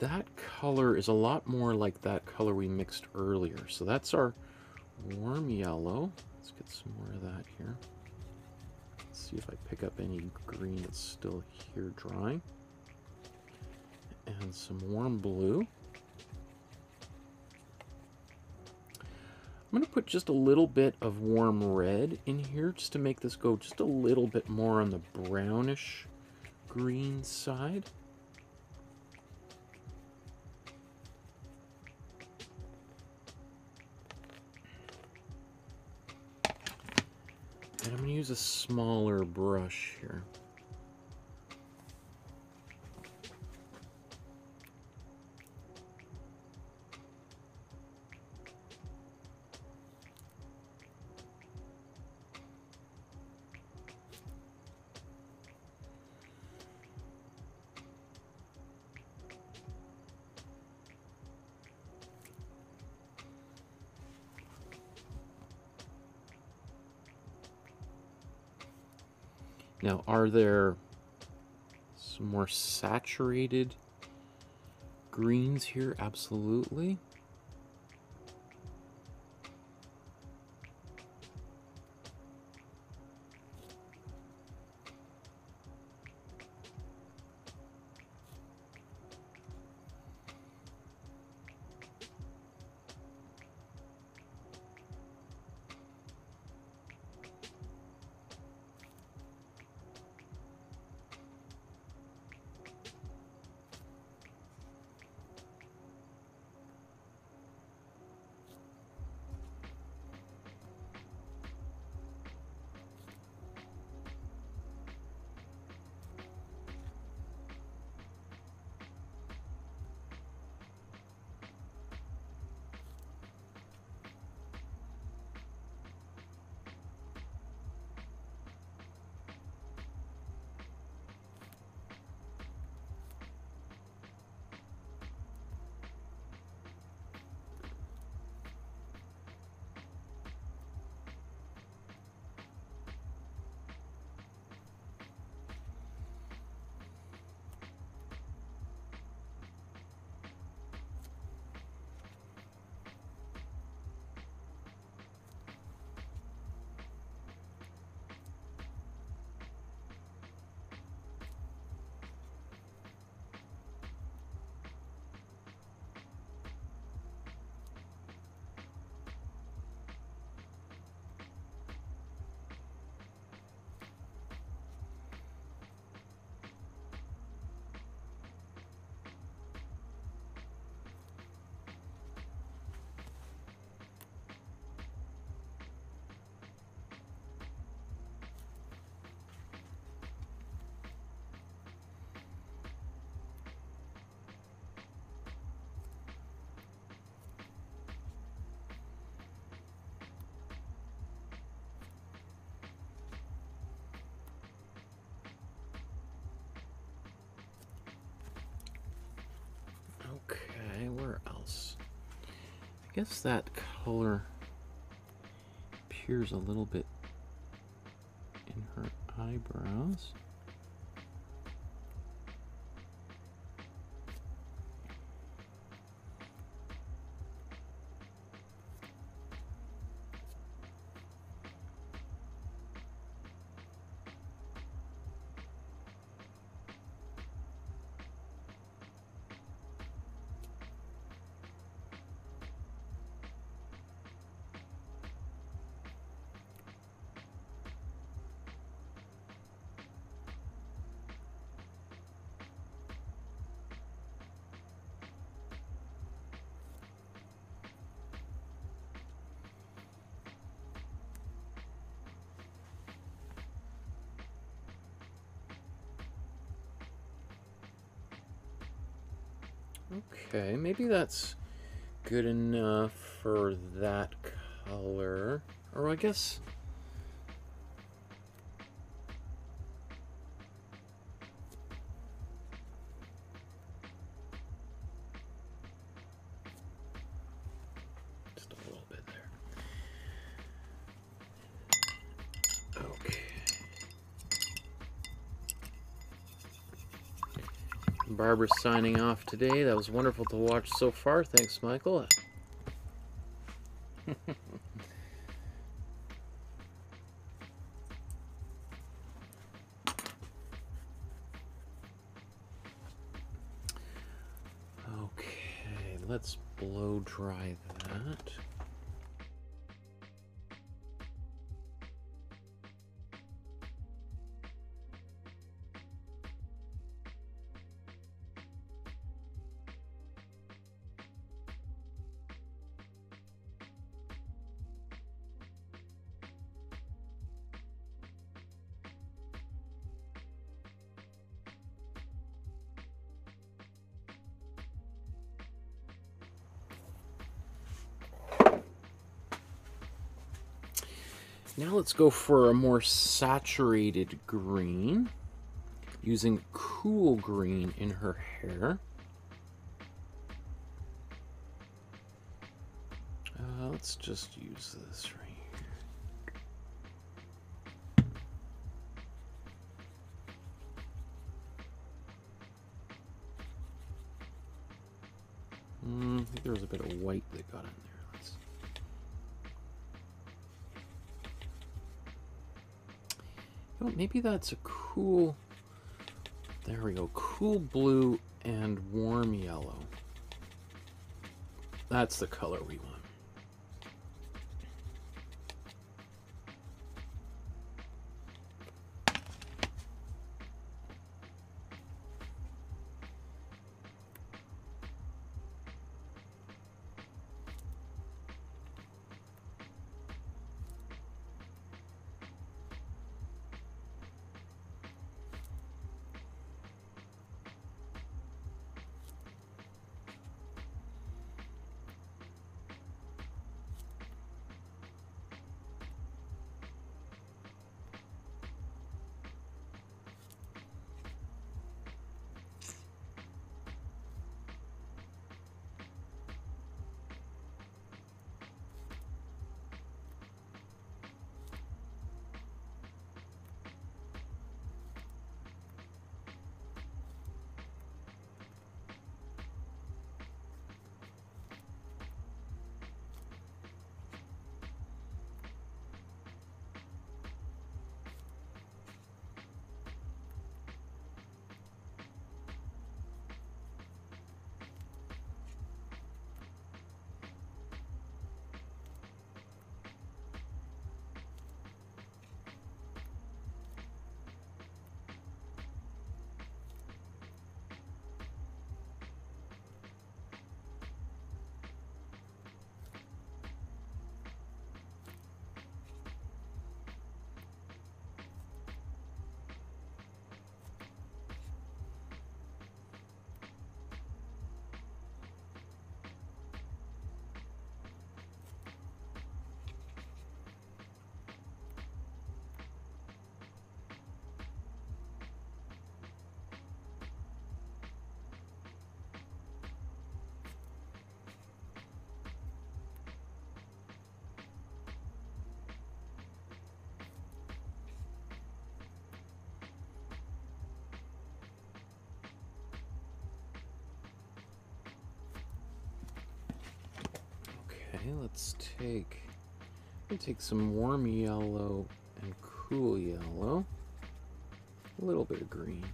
that color is a lot more like that color we mixed earlier. So that's our warm yellow. Let's get some more of that here. See if I pick up any green that's still here drying. And some warm blue. I'm going to put just a little bit of warm red in here just to make this go just a little bit more on the brownish green side. Use a smaller brush here. Now, are there some more saturated greens here? Absolutely. Color appears a little bit in her eyebrows. Okay, maybe that's good enough for that color. Or I guess... Barbara's signing off today. That was wonderful to watch so far. Thanks, Michael. okay, let's blow dry Now let's go for a more saturated green using cool green in her hair. Uh, let's just use this right maybe that's a cool. There we go. Cool blue and warm yellow. That's the color we want. Let's take take some warm yellow and cool yellow. A little bit of green.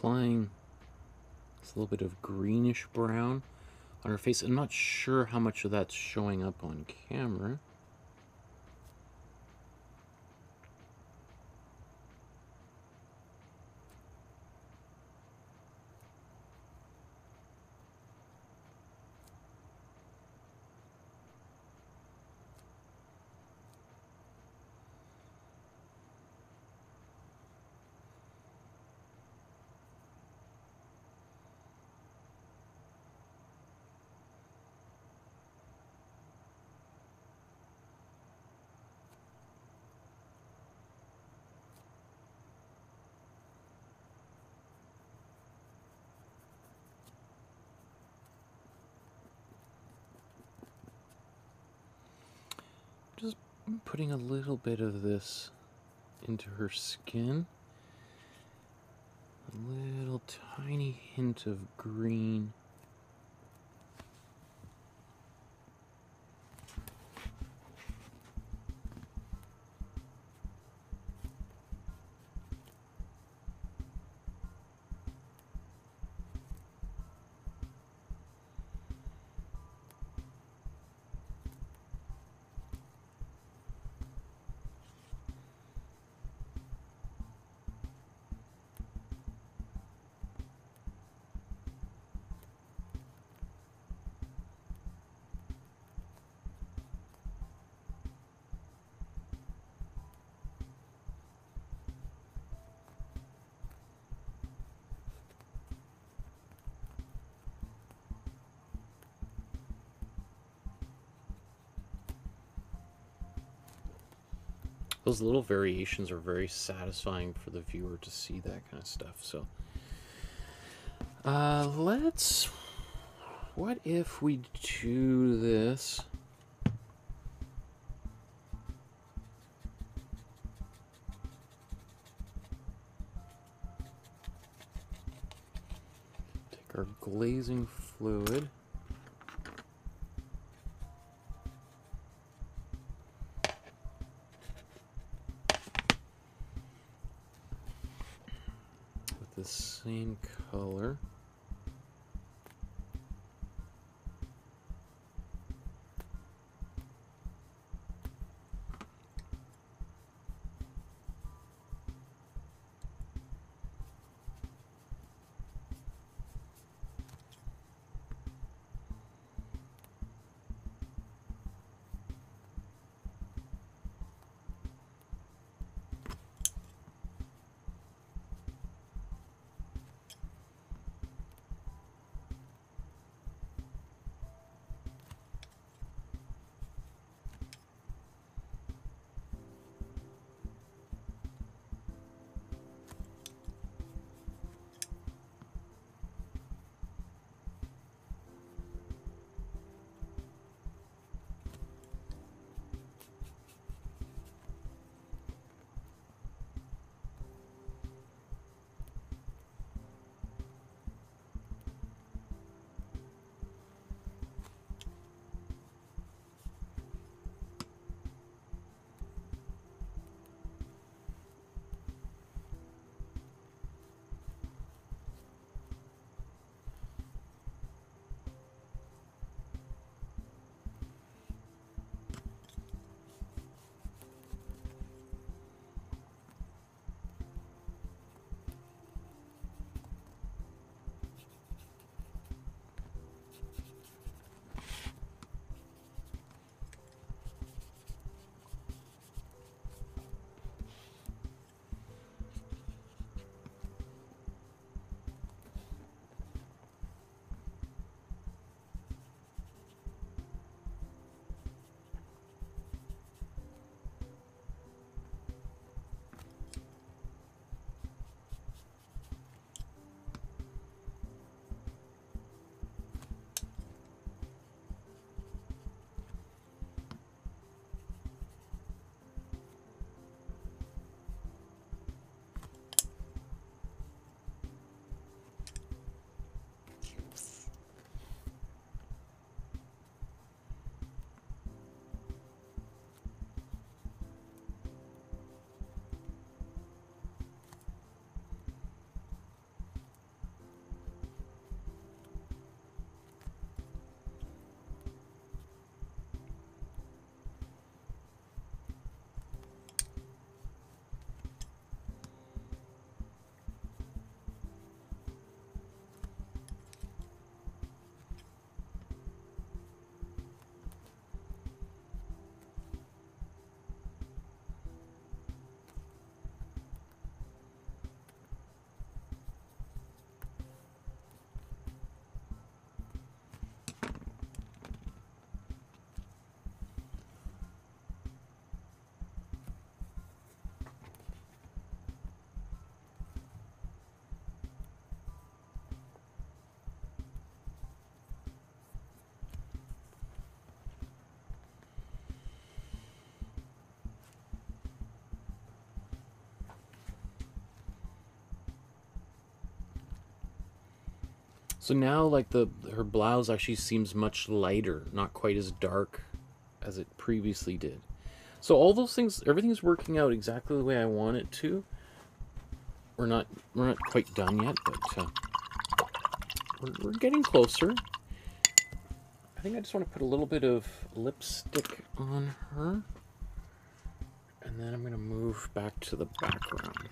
Applying a little bit of greenish brown on her face. I'm not sure how much of that's showing up on camera. just putting a little bit of this into her skin. A little tiny hint of green. Those little variations are very satisfying for the viewer to see that kind of stuff. So, uh, let's. What if we do this? Take our glazing fluid. So now, like the her blouse actually seems much lighter, not quite as dark as it previously did. So all those things, everything's working out exactly the way I want it to. We're not we're not quite done yet, but uh, we're, we're getting closer. I think I just want to put a little bit of lipstick on her. And then I'm going to move back to the background.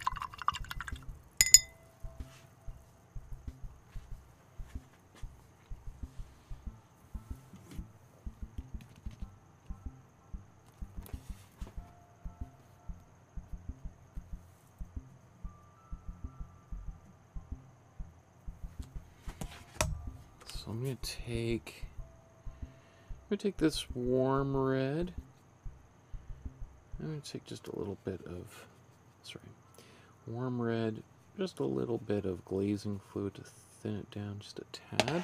Take this warm red. I'm going to take just a little bit of, sorry, warm red, just a little bit of glazing fluid to thin it down just a tad.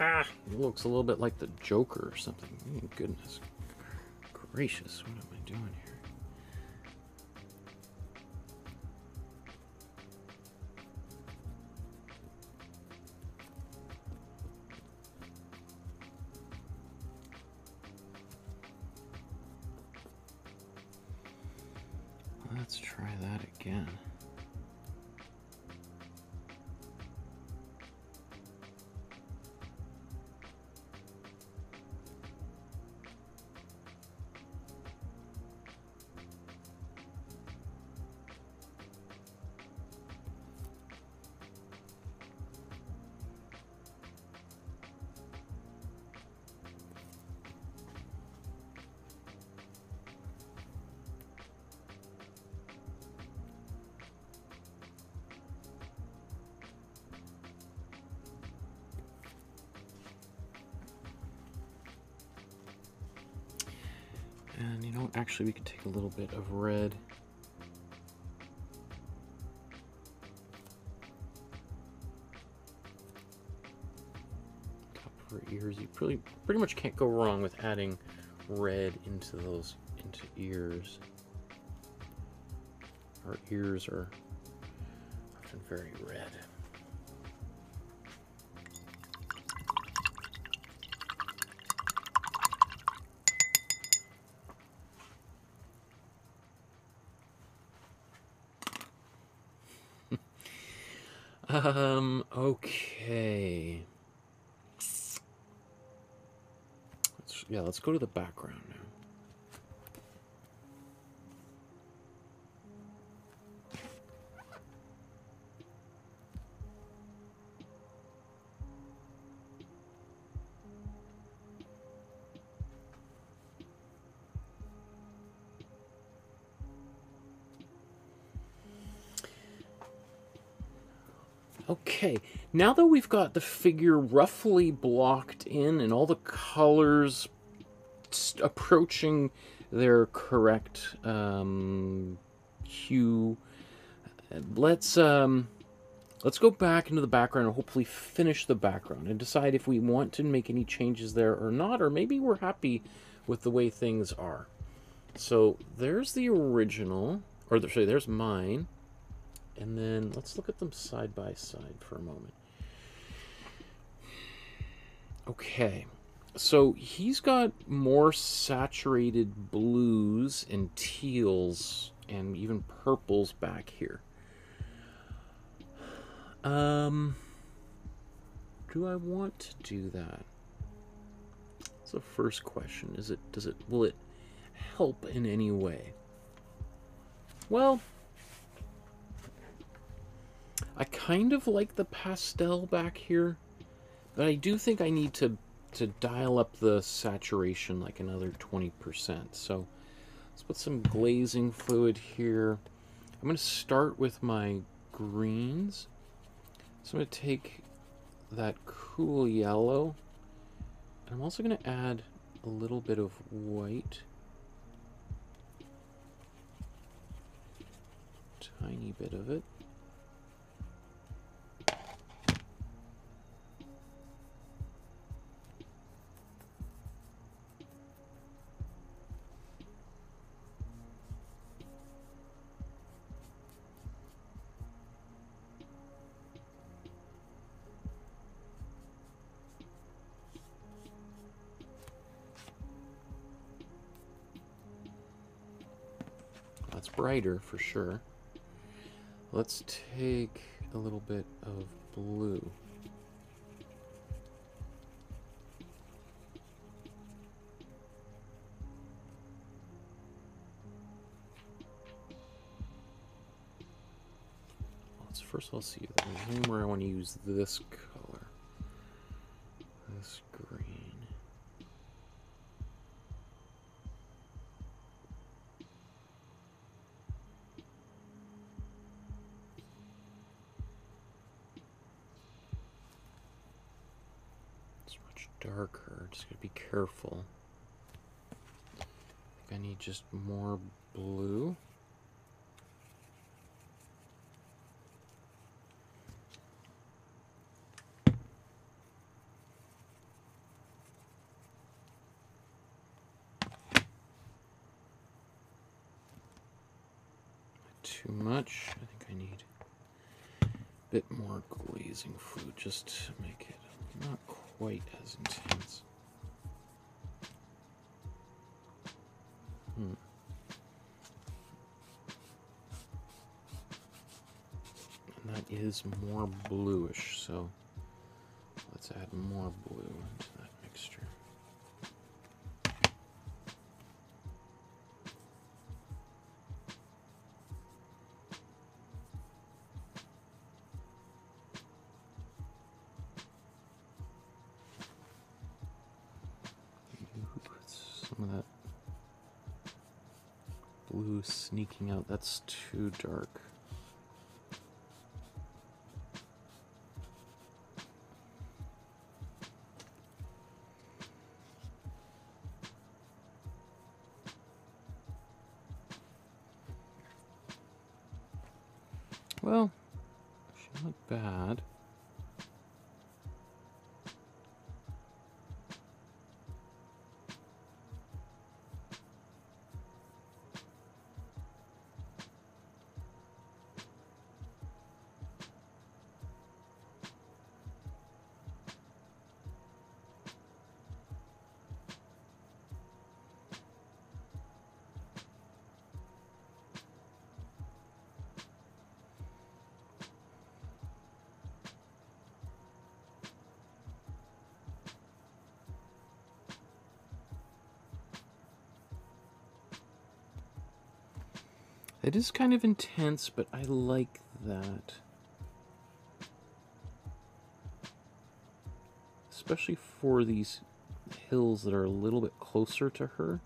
Ah, it looks a little bit like the Joker or something. Oh, goodness gracious, what am I doing here? A little bit of red. Top ears. You pretty pretty much can't go wrong with adding red into those into ears. Our ears are often very red. Um, okay. Let's, yeah, let's go to the background now. Now that we've got the figure roughly blocked in and all the colors approaching their correct um, hue, let's um, let's go back into the background and hopefully finish the background and decide if we want to make any changes there or not, or maybe we're happy with the way things are. So there's the original, or sorry, there's mine. And then let's look at them side by side for a moment. Okay, so he's got more saturated blues and teals and even purples back here. Um, do I want to do that? That's the first question. Is it, does it, will it help in any way? Well, I kind of like the pastel back here, but I do think I need to to dial up the saturation like another 20%. So let's put some glazing fluid here. I'm going to start with my greens. So I'm going to take that cool yellow. And I'm also going to add a little bit of white. Tiny bit of it. Brighter for sure. Let's take a little bit of blue. Let's first I'll see the room where I want to use. This green. darker. Just careful. I I need just more blue. Too much. I think I need a bit more glazing fluid just to make it not quite as intense. Hmm. And that is more bluish, so let's add more blue into that mixture. some of that blue sneaking out. That's too dark. Well, she's not bad. It is kind of intense, but I like that. Especially for these hills that are a little bit closer to her.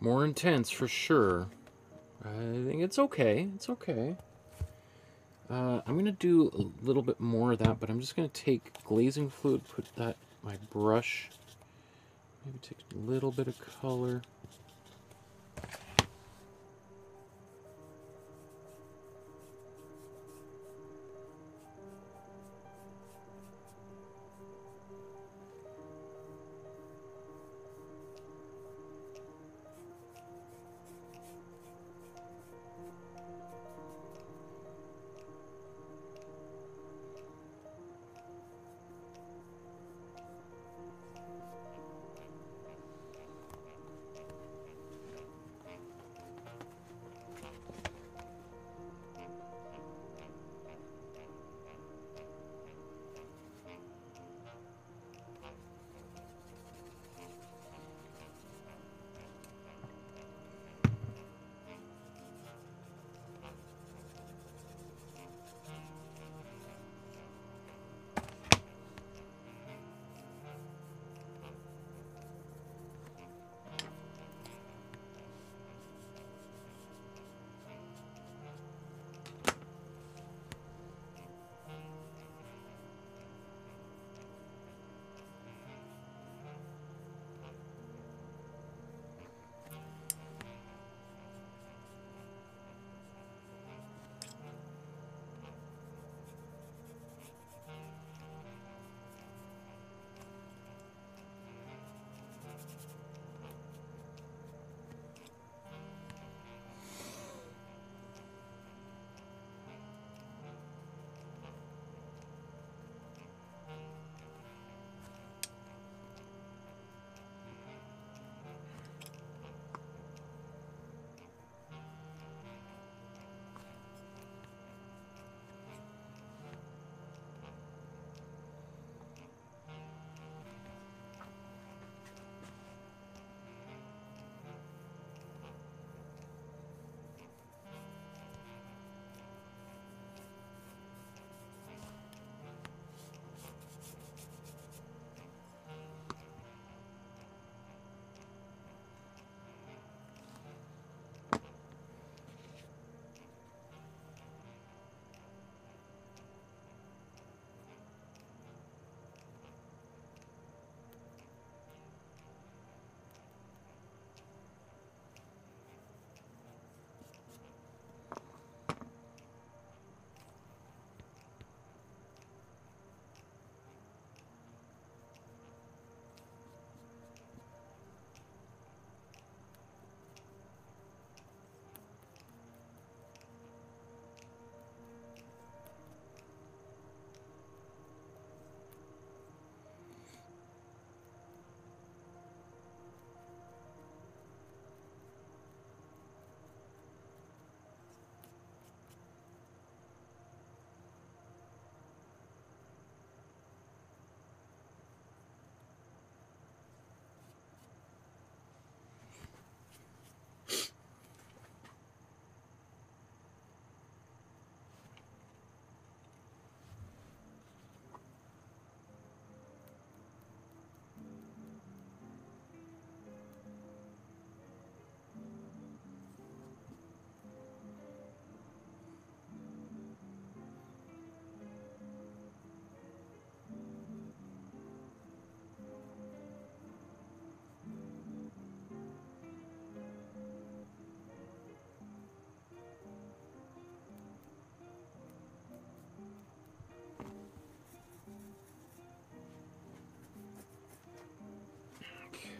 More intense for sure. I think it's okay. It's okay. Uh, I'm going to do a little bit more of that, but I'm just going to take glazing fluid, put that my brush, maybe take a little bit of color.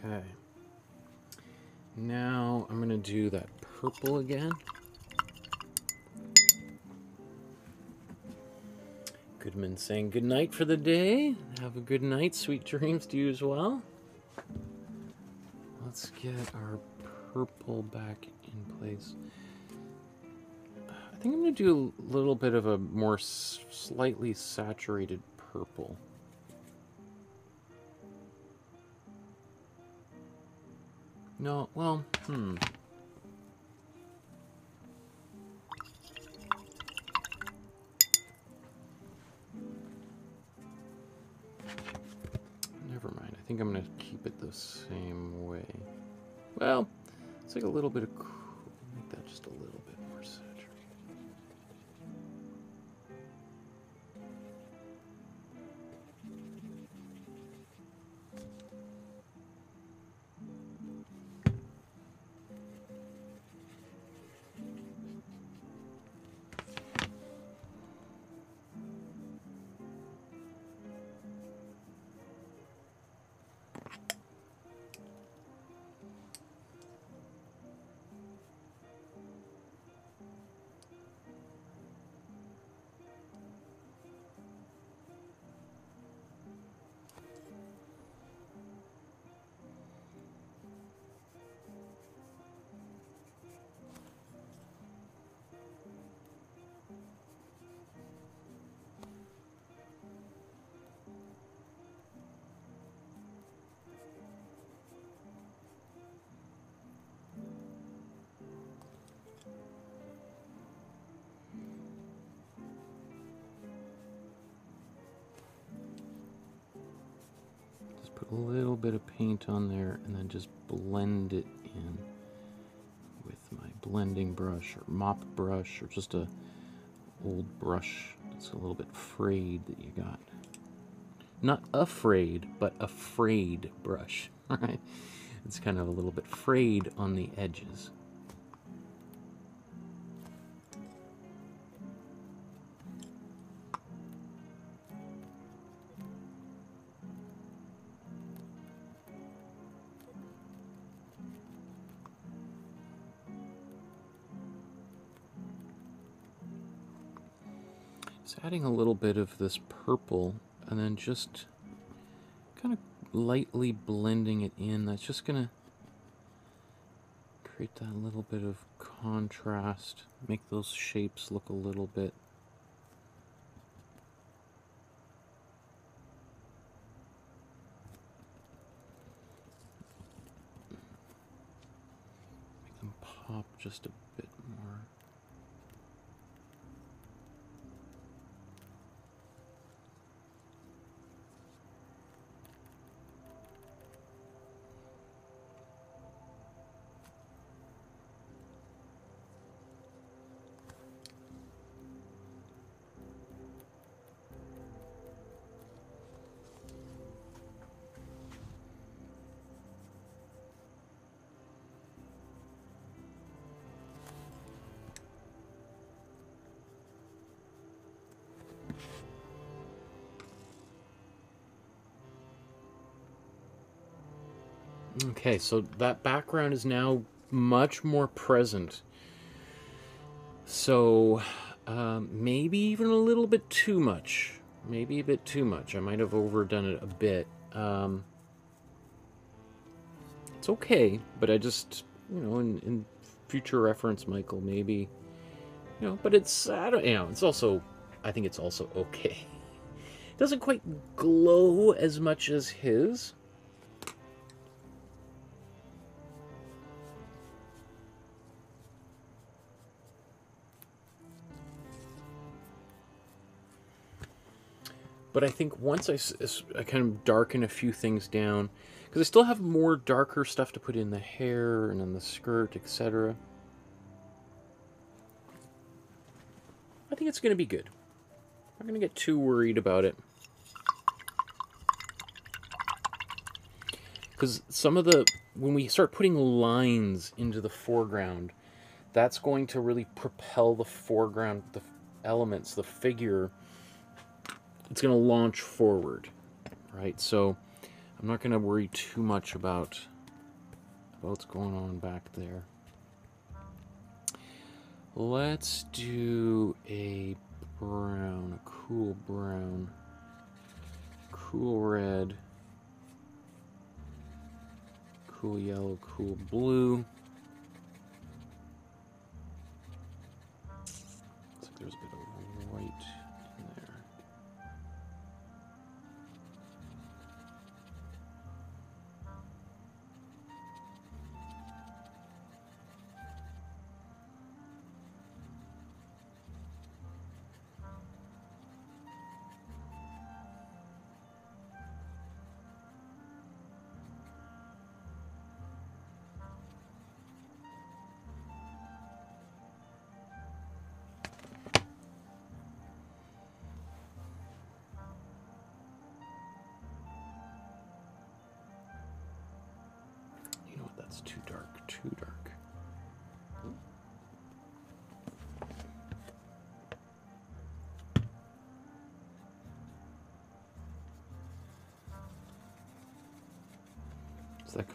Okay. Now I'm going to do that purple again. Goodman saying good night for the day. Have a good night. Sweet dreams to you as well. Let's get our purple back in place. I think I'm going to do a little bit of a more slightly saturated purple. No, well, hmm. Never mind. I think I'm going to keep it the same way. Well, It's like a little bit of, a little bit of paint on there and then just blend it in with my blending brush or mop brush or just a old brush that's a little bit frayed that you got. Not afraid, but a frayed brush, right? It's kind of a little bit frayed on the edges. Adding a little bit of this purple and then just kind of lightly blending it in. That's just going to create that little bit of contrast, make those shapes look a little bit pop just a Okay, so that background is now much more present. So um, maybe even a little bit too much. Maybe a bit too much. I might have overdone it a bit. Um, it's okay, but I just, you know, in, in future reference, Michael, maybe, you know, but it's, I don't, you know, it's also, I think it's also okay. It doesn't quite glow as much as his. But I think once I, I kind of darken a few things down, because I still have more darker stuff to put in the hair and in the skirt, etc. I think it's going to be good. I'm not going to get too worried about it. Because some of the, when we start putting lines into the foreground, that's going to really propel the foreground, the elements, the figure it's going to launch forward, right? So I'm not going to worry too much about, about what's going on back there. Let's do a brown, a cool brown, cool red, cool yellow, cool blue.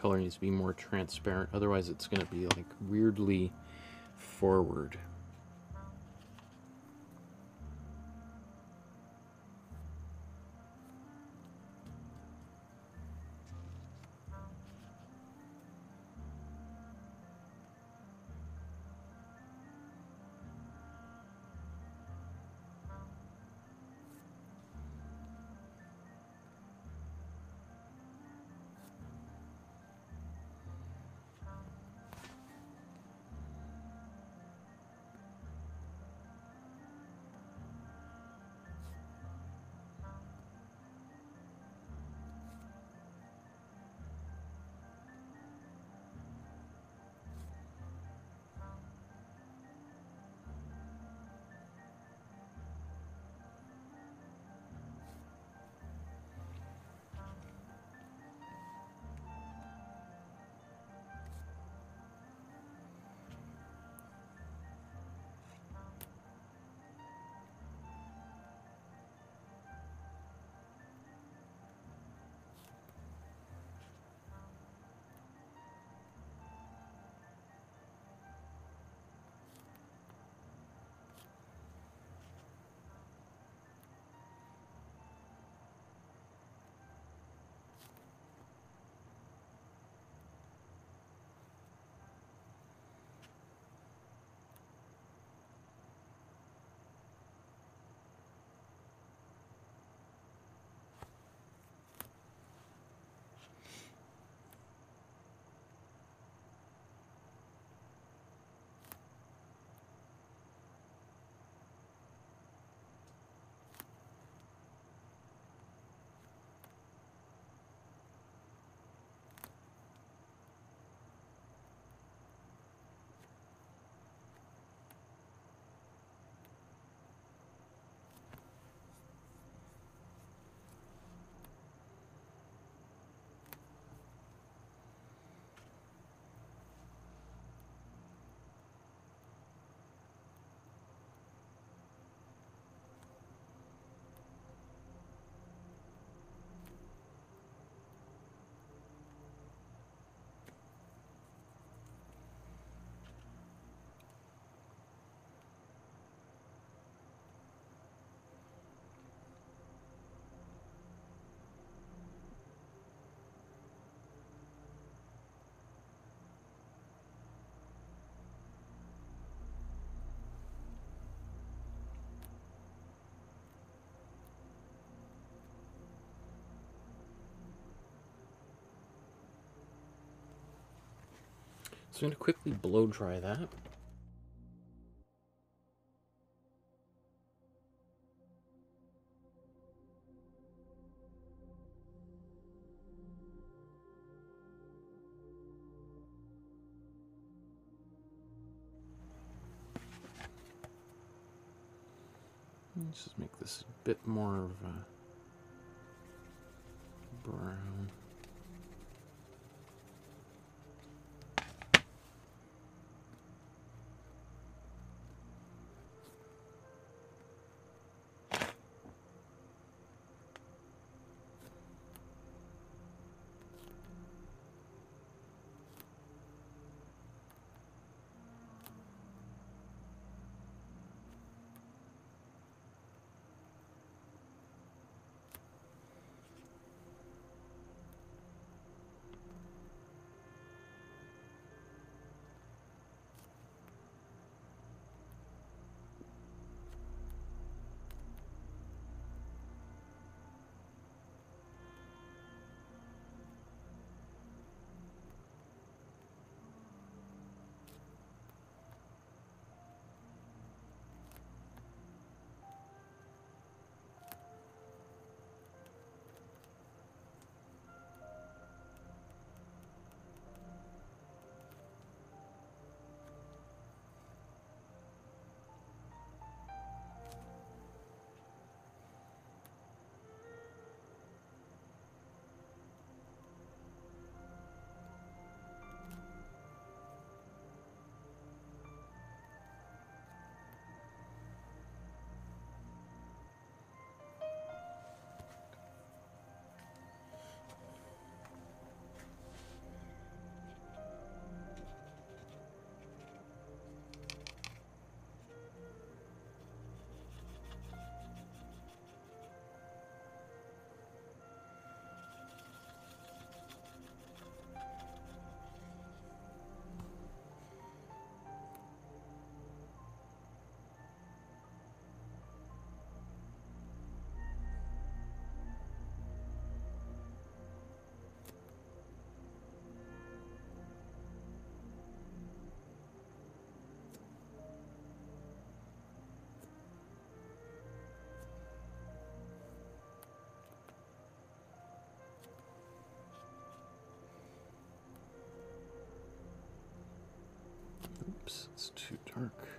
Color needs to be more transparent, otherwise it's going to be like weirdly forward. So I'm going to quickly blow dry that. Let's just make this a bit more of a brown. Oops, it's too dark.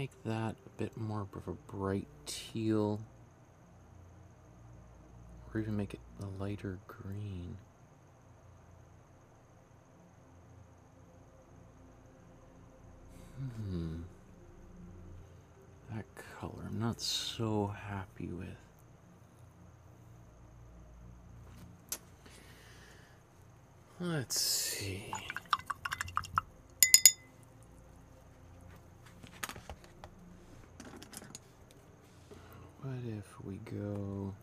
Make that a bit more of a bright teal? Or even make it a lighter green? Hmm. That color I'm not so happy with. Let's see. What if we go.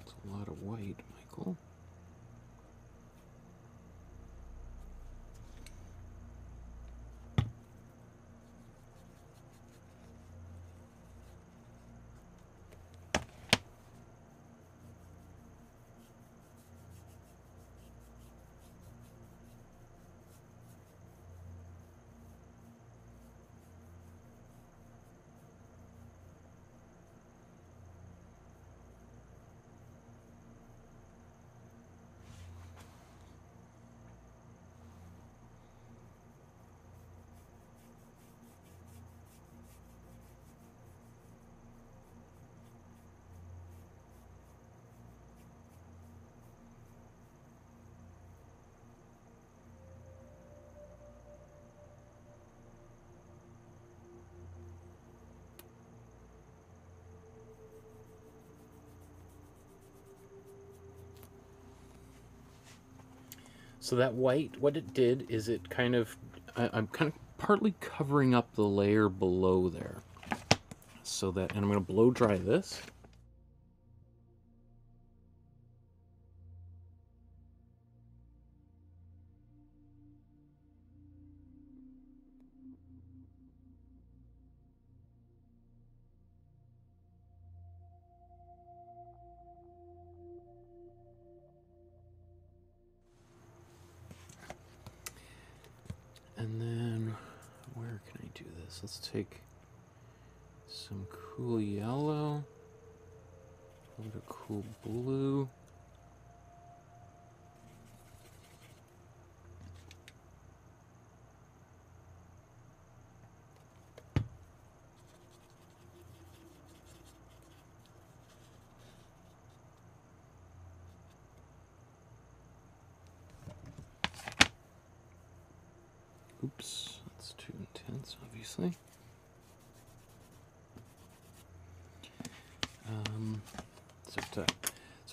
It's a lot of white, Michael. So that white, what it did is it kind of, I, I'm kind of partly covering up the layer below there. So that, and I'm going to blow dry this.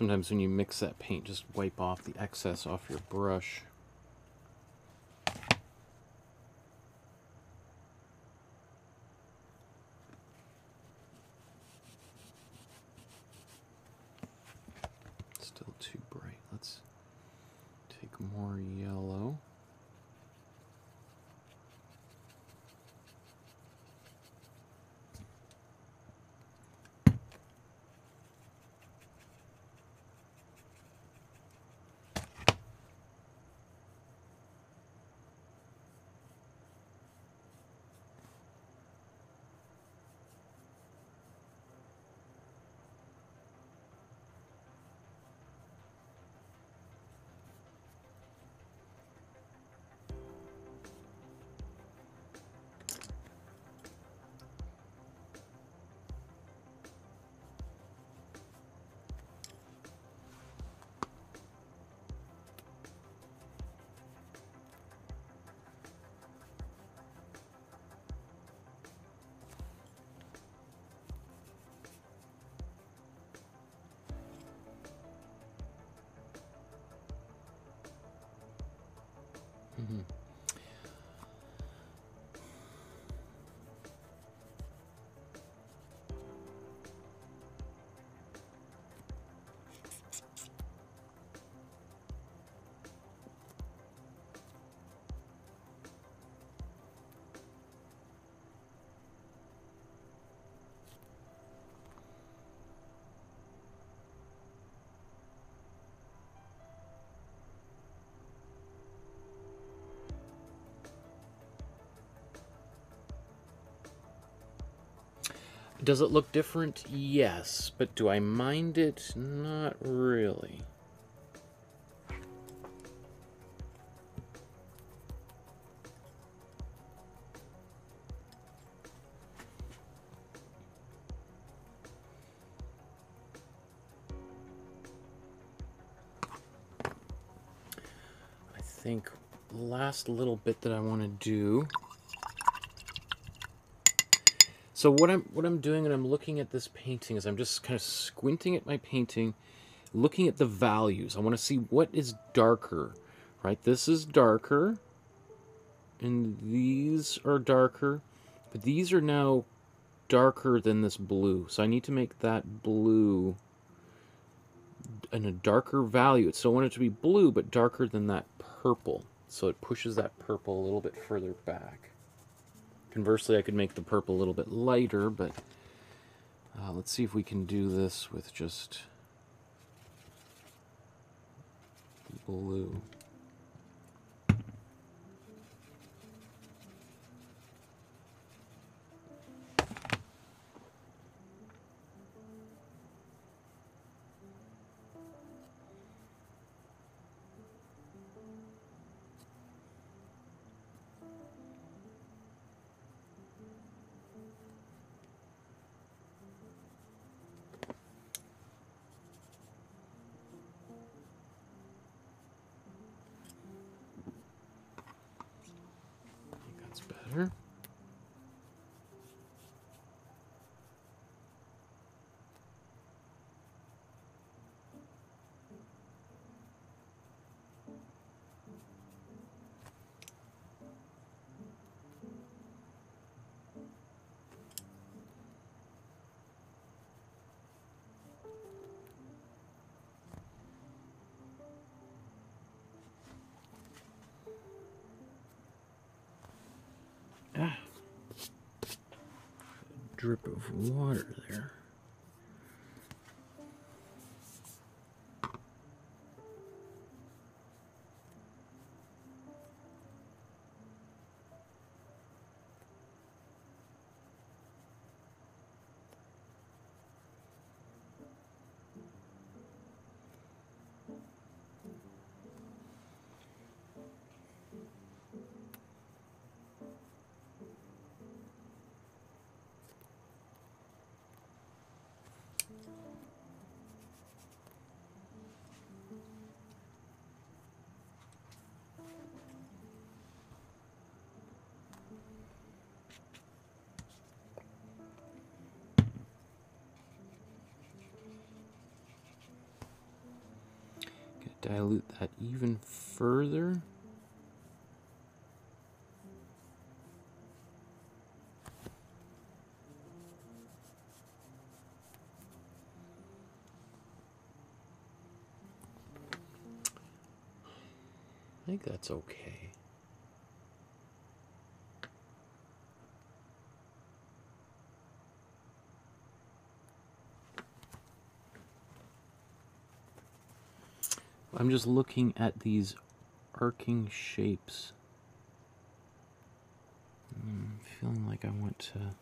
Sometimes when you mix that paint, just wipe off the excess off your brush. Does it look different? Yes, but do I mind it? Not really. I think last little bit that I want to do so what I'm what I'm doing when I'm looking at this painting is I'm just kind of squinting at my painting, looking at the values. I want to see what is darker, right? This is darker, and these are darker, but these are now darker than this blue. So I need to make that blue in a darker value. So I want it to be blue, but darker than that purple. So it pushes that purple a little bit further back. Conversely, I could make the purple a little bit lighter, but uh, let's see if we can do this with just blue. Better. Ah. Drip of water there. Dilute that even further. I think that's okay. I'm just looking at these arcing shapes. I'm feeling like I want to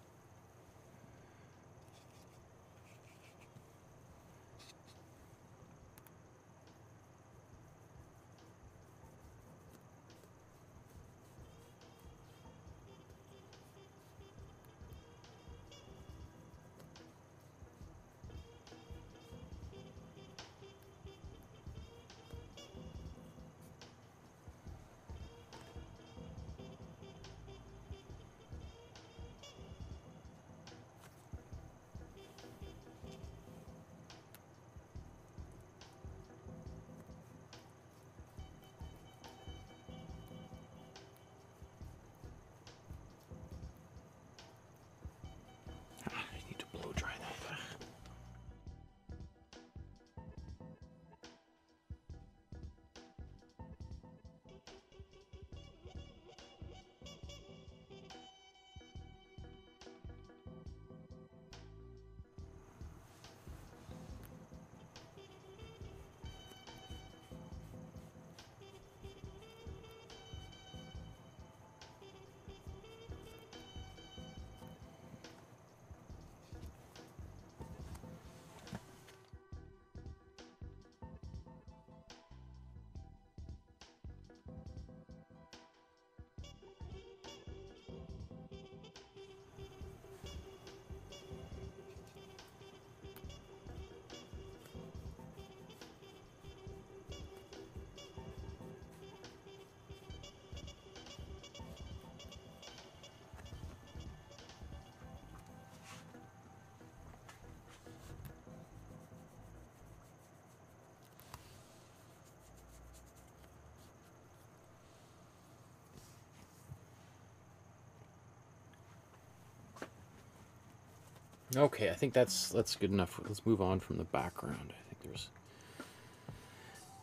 Okay, I think that's that's good enough. Let's move on from the background. I think there's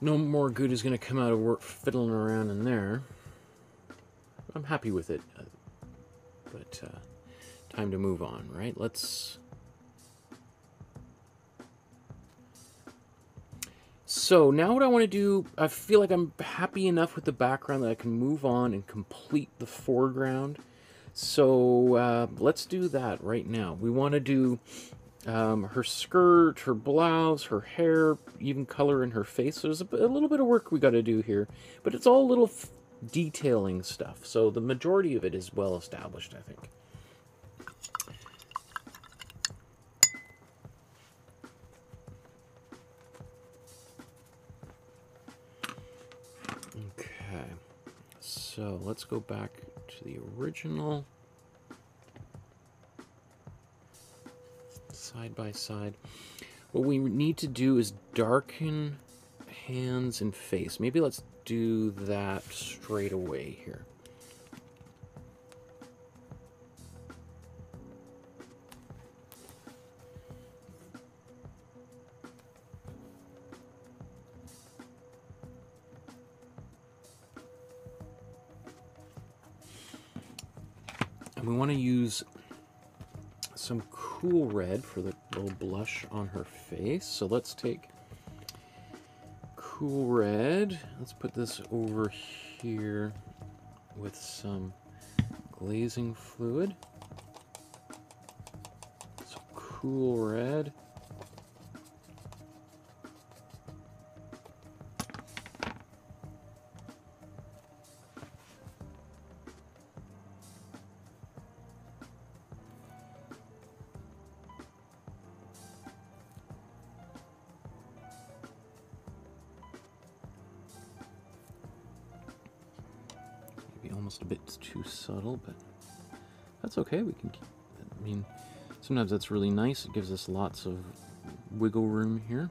no more good is going to come out of work fiddling around in there. I'm happy with it, uh, but uh, time to move on, right? Let's. So now what I want to do, I feel like I'm happy enough with the background that I can move on and complete the foreground. So uh, let's do that right now. We want to do um, her skirt, her blouse, her hair, even color in her face. There's a, a little bit of work we got to do here, but it's all little detailing stuff. So the majority of it is well established, I think. Okay, so let's go back to the original. Side by side. What we need to do is darken hands and face. Maybe let's do that straight away here. We want to use some cool red for the little blush on her face. So let's take cool red. Let's put this over here with some glazing fluid. So cool red. But that's okay. We can keep, I mean, sometimes that's really nice. It gives us lots of wiggle room here.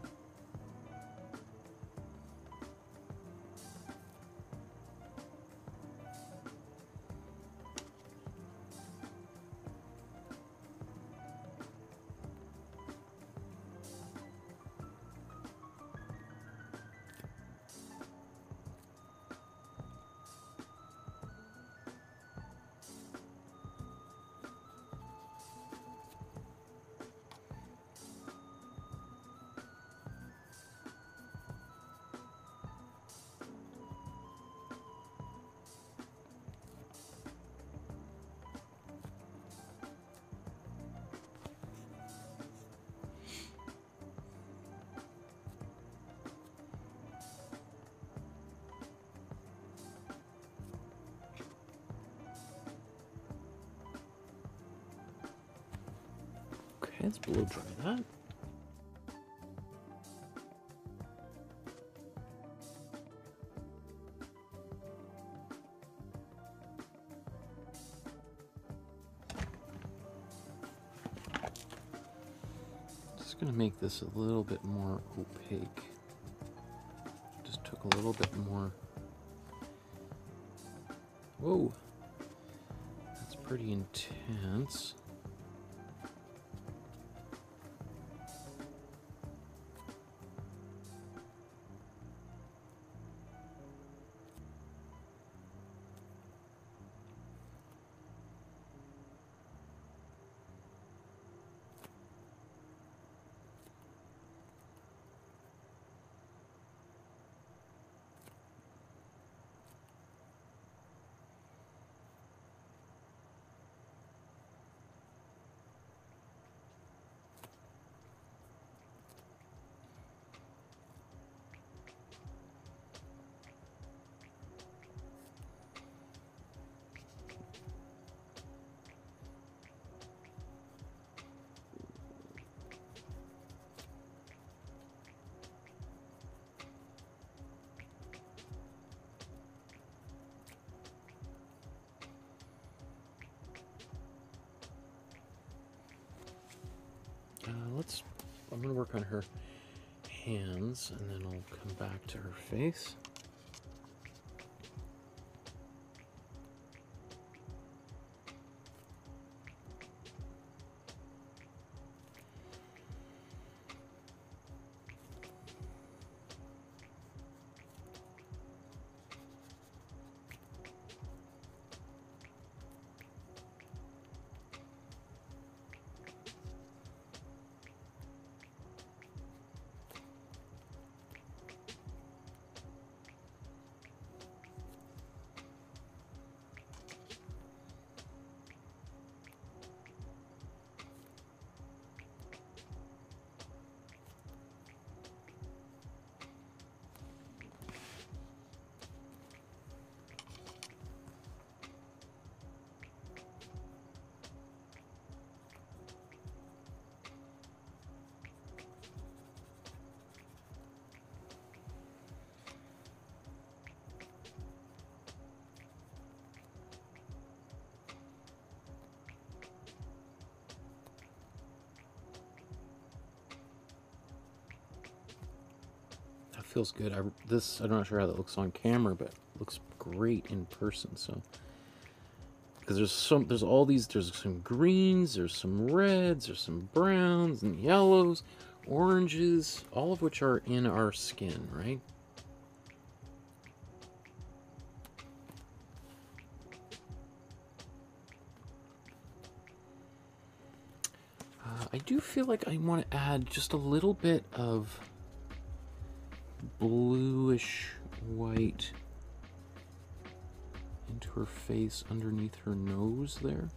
Make this a little bit more opaque. Just took a little bit more. Whoa, that's pretty intense. On her hands and then I'll come back to her face. Feels good. I, this, I'm not sure how that looks on camera, but looks great in person, so. Because there's some, there's all these, there's some greens, there's some reds, there's some browns and yellows, oranges, all of which are in our skin, right? Uh, I do feel like I want to add just a little bit of bluish white into her face underneath her nose there.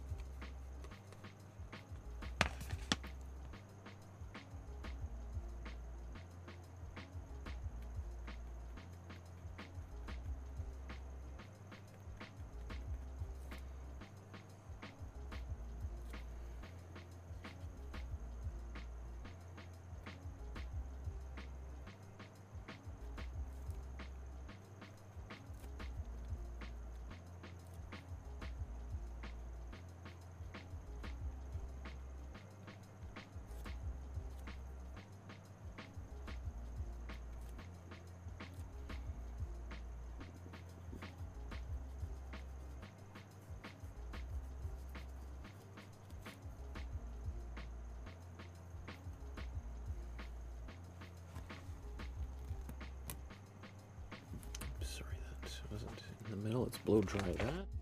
Middle. Let's blow dry that.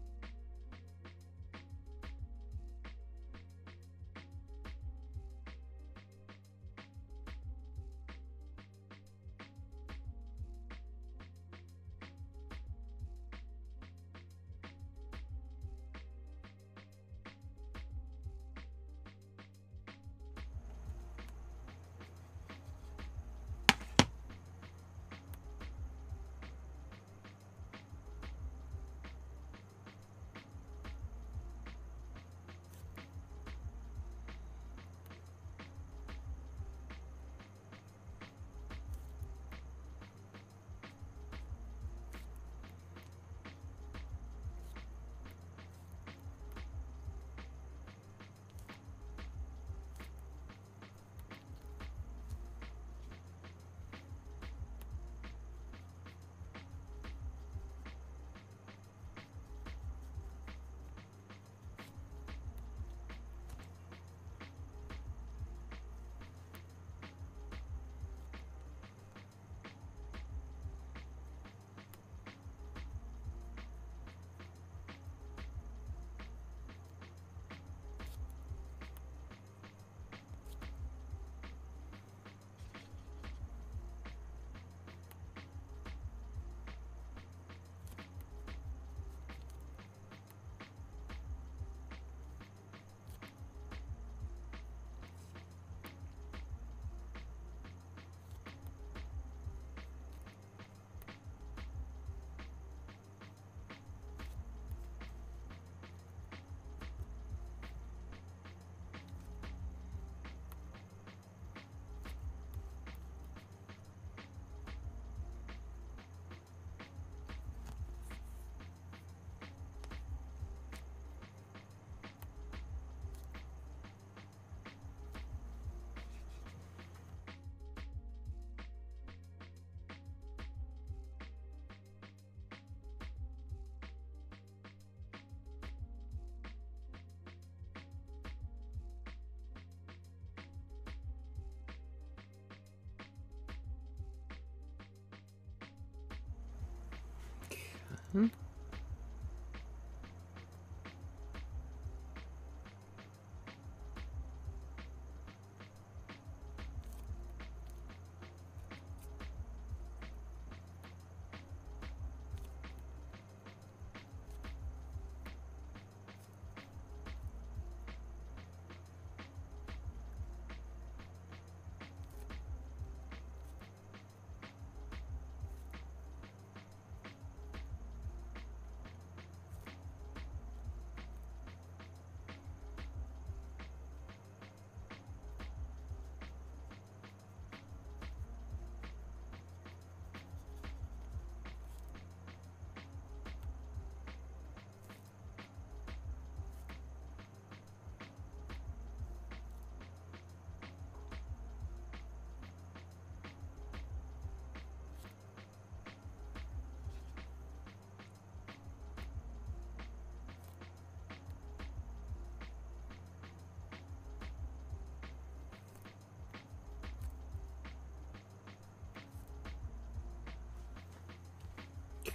Hmm?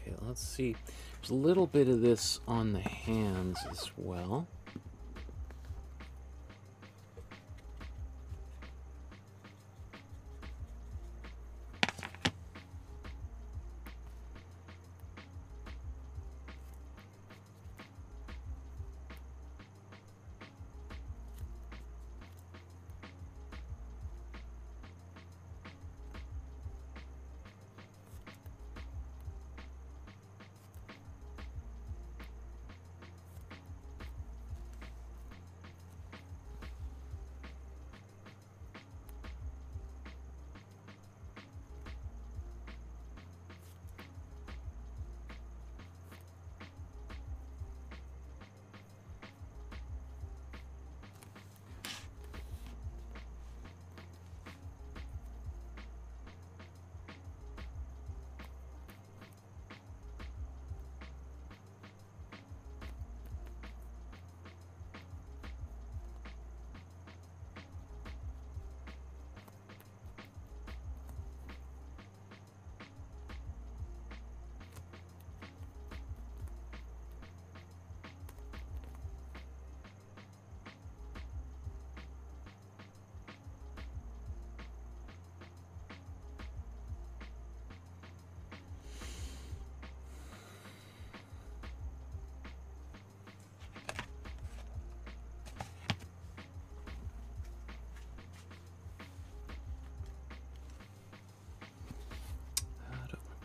Okay, let's see. There's a little bit of this on the hands as well.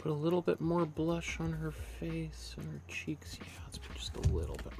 Put a little bit more blush on her face and her cheeks. Yeah, let's put just a little bit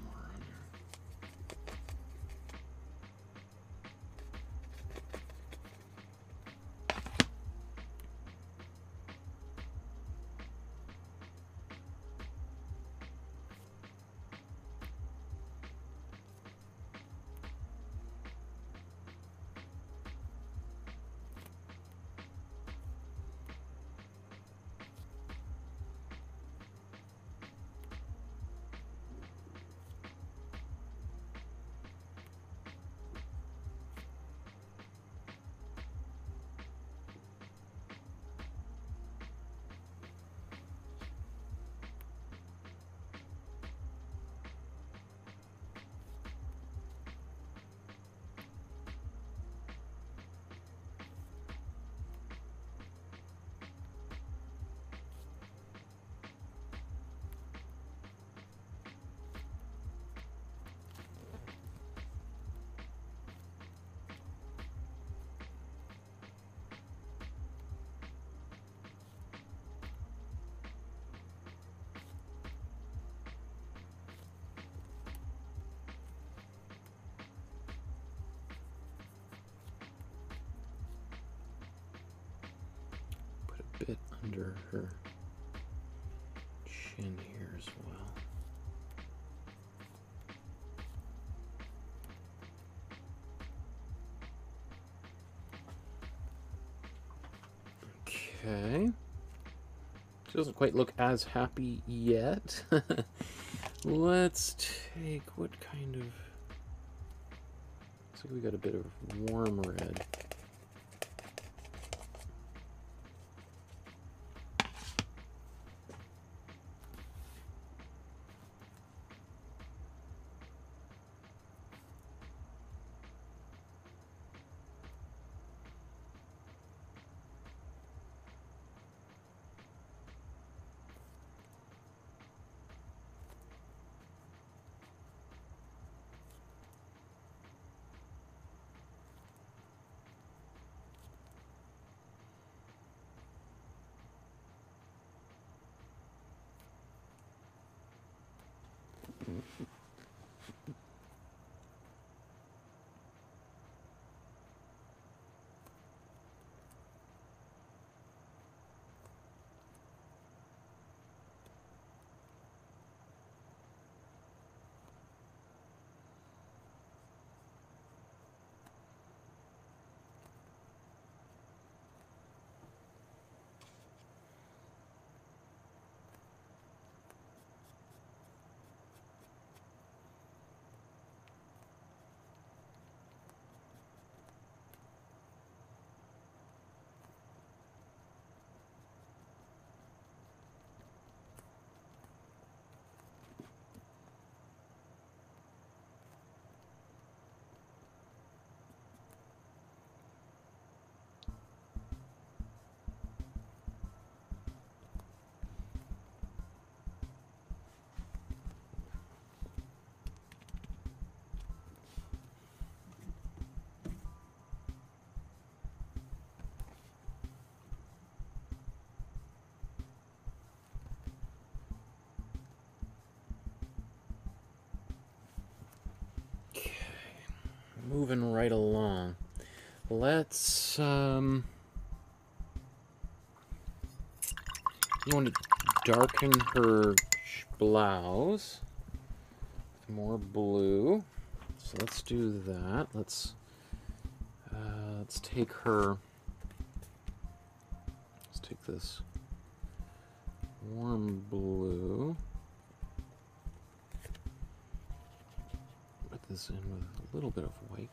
doesn't quite look as happy yet. Let's take what kind of. Looks like we got a bit of warm red. Moving right along. Let's, um... You want to darken her blouse with more blue. So let's do that. Let's uh, let's take her. Let's take this warm blue. Put this in with a little bit of white.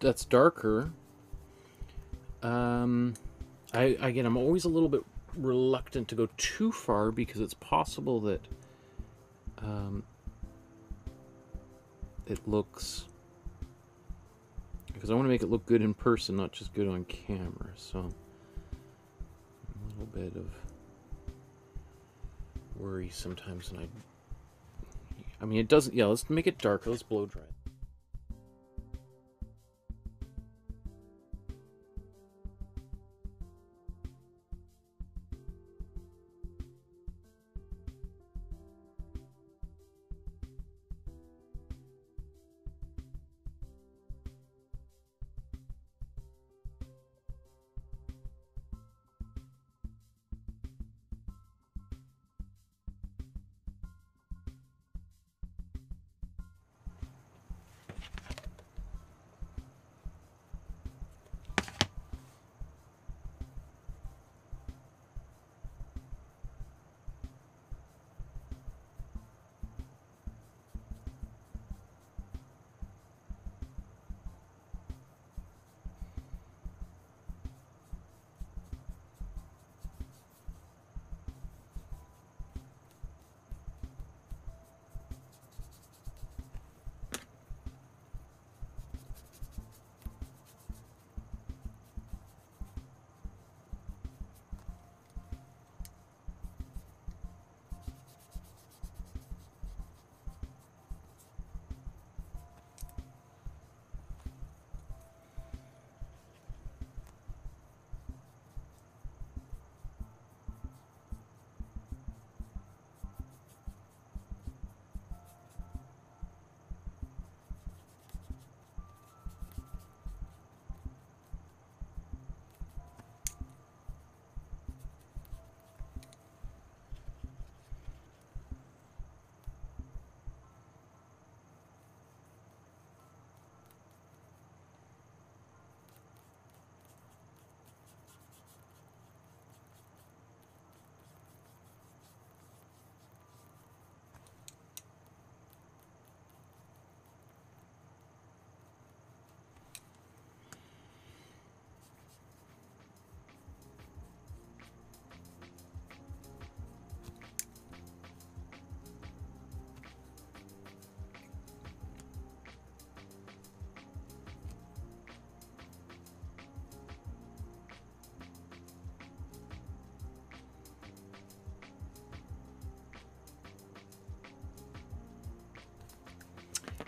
That's darker. Um, I again, I'm always a little bit reluctant to go too far because it's possible that um, it looks because I want to make it look good in person, not just good on camera. So a little bit of worry sometimes, and I. I mean, it doesn't. Yeah, let's make it darker. Let's blow dry.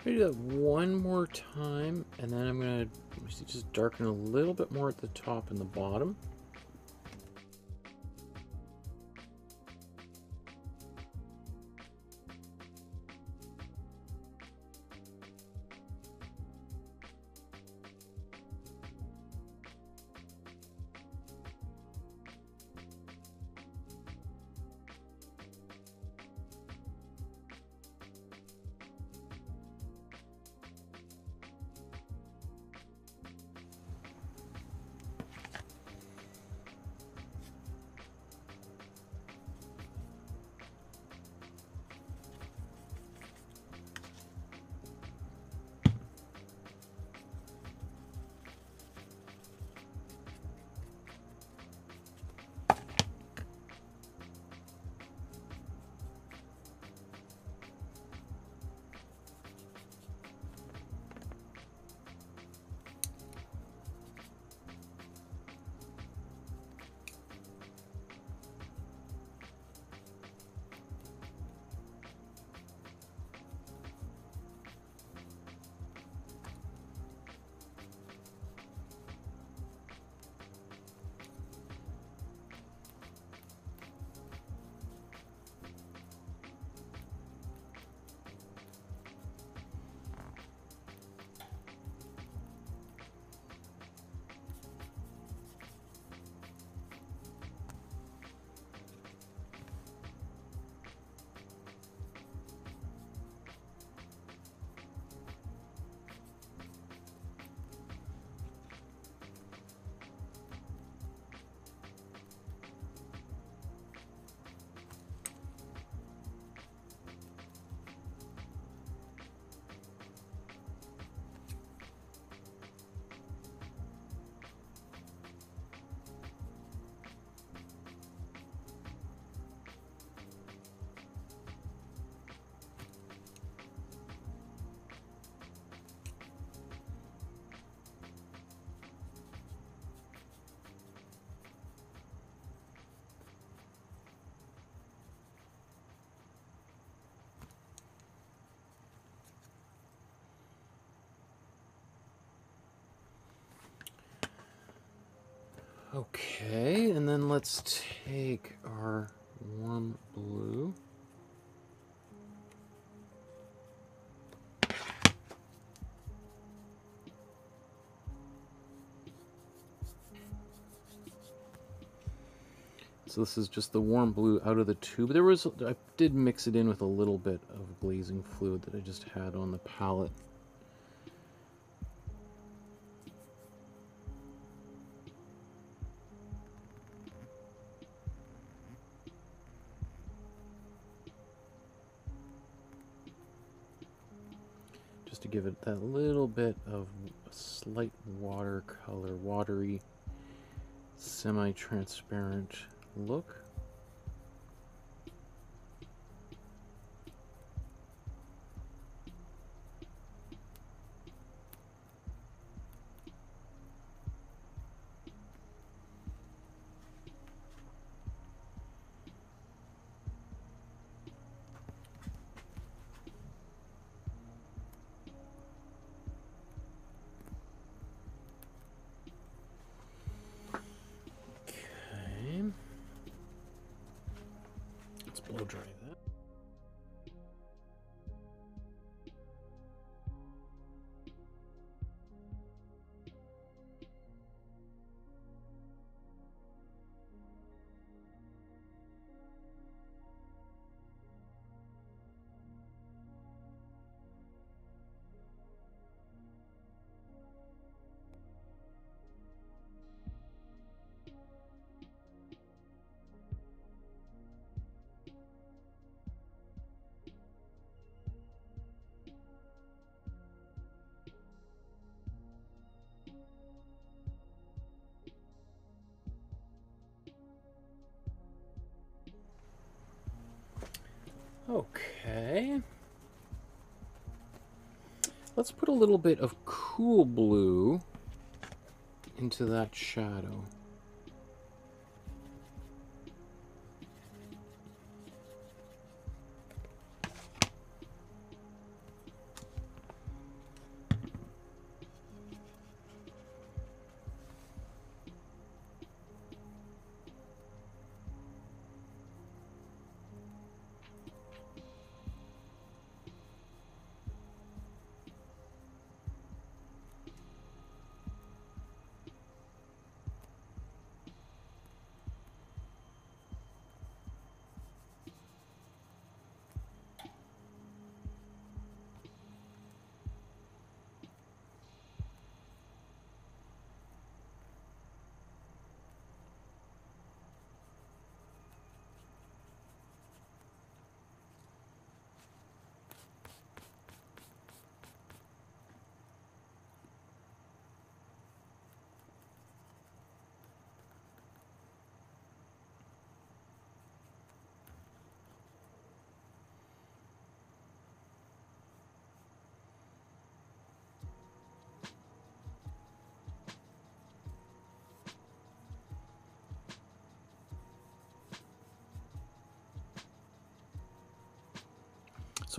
I'm gonna do that one more time, and then I'm gonna just darken a little bit more at the top and the bottom. Okay, and then let's take our warm blue. So this is just the warm blue out of the tube. There was, I did mix it in with a little bit of glazing fluid that I just had on the palette. Semi-transparent look. Let's put a little bit of cool blue into that shadow.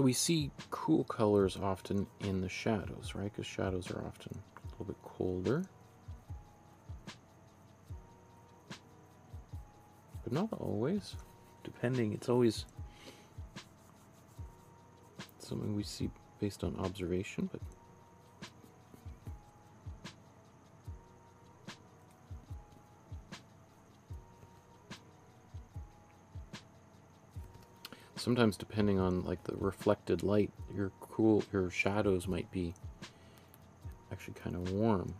We see cool colors often in the shadows, right? Because shadows are often a little bit colder. But not always. Depending, it's always something we see based on observation, but sometimes depending on like the reflected light, your cool your shadows might be actually kind of warm.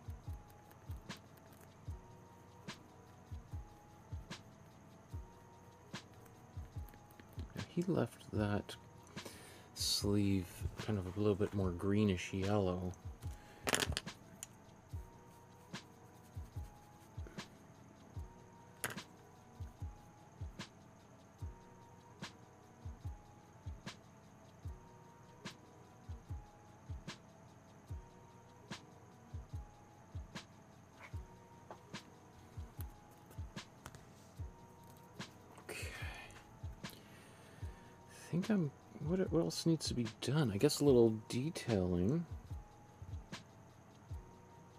He left that sleeve kind of a little bit more greenish yellow. think I'm. What, what else needs to be done? I guess a little detailing.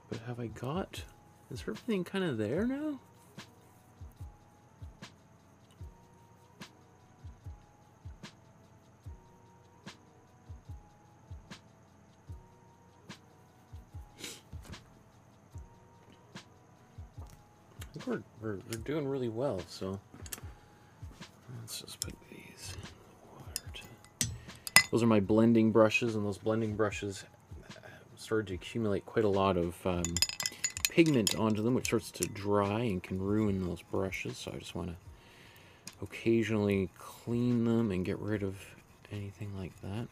But have I got. Is everything kind of there now? I think we're, we're, we're doing really well, so let's just put those are my blending brushes, and those blending brushes started to accumulate quite a lot of um, pigment onto them, which starts to dry and can ruin those brushes. So I just want to occasionally clean them and get rid of anything like that.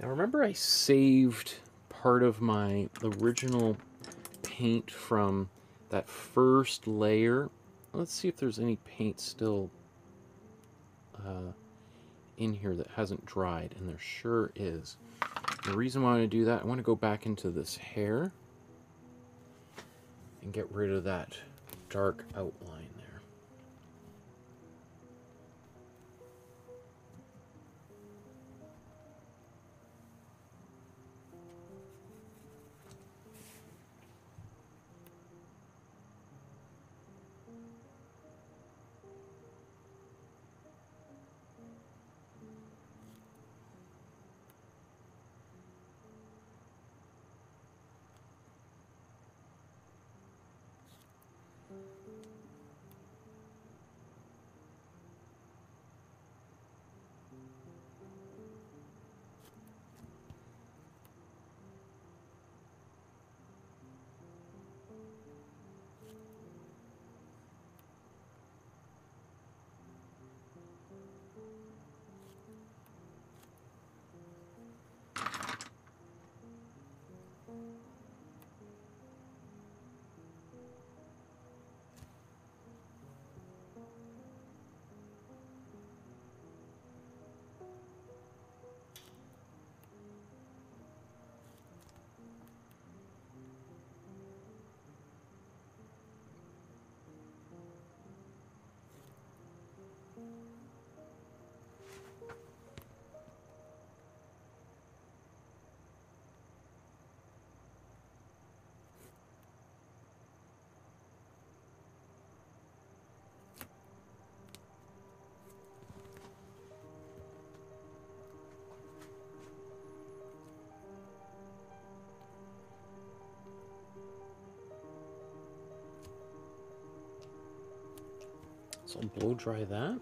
Now remember I saved part of my original paint from that first layer. Let's see if there's any paint still uh, in here that hasn't dried, and there sure is. The reason why I do that, I want to go back into this hair and get rid of that dark outline. So I'll blow dry that.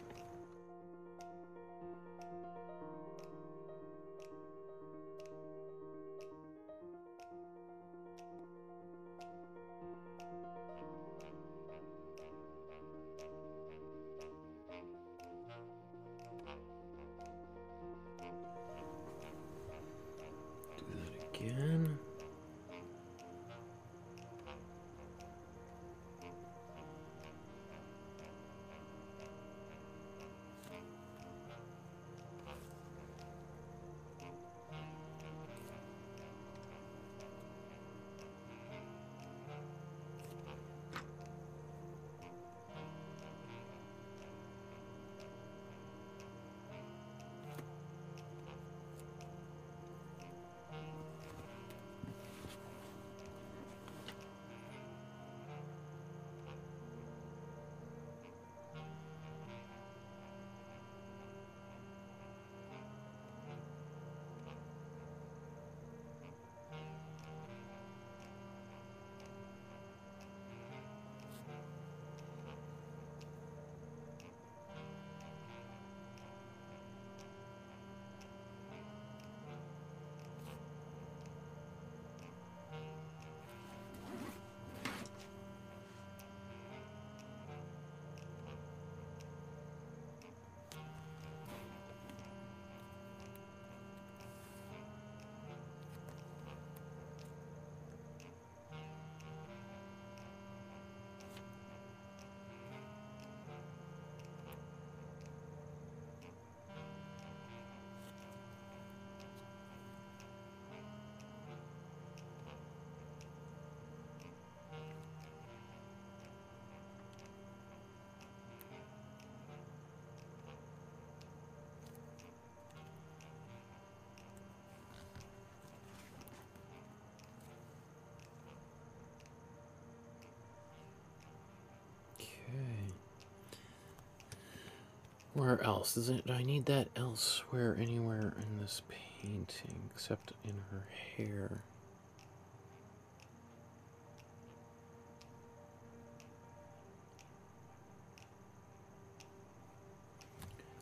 Where else? Does it, do I need that elsewhere, anywhere in this painting, except in her hair?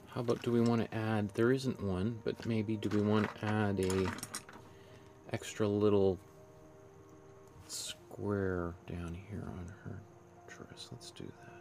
How about do we want to add, there isn't one, but maybe do we want to add a extra little square down here on her dress? Let's do that.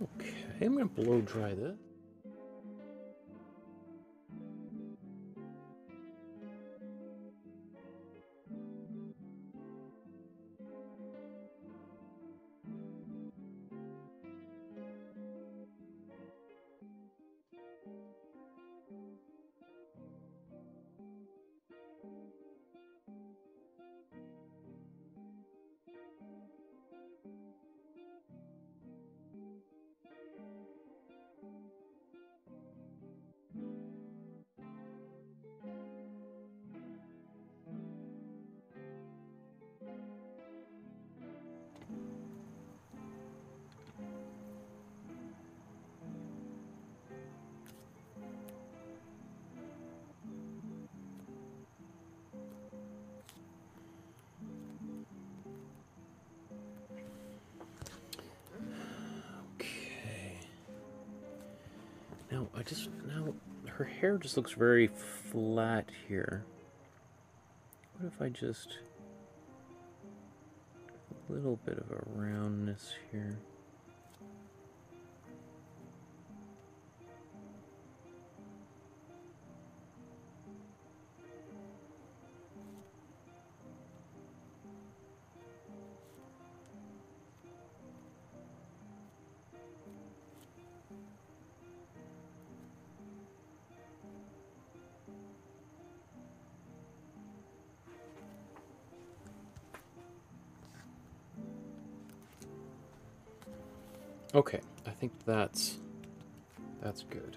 Okay, I'm to blow dry this. Now, I just, now, her hair just looks very flat here. What if I just, a little bit of a roundness here. Okay, I think that's that's good.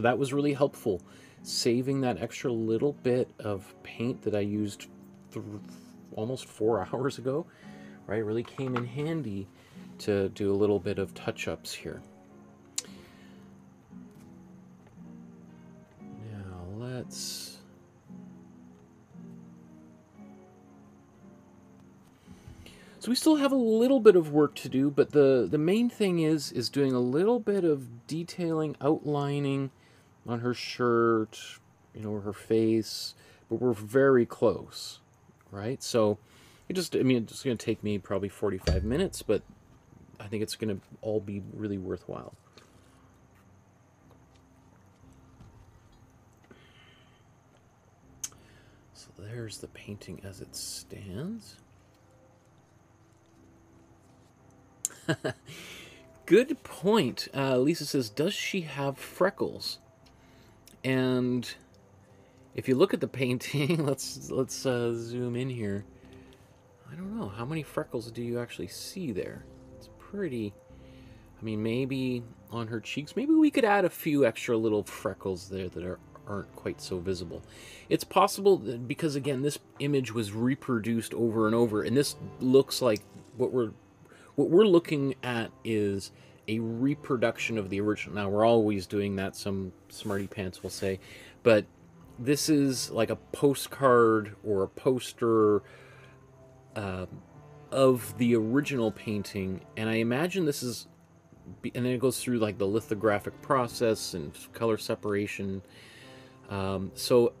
So that was really helpful saving that extra little bit of paint that I used almost four hours ago, right, really came in handy to do a little bit of touch-ups here. Now let's... So we still have a little bit of work to do, but the, the main thing is, is doing a little bit of detailing, outlining, on her shirt, you know, her face, but we're very close, right? So it just, I mean, it's going to take me probably 45 minutes, but I think it's going to all be really worthwhile. So there's the painting as it stands. Good point. Uh, Lisa says, does she have freckles? And if you look at the painting, let's let's uh, zoom in here. I don't know how many freckles do you actually see there. It's pretty. I mean, maybe on her cheeks. Maybe we could add a few extra little freckles there that are aren't quite so visible. It's possible that, because again, this image was reproduced over and over, and this looks like what we're what we're looking at is a reproduction of the original. Now we're always doing that. Some smarty pants will say, but this is like a postcard or a poster uh, of the original painting, and I imagine this is, and then it goes through like the lithographic process and color separation. Um, so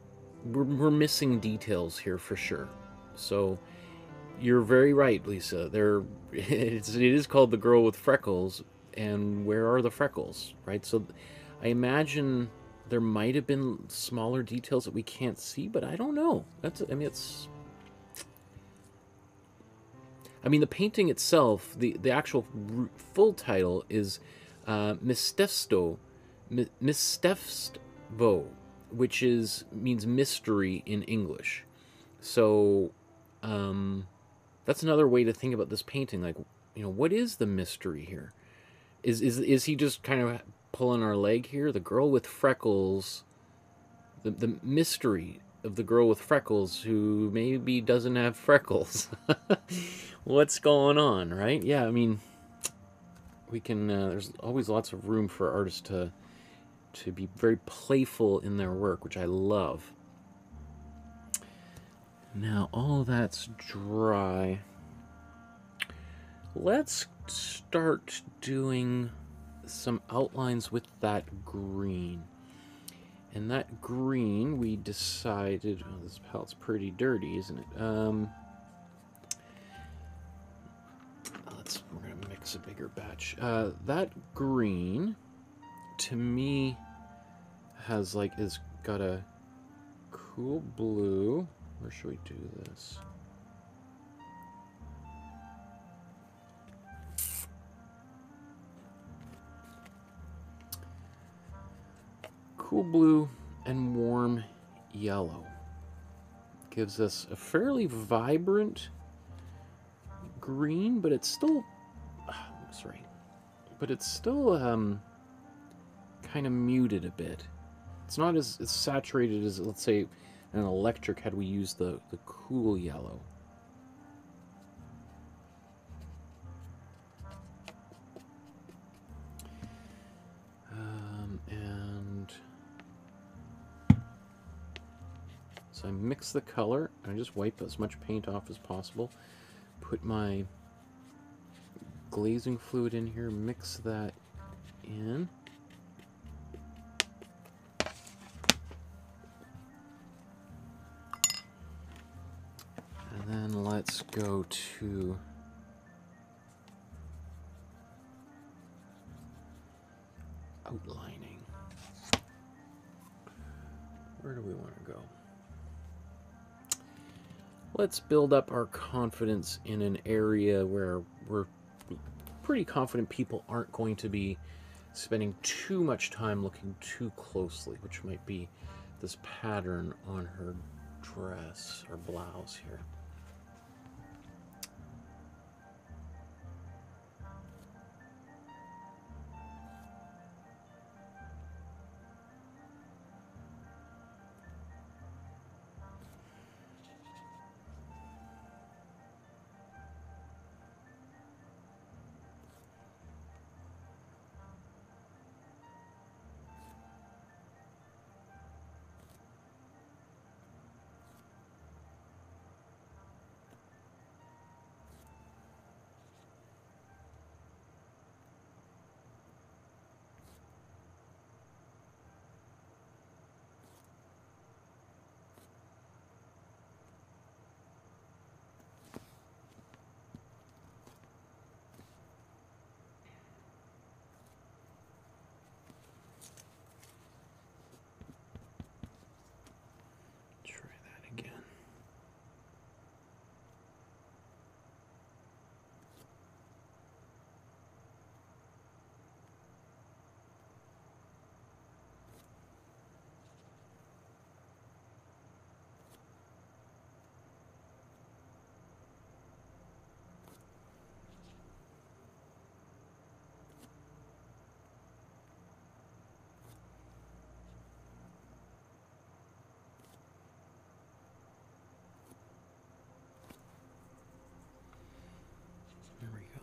we're, we're missing details here for sure. So you're very right, Lisa. There, it's, it is called the girl with freckles, and where are the freckles, right? So I imagine there might have been smaller details that we can't see, but I don't know. That's, I mean, it's I mean, the painting itself, the, the actual full title is uh, Mistevsto, Mistevstvo, which is means mystery in English. So um, that's another way to think about this painting. Like, you know, what is the mystery here? Is is is he just kind of pulling our leg here? The girl with freckles, the the mystery of the girl with freckles who maybe doesn't have freckles. What's going on, right? Yeah, I mean, we can. Uh, there's always lots of room for artists to to be very playful in their work, which I love. Now all that's dry. Let's start doing some outlines with that green. And that green, we decided, oh, this palette's pretty dirty, isn't it? Um, let's, we're going to mix a bigger batch. Uh, that green, to me, has like, is got a cool blue. Where should we do this? Cool blue and warm yellow. Gives us a fairly vibrant green, but it's still, sorry, but it's still um, kind of muted a bit. It's not as, as saturated as, let's say, an electric had we used the, the cool yellow. So I mix the color, and I just wipe as much paint off as possible, put my glazing fluid in here, mix that in. And then let's go to outlining. Where do we want to go? Let's build up our confidence in an area where we're pretty confident people aren't going to be spending too much time looking too closely, which might be this pattern on her dress or blouse here.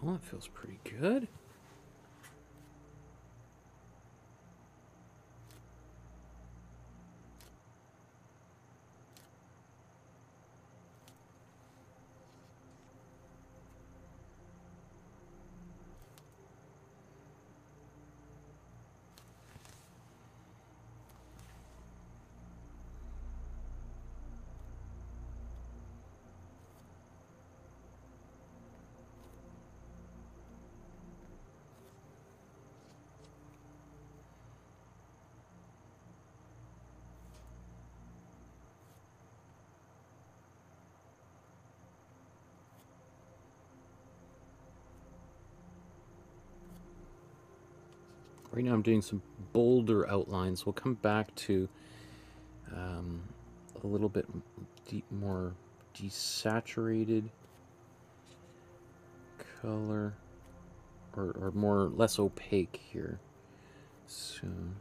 Well, it feels pretty good. Right now I'm doing some bolder outlines. We'll come back to um, a little bit deep, more desaturated color or, or more less opaque here soon.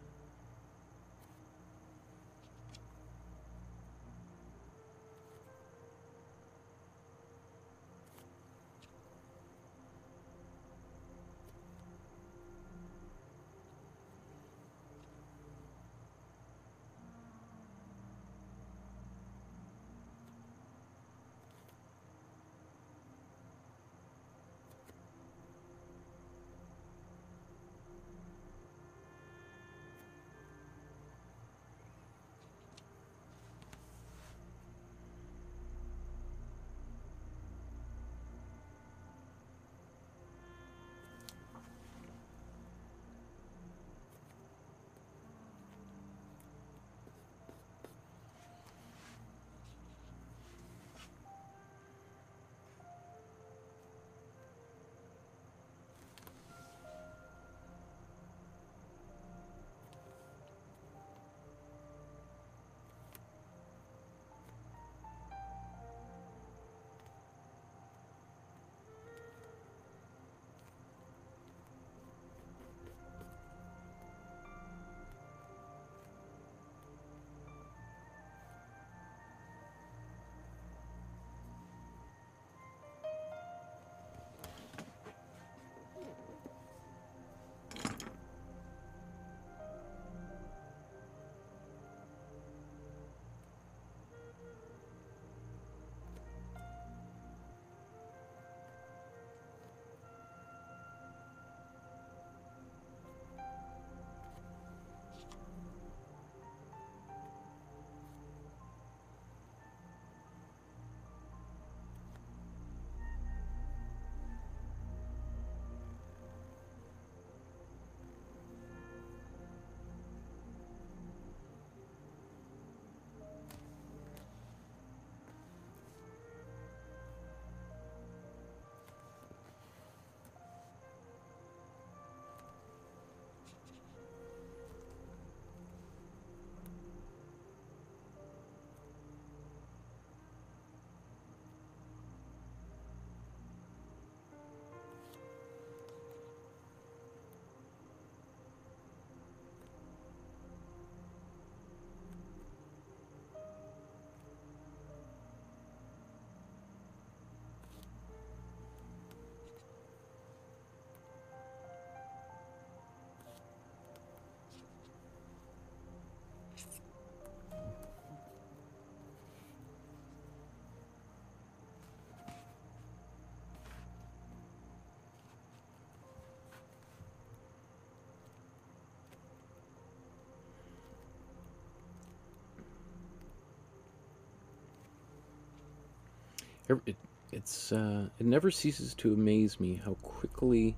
It, it's uh, it never ceases to amaze me how quickly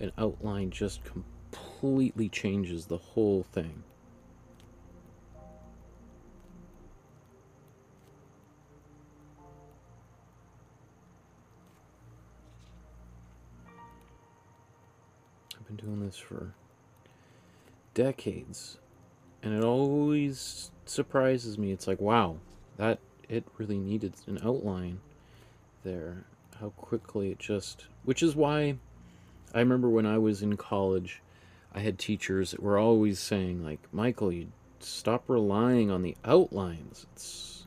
an outline just completely changes the whole thing. I've been doing this for decades and it always surprises me. It's like, wow, it really needed an outline there. How quickly it just, which is why I remember when I was in college, I had teachers that were always saying, like, Michael, you stop relying on the outlines. It's,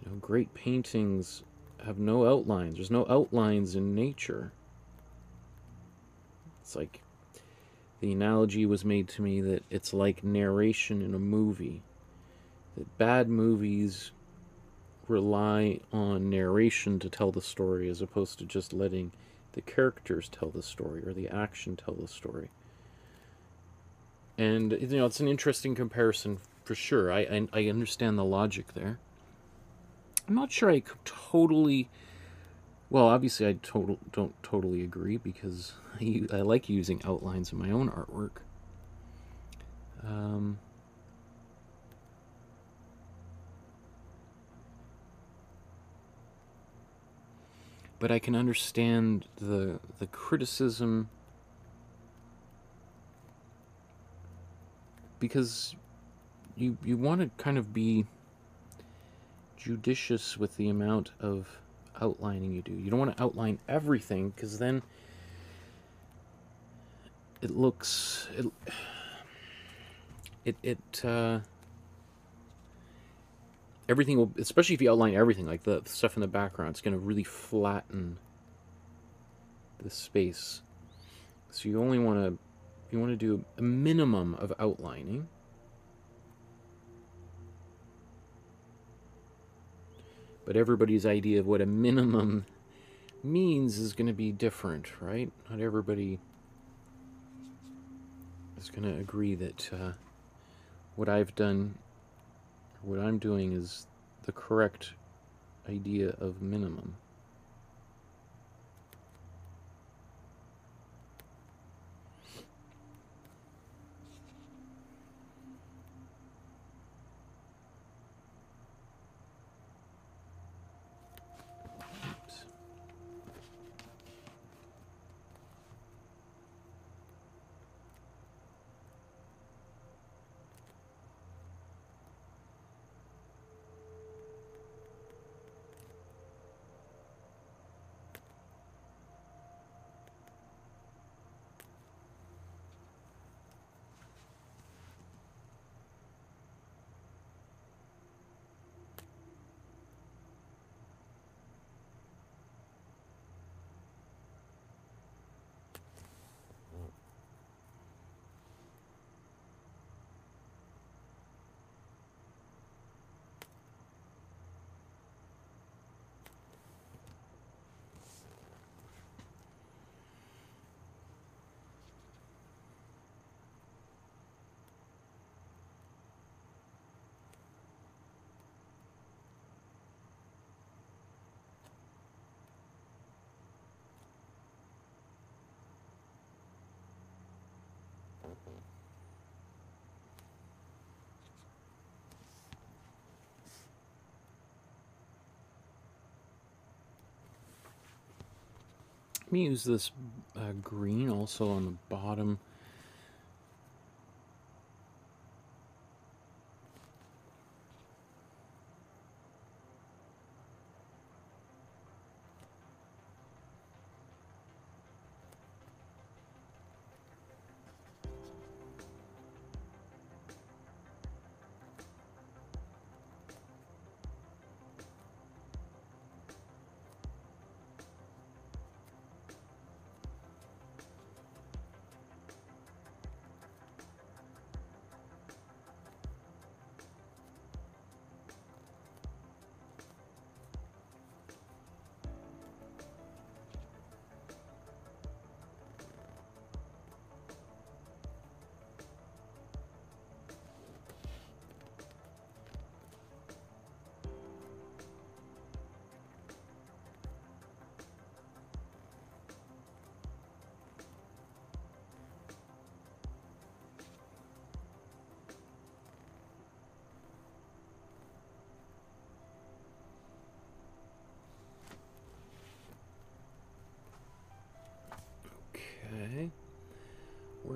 you know, great paintings have no outlines. There's no outlines in nature. It's like the analogy was made to me that it's like narration in a movie. That bad movies rely on narration to tell the story as opposed to just letting the characters tell the story or the action tell the story. And you know, it's an interesting comparison for sure. I I, I understand the logic there. I'm not sure I totally. Well, obviously, I total don't totally agree because I, I like using outlines in my own artwork. Um, but I can understand the the criticism because you you want to kind of be judicious with the amount of outlining you do. You don't want to outline everything because then it looks it it, it uh, everything will especially if you outline everything like the stuff in the background it's going to really flatten the space. So you only want to you want to do a minimum of outlining. But everybody's idea of what a minimum means is going to be different right? Not everybody is going to agree that uh, what I've done what I'm doing is the correct idea of minimum. Me use this uh, green also on the bottom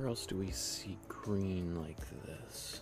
else do we see green like this?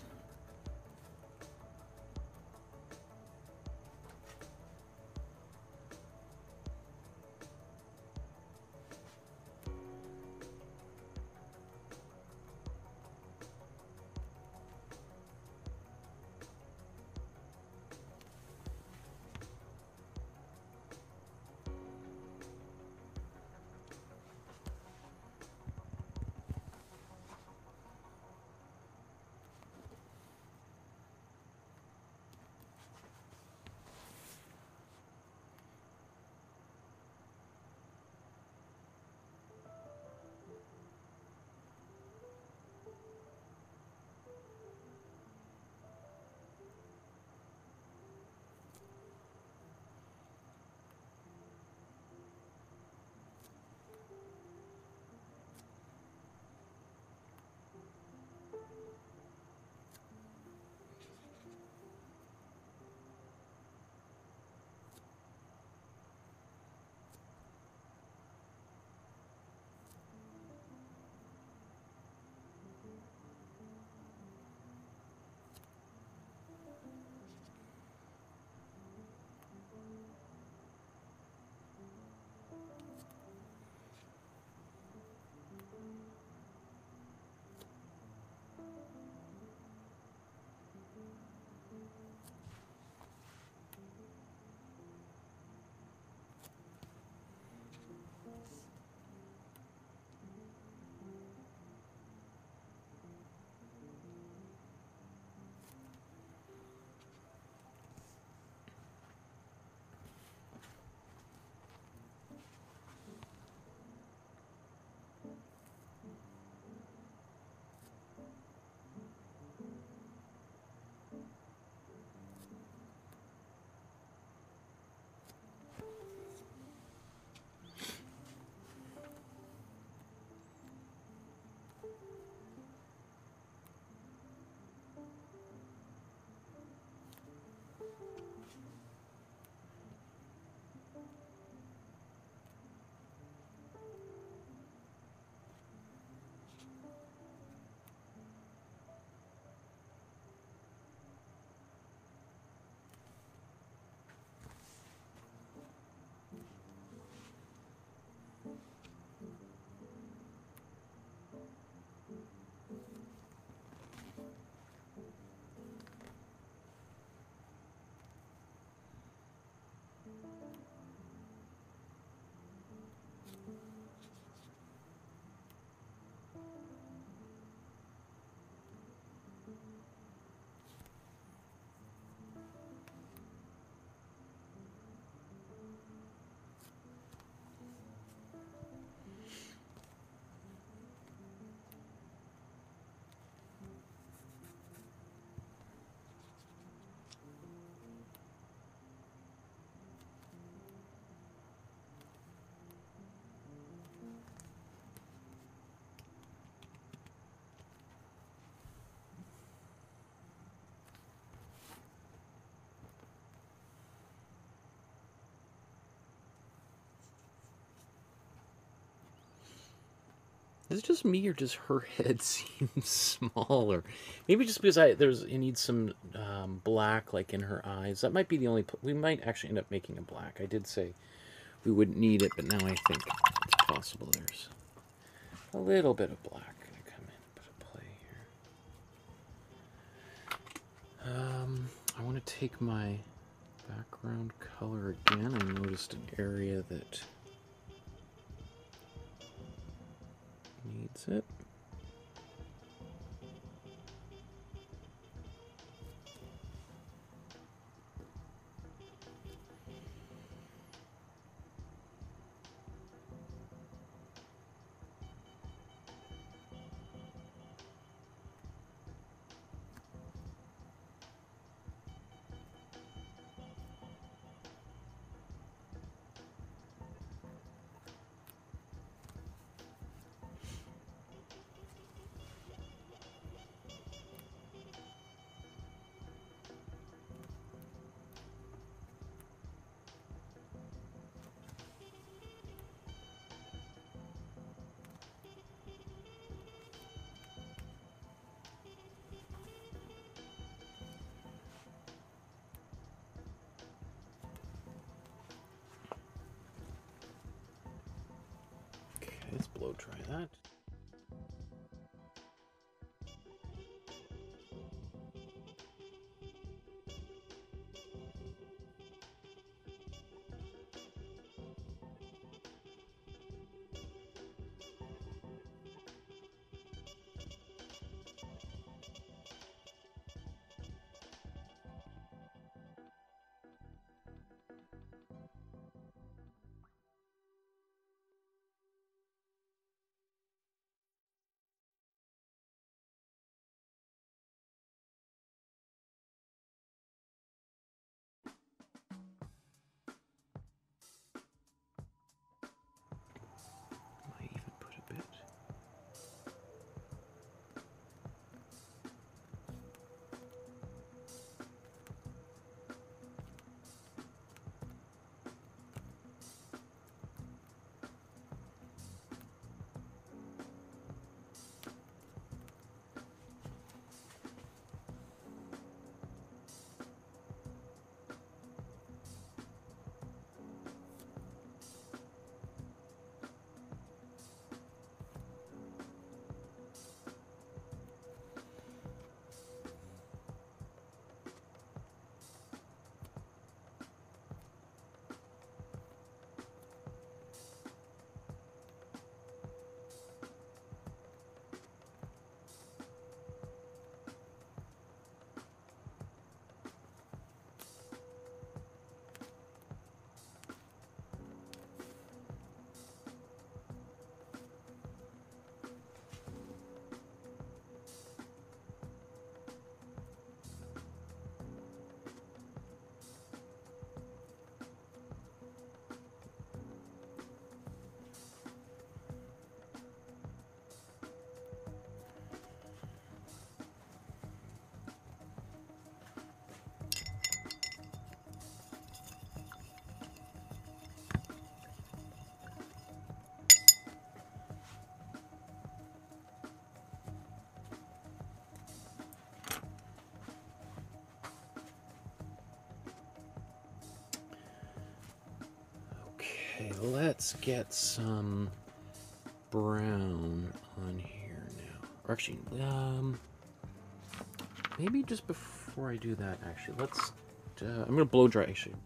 Is it just me or does her head seem smaller? Maybe just because I there's it needs some um, black like in her eyes. That might be the only. We might actually end up making a black. I did say we wouldn't need it, but now I think it's possible there's a little bit of black to come into play here. Um, I want to take my background color again. I noticed an area that needs it. Okay, let's get some brown on here now. Or actually, um, maybe just before I do that, actually, let's. Uh, I'm gonna blow dry. Actually,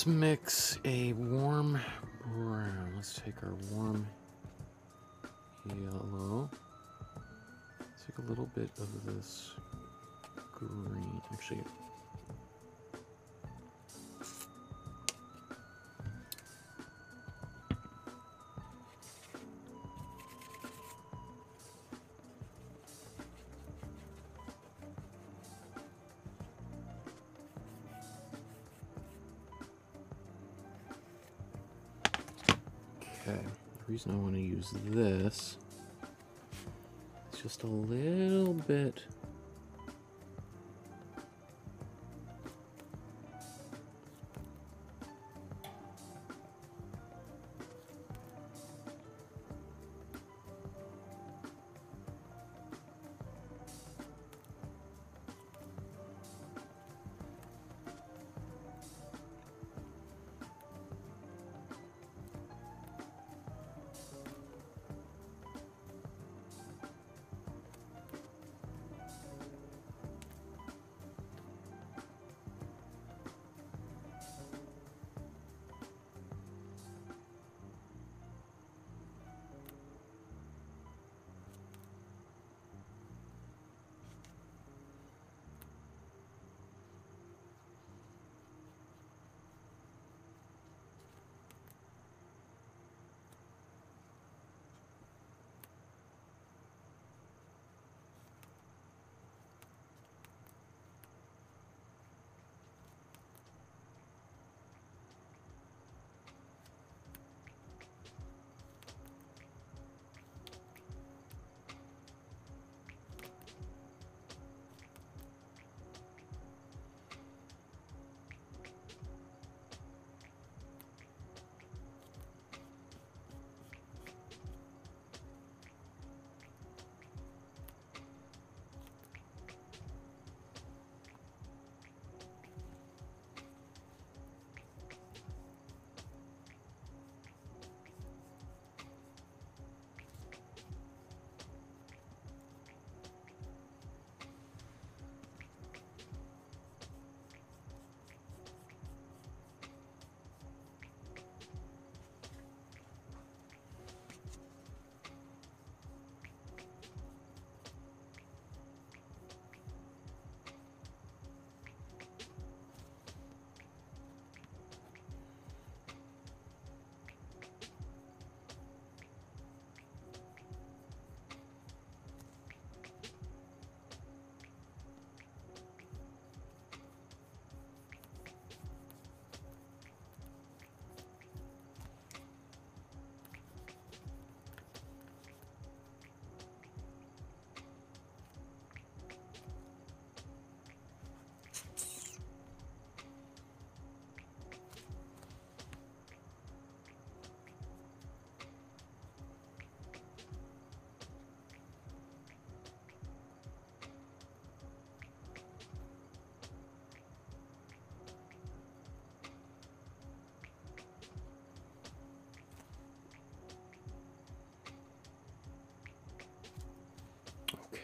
Let's mix a warm brown. Let's take our warm yellow. Let's take a little bit of this green. Actually, use this. It's just a little bit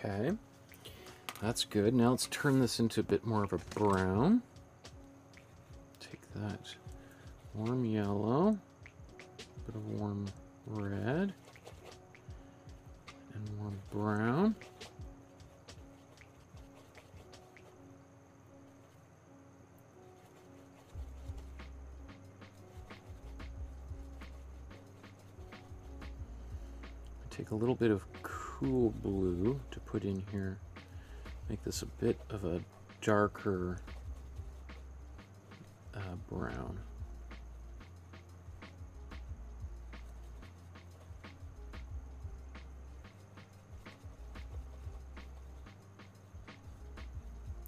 Okay, that's good. Now let's turn this into a bit more of a brown. Take that warm yellow, a bit of warm red, and warm brown. Take a little bit of cool blue to put in here. Make this a bit of a darker uh, brown.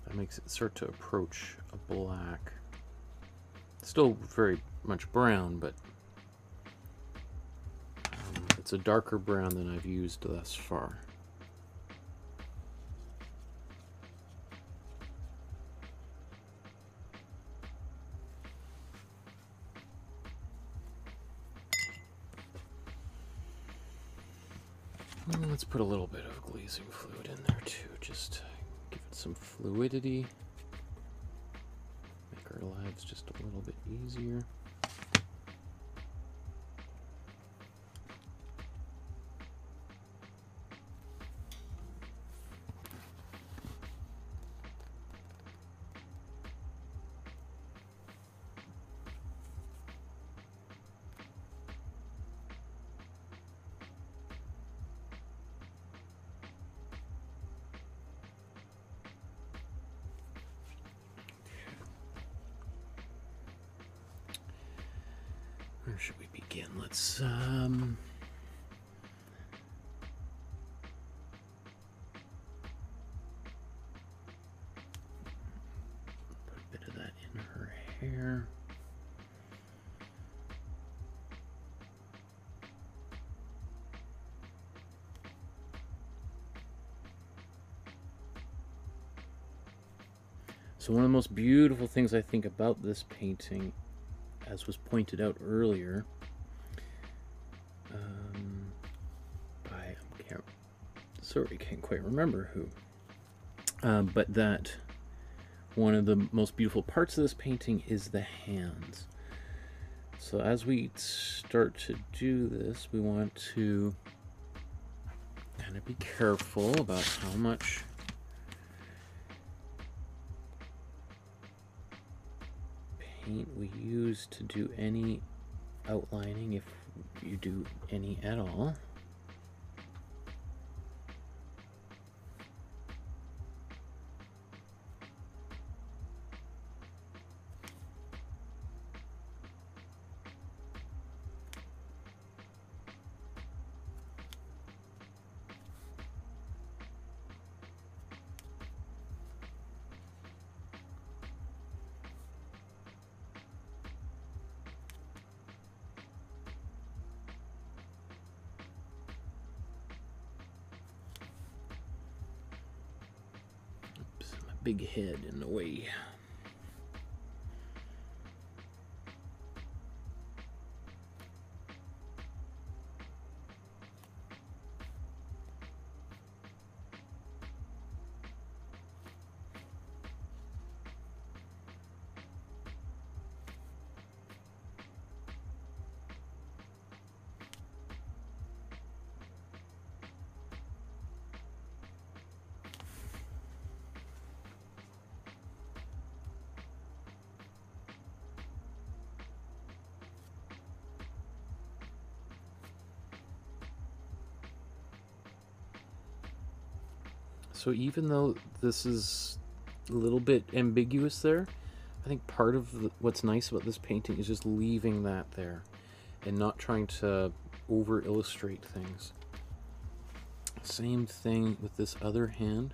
That makes it start to approach a black. Still very much brown, but it's a darker brown than I've used thus far. let's put a little bit of glazing fluid in there too, just give it some fluidity. Um put a bit of that in her hair. So one of the most beautiful things I think about this painting, as was pointed out earlier, sorry, can't quite remember who, um, but that one of the most beautiful parts of this painting is the hands. So as we start to do this, we want to kind of be careful about how much paint we use to do any outlining, if you do any at all. Big head So even though this is a little bit ambiguous there, I think part of the, what's nice about this painting is just leaving that there and not trying to over illustrate things. Same thing with this other hand.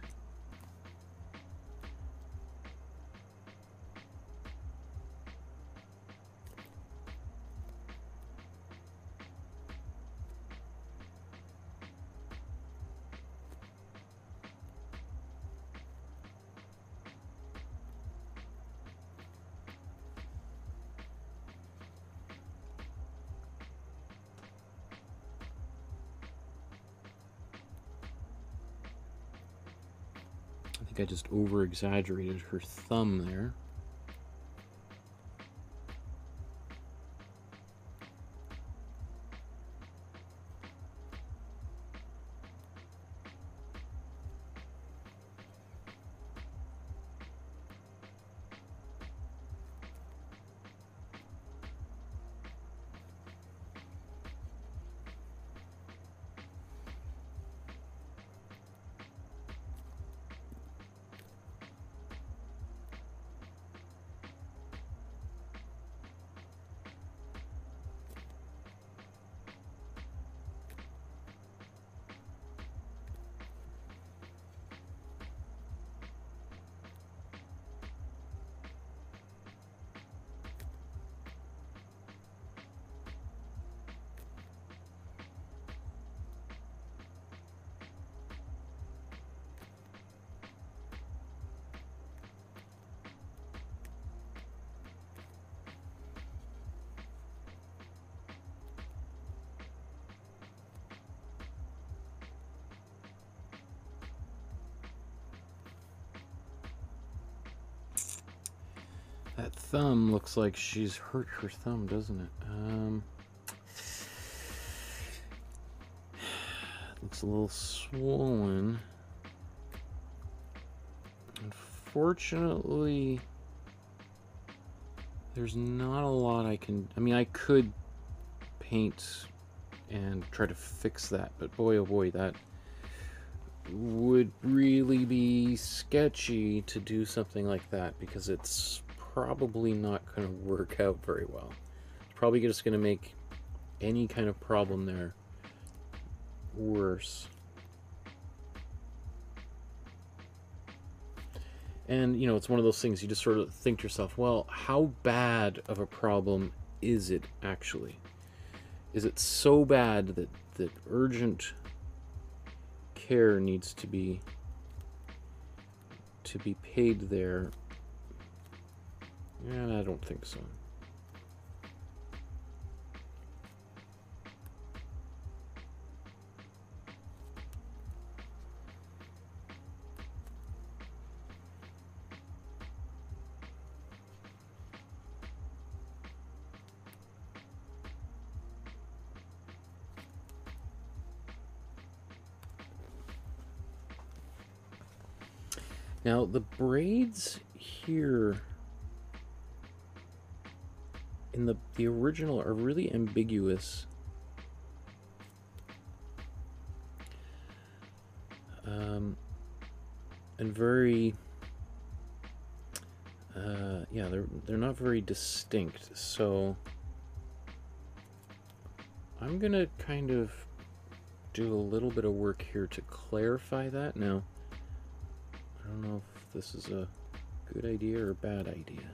I just over exaggerated her thumb there. Looks like she's hurt her thumb, doesn't it? Um, looks a little swollen. Unfortunately, there's not a lot I can... I mean, I could paint and try to fix that, but boy oh boy, that would really be sketchy to do something like that because it's probably not going to work out very well. Probably just going to make any kind of problem there worse. And, you know, it's one of those things you just sort of think to yourself, well, how bad of a problem is it actually? Is it so bad that, that urgent care needs to be to be paid there? Yeah, I don't think so. Now the braids here in the the original are really ambiguous. Um, and very uh, yeah, they're they're not very distinct. So I'm gonna kind of do a little bit of work here to clarify that now. I don't know if this is a good idea or a bad idea.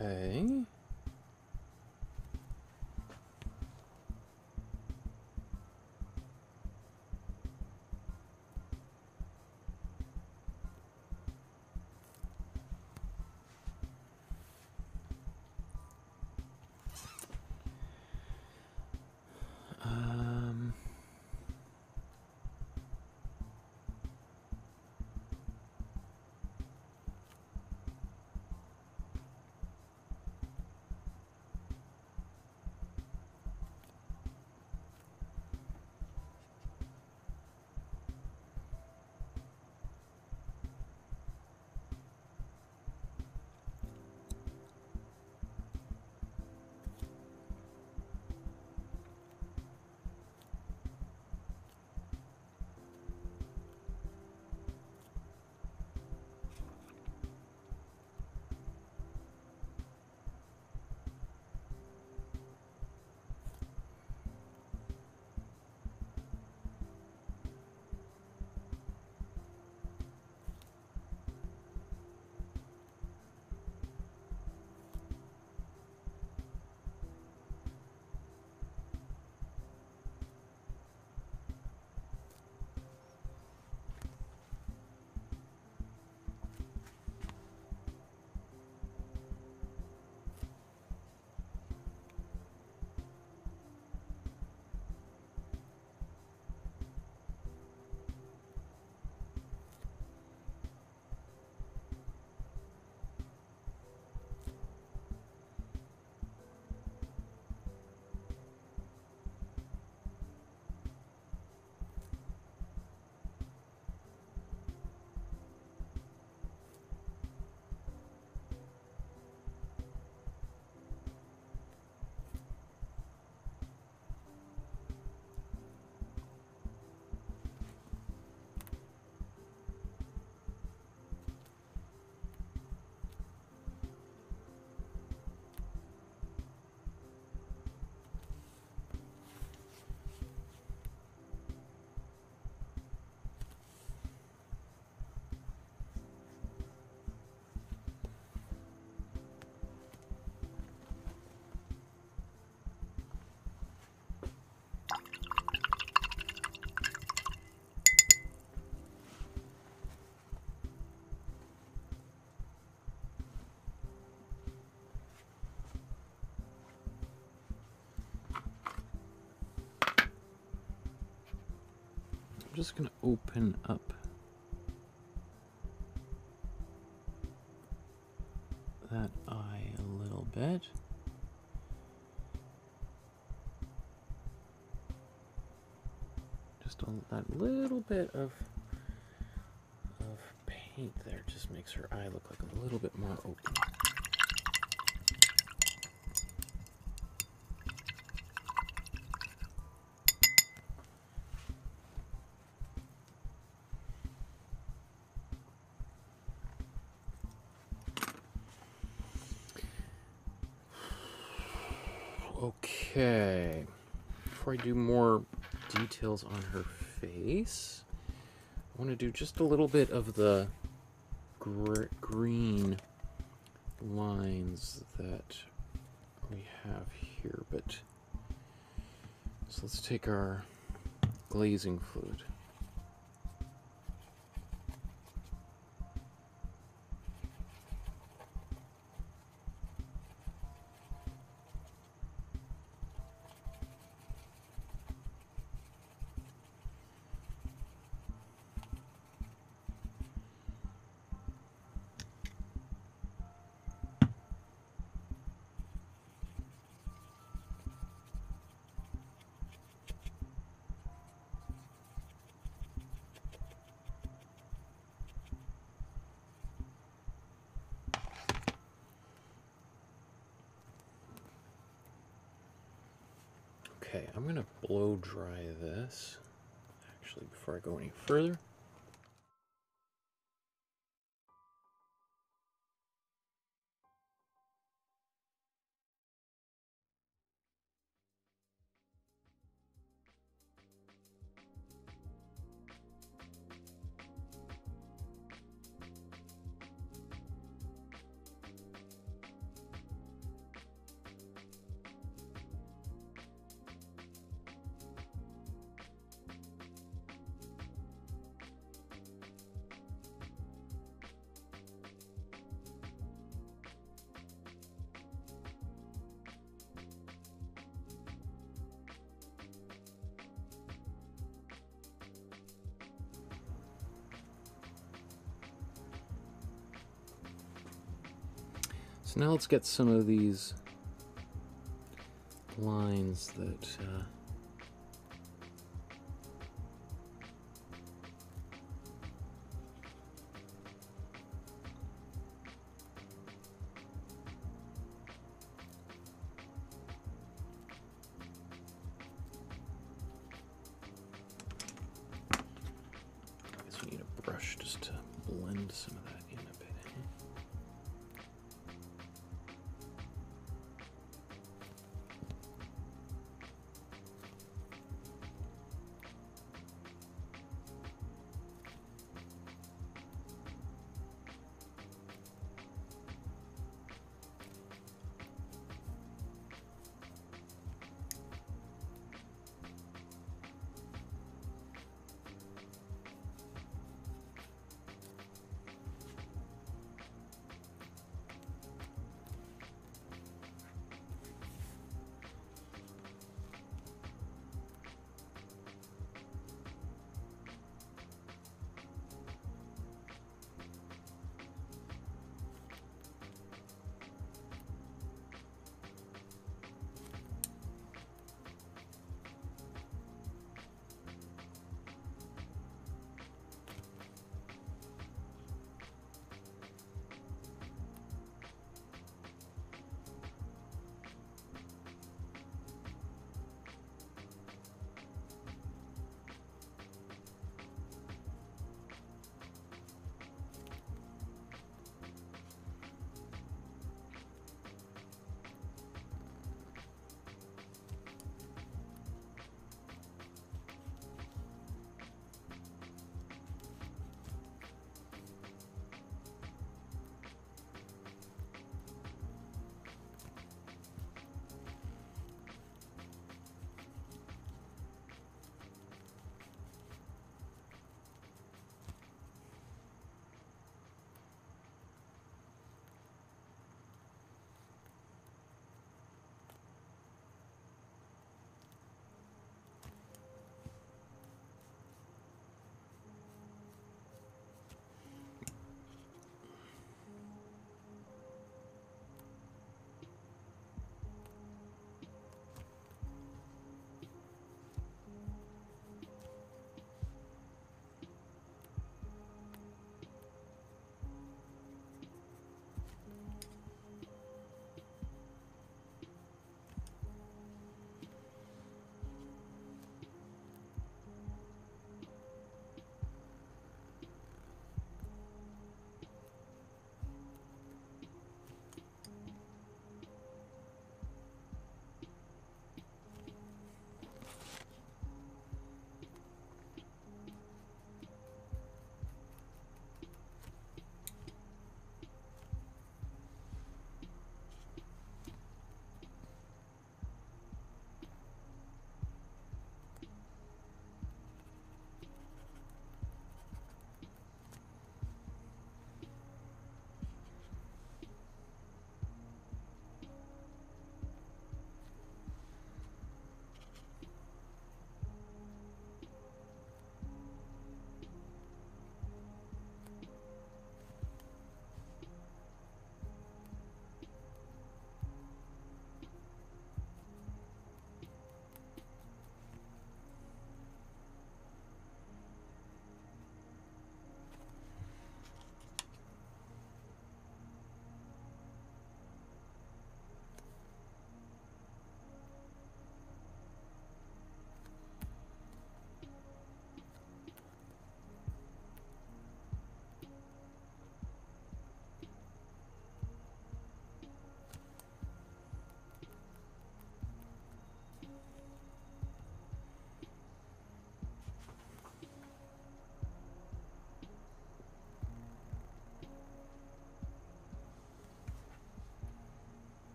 Okay. Just going to open up that eye a little bit. Just a, that little bit of of paint there just makes her eye look like a little bit more open. Okay. Before I do more details on her face, I want to do just a little bit of the gr green lines that we have here. But so let's take our glazing fluid. This actually before I go any further. Now let's get some of these lines that uh,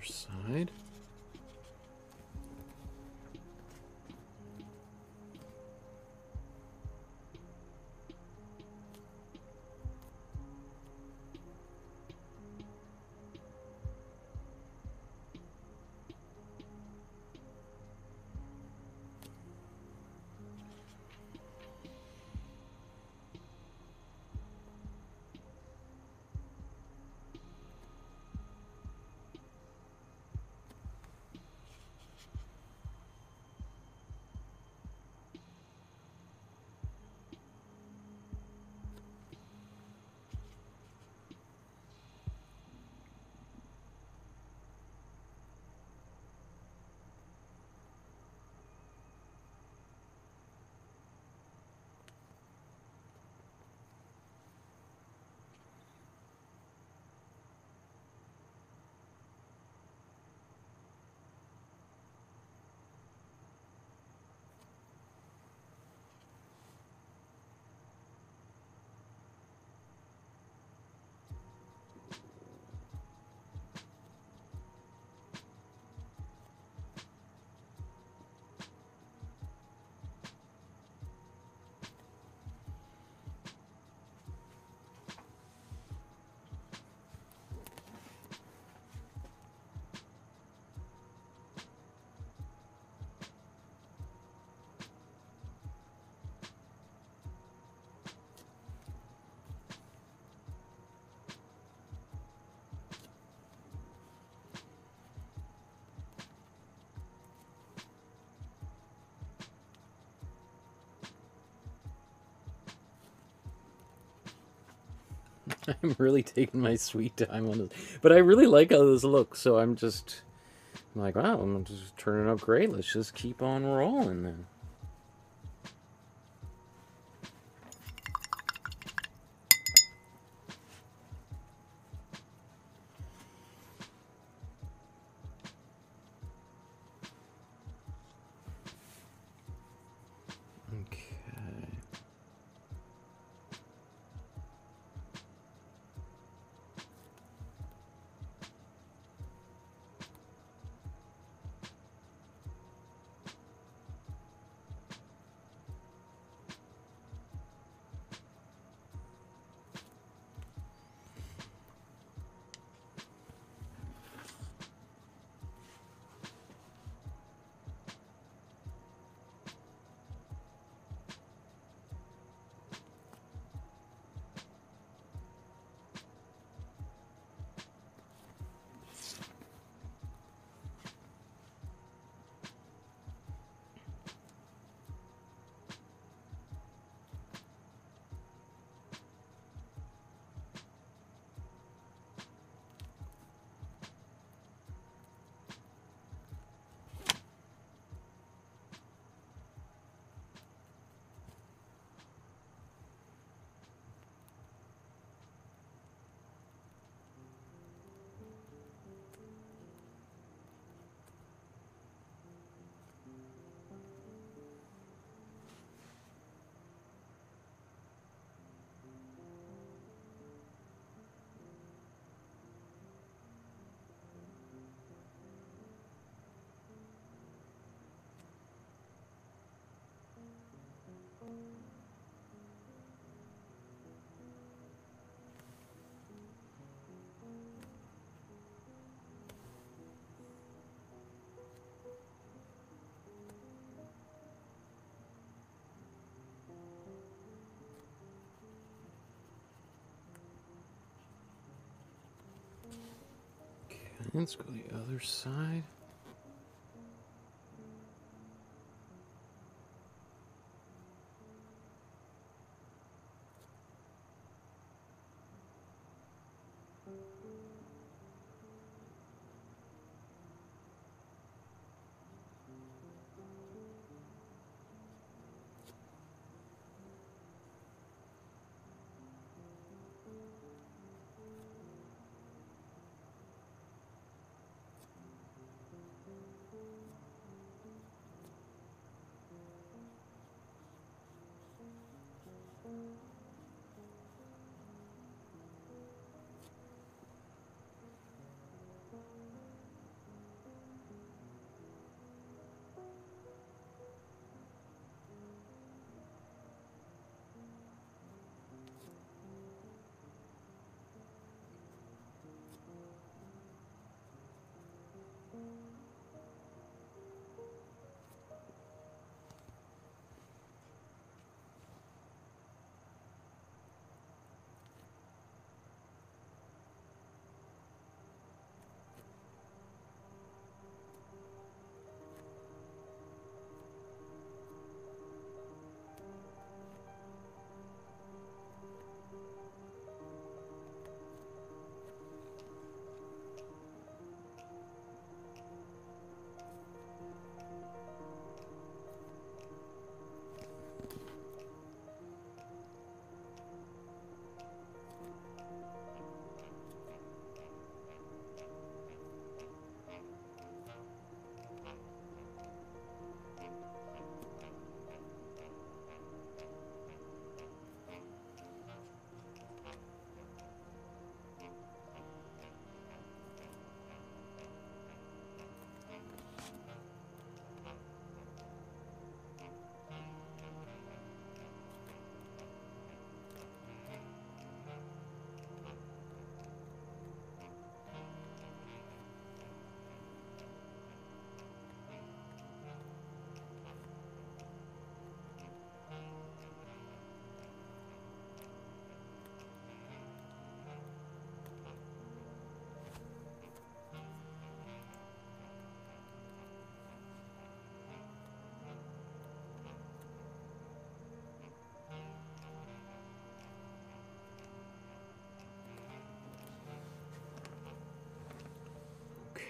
other side. I'm really taking my sweet time on this. But I really like how this looks, so I'm just I'm like, wow, I'm just turning out great. Let's just keep on rolling then. Let's go the other side.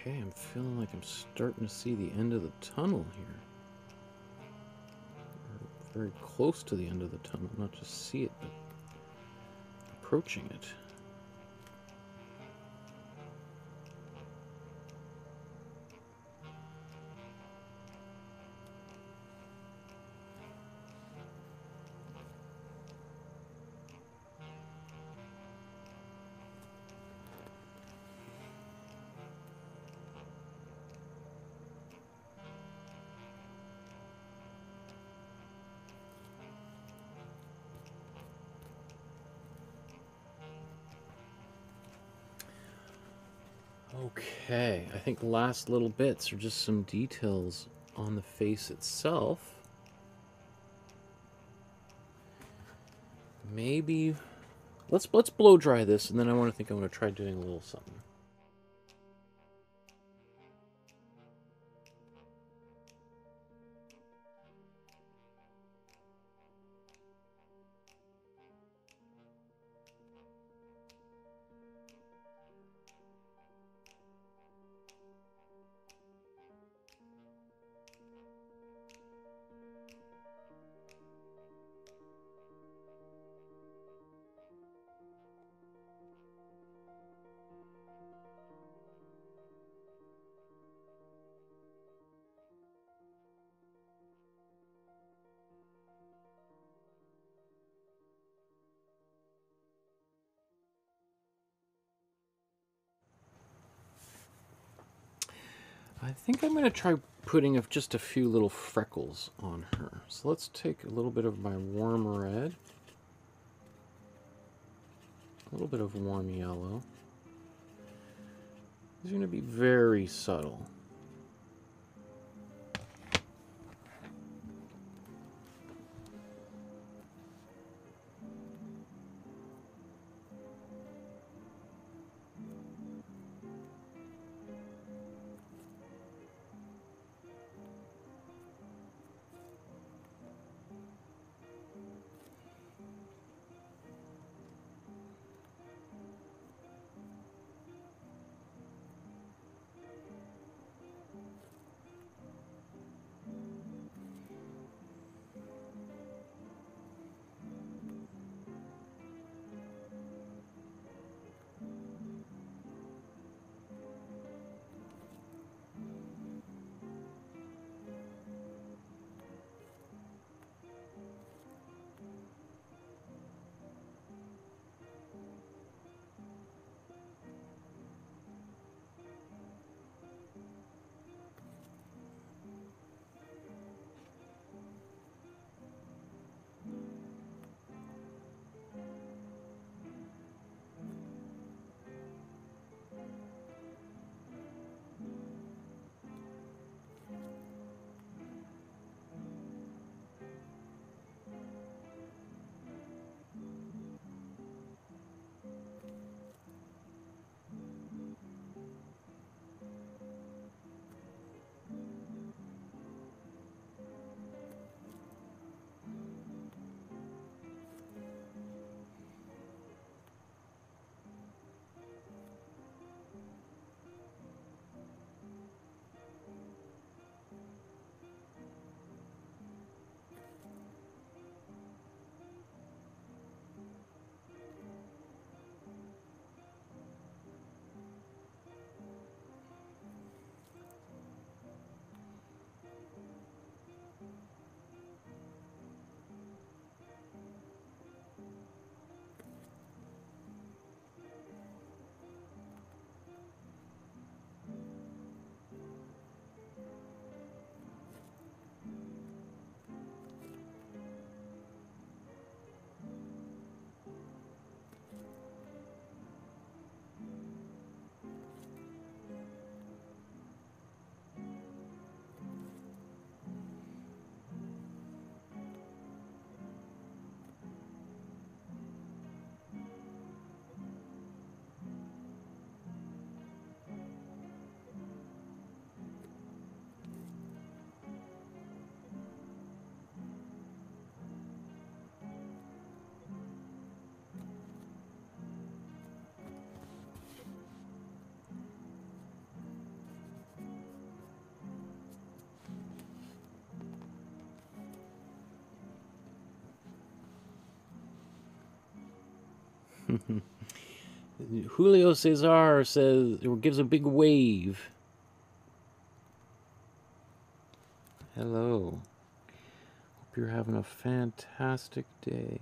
Okay, I'm feeling like I'm starting to see the end of the tunnel here. Or very close to the end of the tunnel, not just see it, but approaching it. Okay, I think the last little bits are just some details on the face itself. Maybe let's let's blow dry this and then I want to think I want to try doing a little something. Think I'm going to try putting just a few little freckles on her. So let's take a little bit of my warm red, a little bit of warm yellow. These are going to be very subtle. Julio Cesar says, or gives a big wave. Hello. Hope you're having a fantastic day.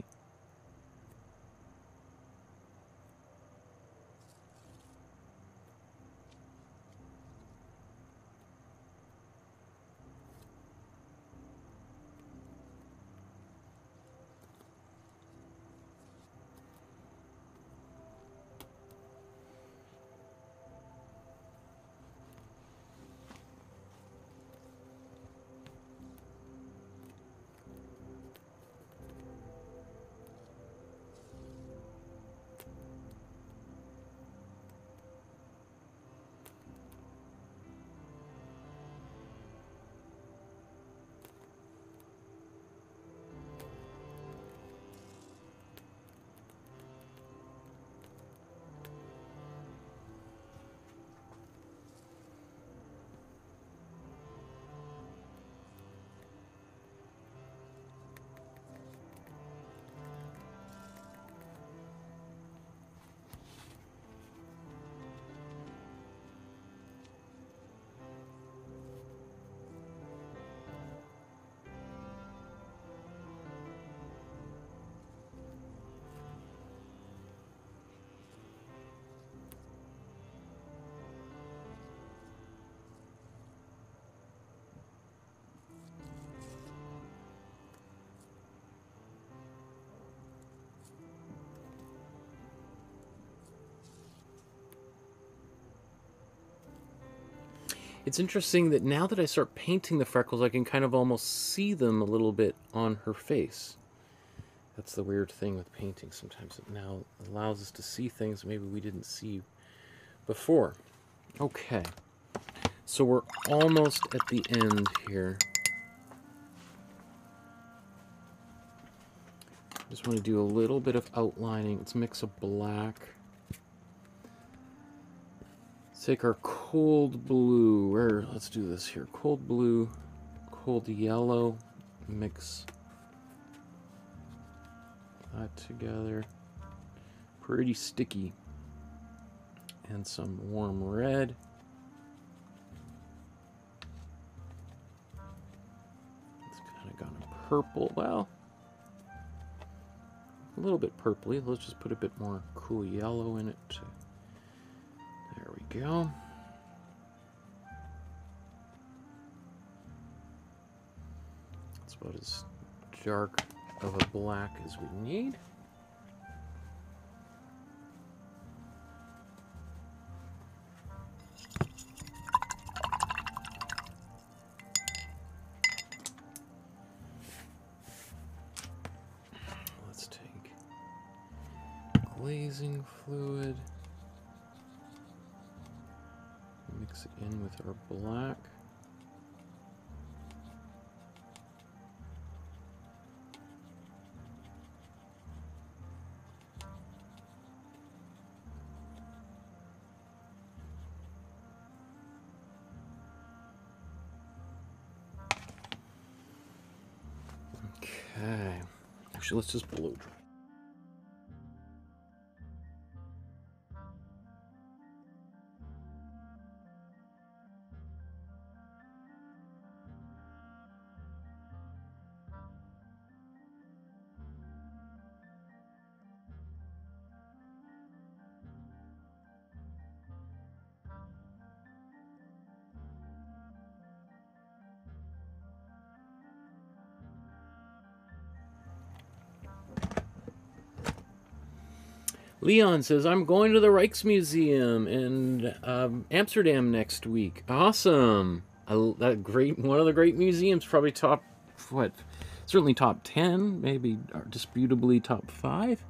It's interesting that now that I start painting the freckles, I can kind of almost see them a little bit on her face. That's the weird thing with painting. Sometimes it now allows us to see things maybe we didn't see before. Okay, so we're almost at the end here. Just want to do a little bit of outlining. Let's mix a black take our cold blue, or let's do this here. Cold blue, cold yellow, mix that together. Pretty sticky. And some warm red. It's kind of gone purple. Well, a little bit purpley. Let's just put a bit more cool yellow in it go. It's about as dark of a black as we need. Let's take glazing fluid. With our black. Okay. Actually, let's just blow dry. Leon says, I'm going to the Rijksmuseum in um, Amsterdam next week. Awesome. That great, one of the great museums, probably top, what, certainly top 10, maybe disputably top 5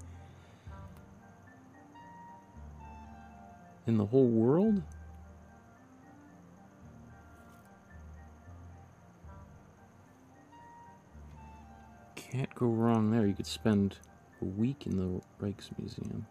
in the whole world. Can't go wrong there. You could spend a week in the Rijksmuseum.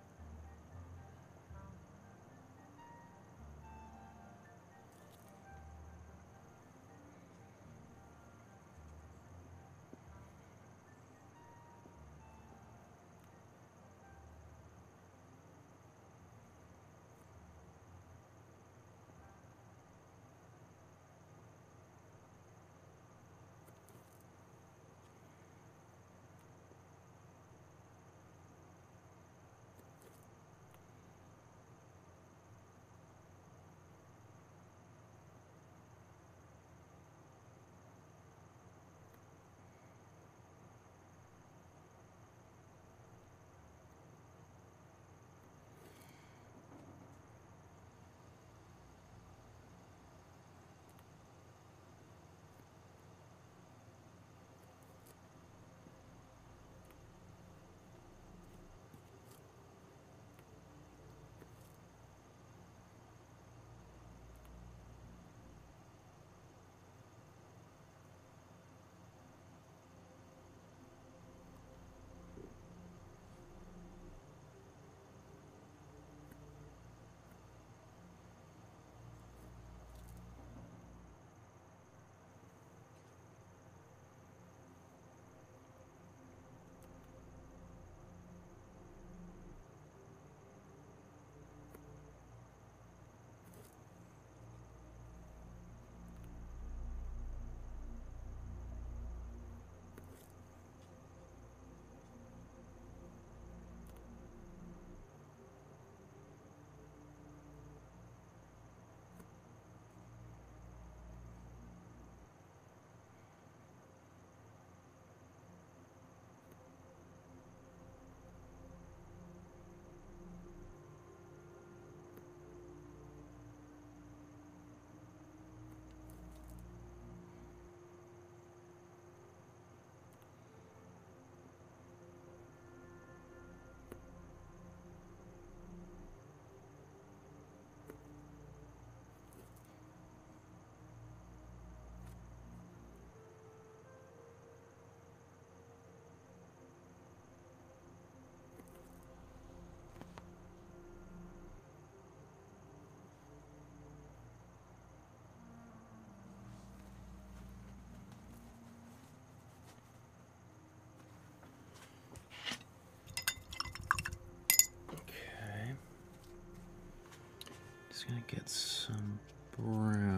He's gonna get some brown.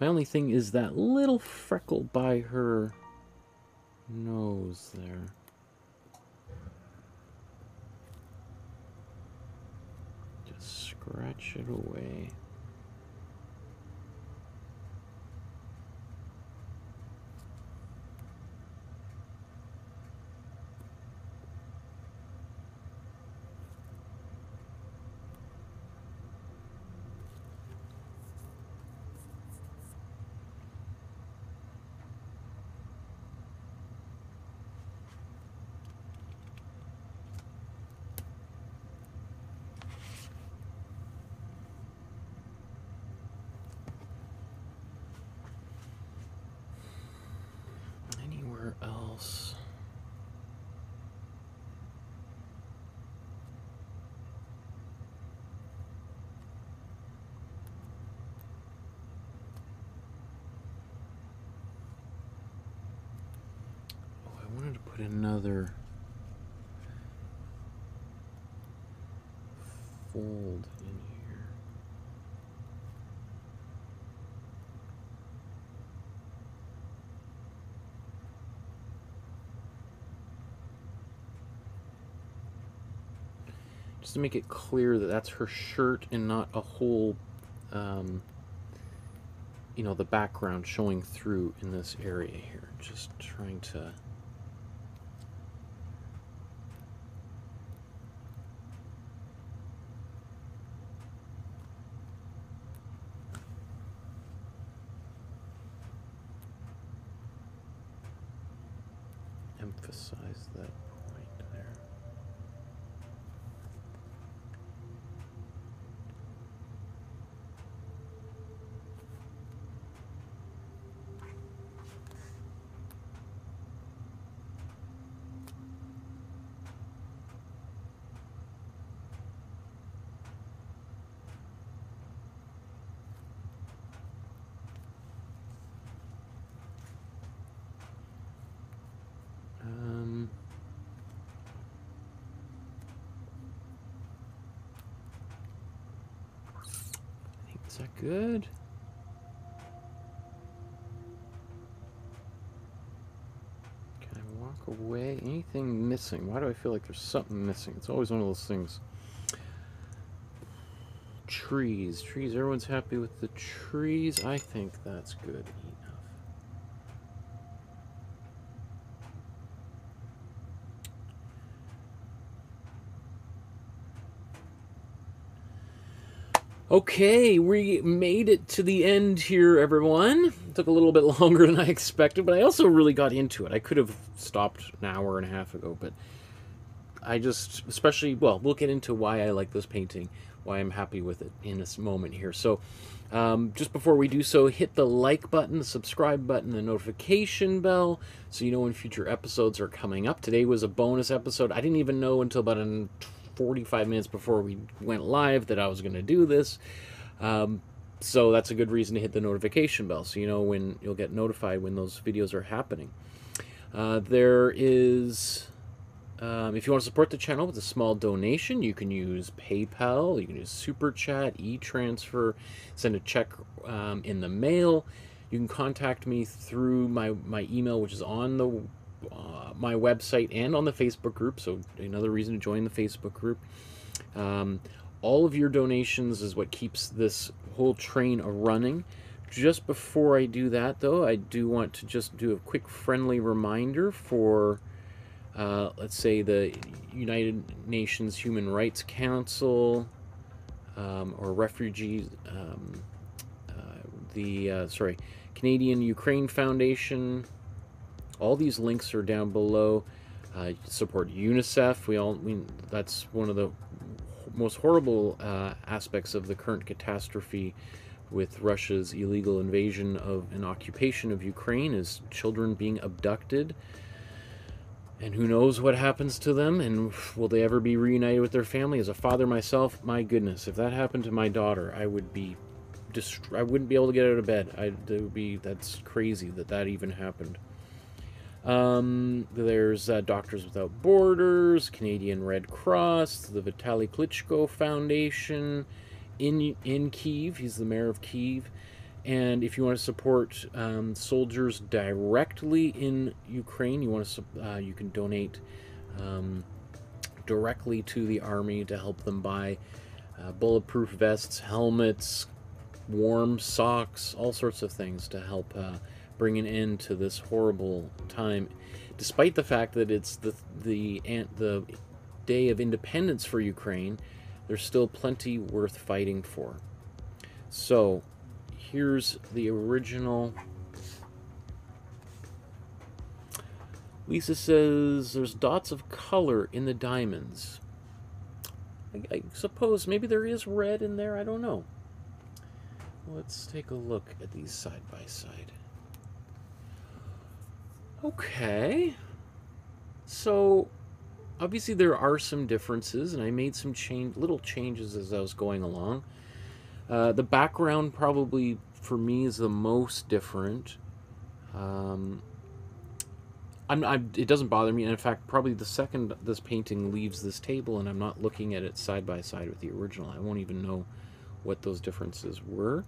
My only thing is that little freckle by her nose there. Just scratch it away. Anywhere else? Oh, I wanted to put another fold in here. Just to make it clear that that's her shirt and not a whole um, you know the background showing through in this area here. Just trying to emphasize that point there Is that good? Can I walk away? Anything missing? Why do I feel like there's something missing? It's always one of those things. Trees. Trees. Everyone's happy with the trees. I think that's good enough. Okay, we made it to the end here, everyone. It took a little bit longer than I expected, but I also really got into it. I could have stopped an hour and a half ago, but I just, especially, well, we'll get into why I like this painting, why I'm happy with it in this moment here. So, um, just before we do so, hit the like button, the subscribe button, the notification bell, so you know when future episodes are coming up. Today was a bonus episode. I didn't even know until about an 45 minutes before we went live that I was going to do this. Um, so that's a good reason to hit the notification bell so you know when you'll get notified when those videos are happening. Uh, there is, um, if you want to support the channel with a small donation, you can use PayPal, you can use Super Chat, e transfer, send a check um, in the mail. You can contact me through my, my email, which is on the uh, my website and on the Facebook group. So another reason to join the Facebook group. Um, all of your donations is what keeps this whole train a running. Just before I do that, though, I do want to just do a quick friendly reminder for, uh, let's say, the United Nations Human Rights Council um, or refugees, um, uh, the uh, sorry, Canadian Ukraine Foundation, all these links are down below. Uh, support UNICEF. We all we, that's one of the most horrible uh, aspects of the current catastrophe with Russia's illegal invasion of an occupation of Ukraine is children being abducted. And who knows what happens to them and will they ever be reunited with their family? As a father myself, my goodness, if that happened to my daughter, I would be dist- I wouldn't be able to get out of bed. I would be that's crazy that that even happened. Um, there's uh, Doctors Without Borders, Canadian Red Cross, the Vitaly Klitschko Foundation in in Kiev. He's the mayor of Kiev. And if you want to support um, soldiers directly in Ukraine, you want to uh, you can donate um, directly to the army to help them buy uh, bulletproof vests, helmets, warm socks, all sorts of things to help uh, bring an end to this horrible time, despite the fact that it's the the the day of independence for Ukraine. There's still plenty worth fighting for. So, here's the original. Lisa says there's dots of color in the diamonds. I, I suppose maybe there is red in there. I don't know. Let's take a look at these side by side. Okay. So, obviously there are some differences, and I made some change, little changes as I was going along. Uh, the background probably for me is the most different. Um, I'm, I'm, it doesn't bother me, and in fact, probably the second this painting leaves this table and I'm not looking at it side by side with the original, I won't even know what those differences were.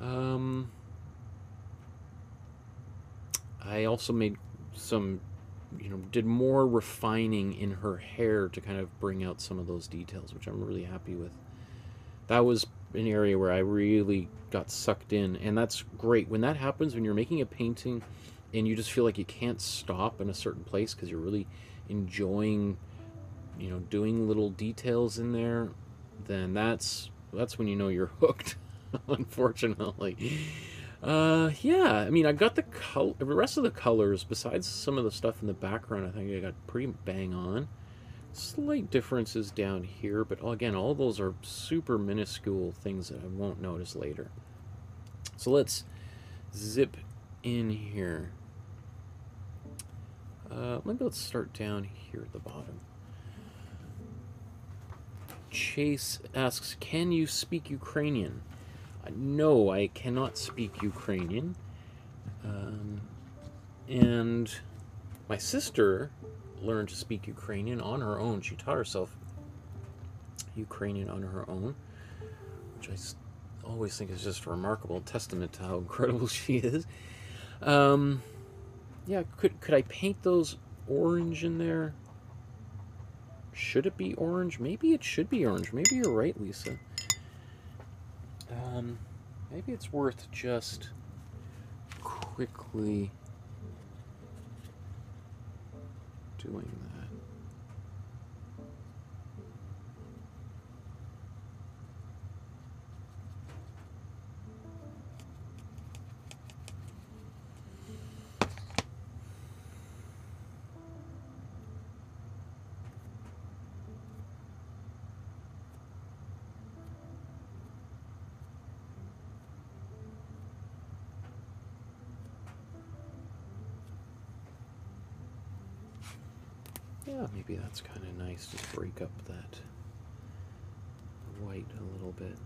Um, I also made some, you know, did more refining in her hair to kind of bring out some of those details, which I'm really happy with. That was an area where I really got sucked in, and that's great. When that happens, when you're making a painting and you just feel like you can't stop in a certain place because you're really enjoying, you know, doing little details in there, then that's that's when you know you're hooked, unfortunately. Uh, yeah, I mean, I got the color, the rest of the colors, besides some of the stuff in the background, I think I got pretty bang on. Slight differences down here, but again, all those are super minuscule things that I won't notice later. So let's zip in here. Uh, maybe let's start down here at the bottom. Chase asks, can you speak Ukrainian? No, I cannot speak Ukrainian. Um, and my sister learned to speak Ukrainian on her own. She taught herself Ukrainian on her own, which I always think is just a remarkable testament to how incredible she is. Um, yeah, could could I paint those orange in there? Should it be orange? Maybe it should be orange. Maybe you're right, Lisa. Um, maybe it's worth just quickly doing maybe that's kind of nice. to break up that white a little bit.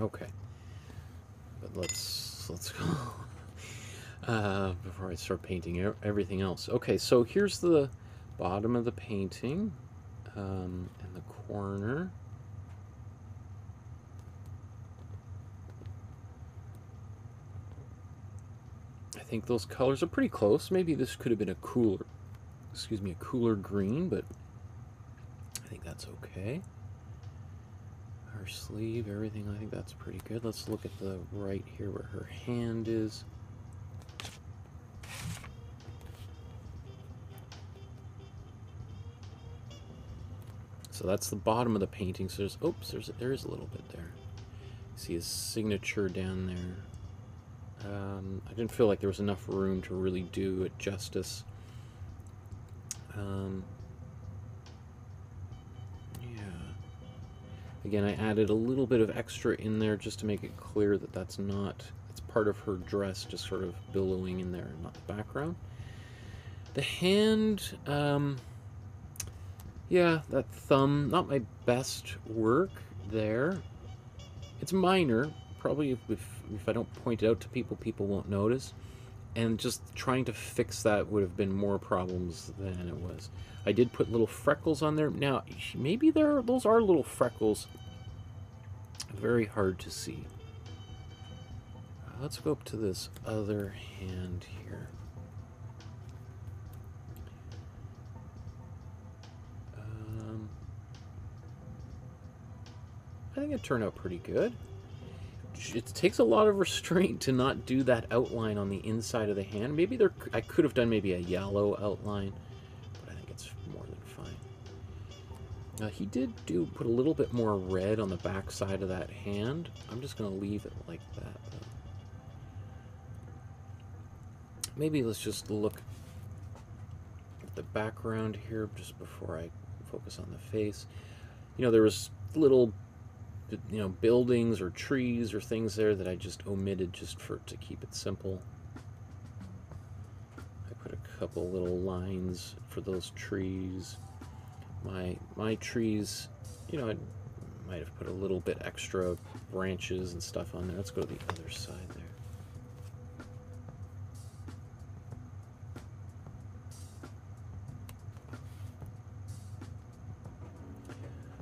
Okay, but let's let's go uh, before I start painting everything else. Okay, so here's the bottom of the painting um, and the corner. Think those colors are pretty close. Maybe this could have been a cooler, excuse me, a cooler green, but I think that's okay. Her sleeve, everything, I think that's pretty good. Let's look at the right here where her hand is. So that's the bottom of the painting. So there's, oops, there's, there is a little bit there. See his signature down there. Um, I didn't feel like there was enough room to really do it justice. Um, yeah. Again, I added a little bit of extra in there just to make it clear that that's not, it's part of her dress just sort of billowing in there, not the background. The hand, um, yeah, that thumb, not my best work there. It's minor, probably if, if, I don't point it out to people, people won't notice. And just trying to fix that would have been more problems than it was. I did put little freckles on there. Now, maybe there those are little freckles. Very hard to see. Let's go up to this other hand here. Um, I think it turned out pretty good it takes a lot of restraint to not do that outline on the inside of the hand. Maybe there, I could have done maybe a yellow outline, but I think it's more than fine. Uh, he did do put a little bit more red on the back side of that hand. I'm just going to leave it like that. Though. Maybe let's just look at the background here just before I focus on the face. You know, there was little you know buildings or trees or things there that I just omitted just for to keep it simple. I put a couple little lines for those trees. My my trees, you know, I might have put a little bit extra branches and stuff on there. Let's go to the other side there.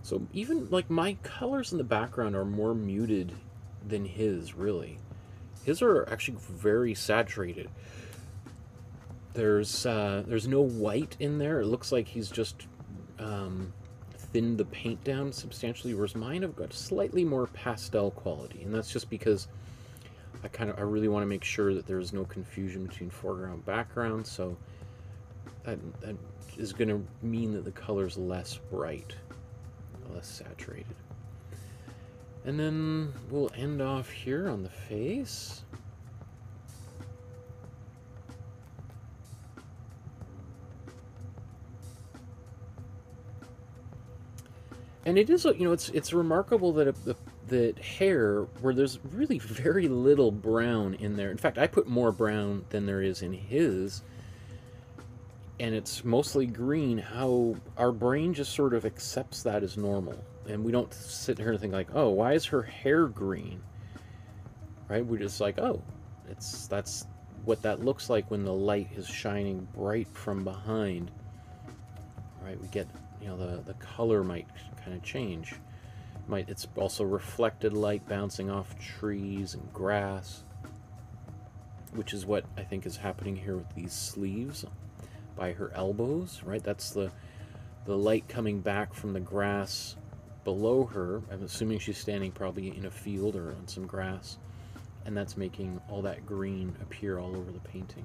So even like my colors in the background are more muted than his, really. His are actually very saturated. There's uh, there's no white in there. It looks like he's just um, thinned the paint down substantially, whereas mine have got slightly more pastel quality, and that's just because I kind of I really want to make sure that there's no confusion between foreground and background. So that, that is going to mean that the color's less bright less saturated. And then we'll end off here on the face. And it is, you know, it's it's remarkable that a, that hair where there's really very little brown in there. In fact, I put more brown than there is in his and it's mostly green, how our brain just sort of accepts that as normal. And we don't sit here and think like, oh, why is her hair green? Right? We're just like, oh, it's that's what that looks like when the light is shining bright from behind. Right, we get, you know, the, the color might kind of change. Might It's also reflected light bouncing off trees and grass, which is what I think is happening here with these sleeves by her elbows, right? That's the, the light coming back from the grass below her. I'm assuming she's standing probably in a field or on some grass and that's making all that green appear all over the painting.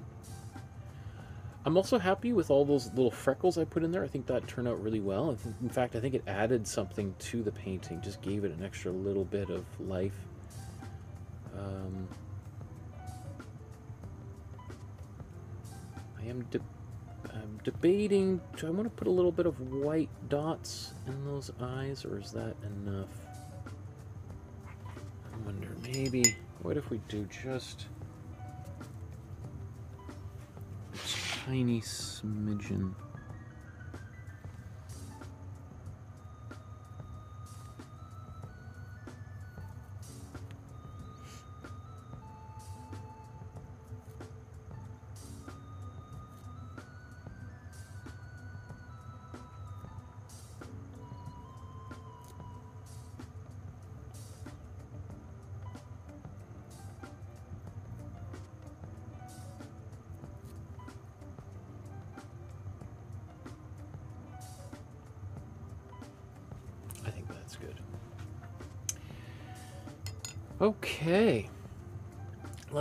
I'm also happy with all those little freckles I put in there. I think that turned out really well. in fact, I think it added something to the painting, just gave it an extra little bit of life. Um, I am I'm debating, do I want to put a little bit of white dots in those eyes, or is that enough? I wonder, maybe... What if we do just a tiny smidgen?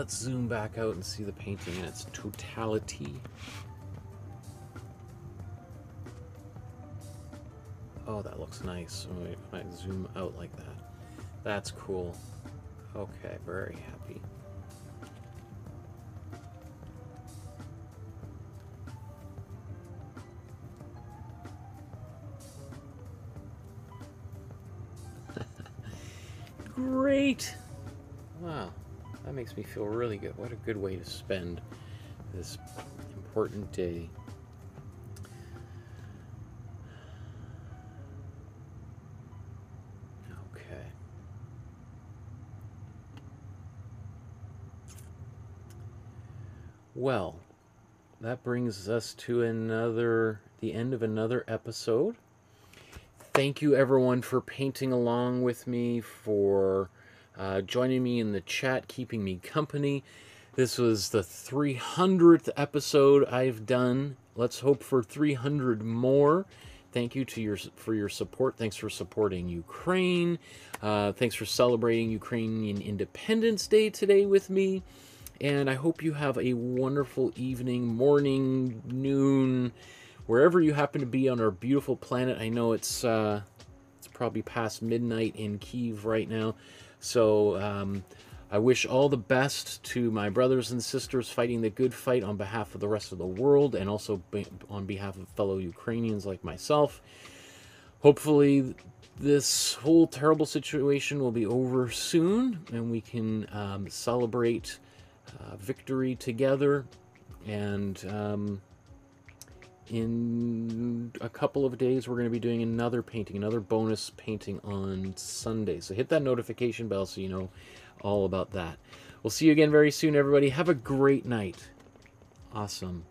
Let's zoom back out and see the painting in its totality. Oh, that looks nice. Wait, I zoom out like that. That's cool. Okay, very happy. Great! Wow, that makes me feel really good. What a good way to spend this important day. Okay. Well, that brings us to another, the end of another episode. Thank you everyone for painting along with me, for uh, joining me in the chat, keeping me company. This was the 300th episode I've done. Let's hope for 300 more. Thank you to your for your support. Thanks for supporting Ukraine. Uh, thanks for celebrating Ukrainian Independence Day today with me. And I hope you have a wonderful evening, morning, noon, wherever you happen to be on our beautiful planet. I know it's uh, it's probably past midnight in Kiev right now. So um, I wish all the best to my brothers and sisters fighting the good fight on behalf of the rest of the world and also on behalf of fellow Ukrainians like myself. Hopefully, this whole terrible situation will be over soon and we can um, celebrate uh, victory together. And um, in a couple of days, we're going to be doing another painting, another bonus painting on Sunday. So hit that notification bell so you know all about that. We'll see you again very soon, everybody. Have a great night. Awesome.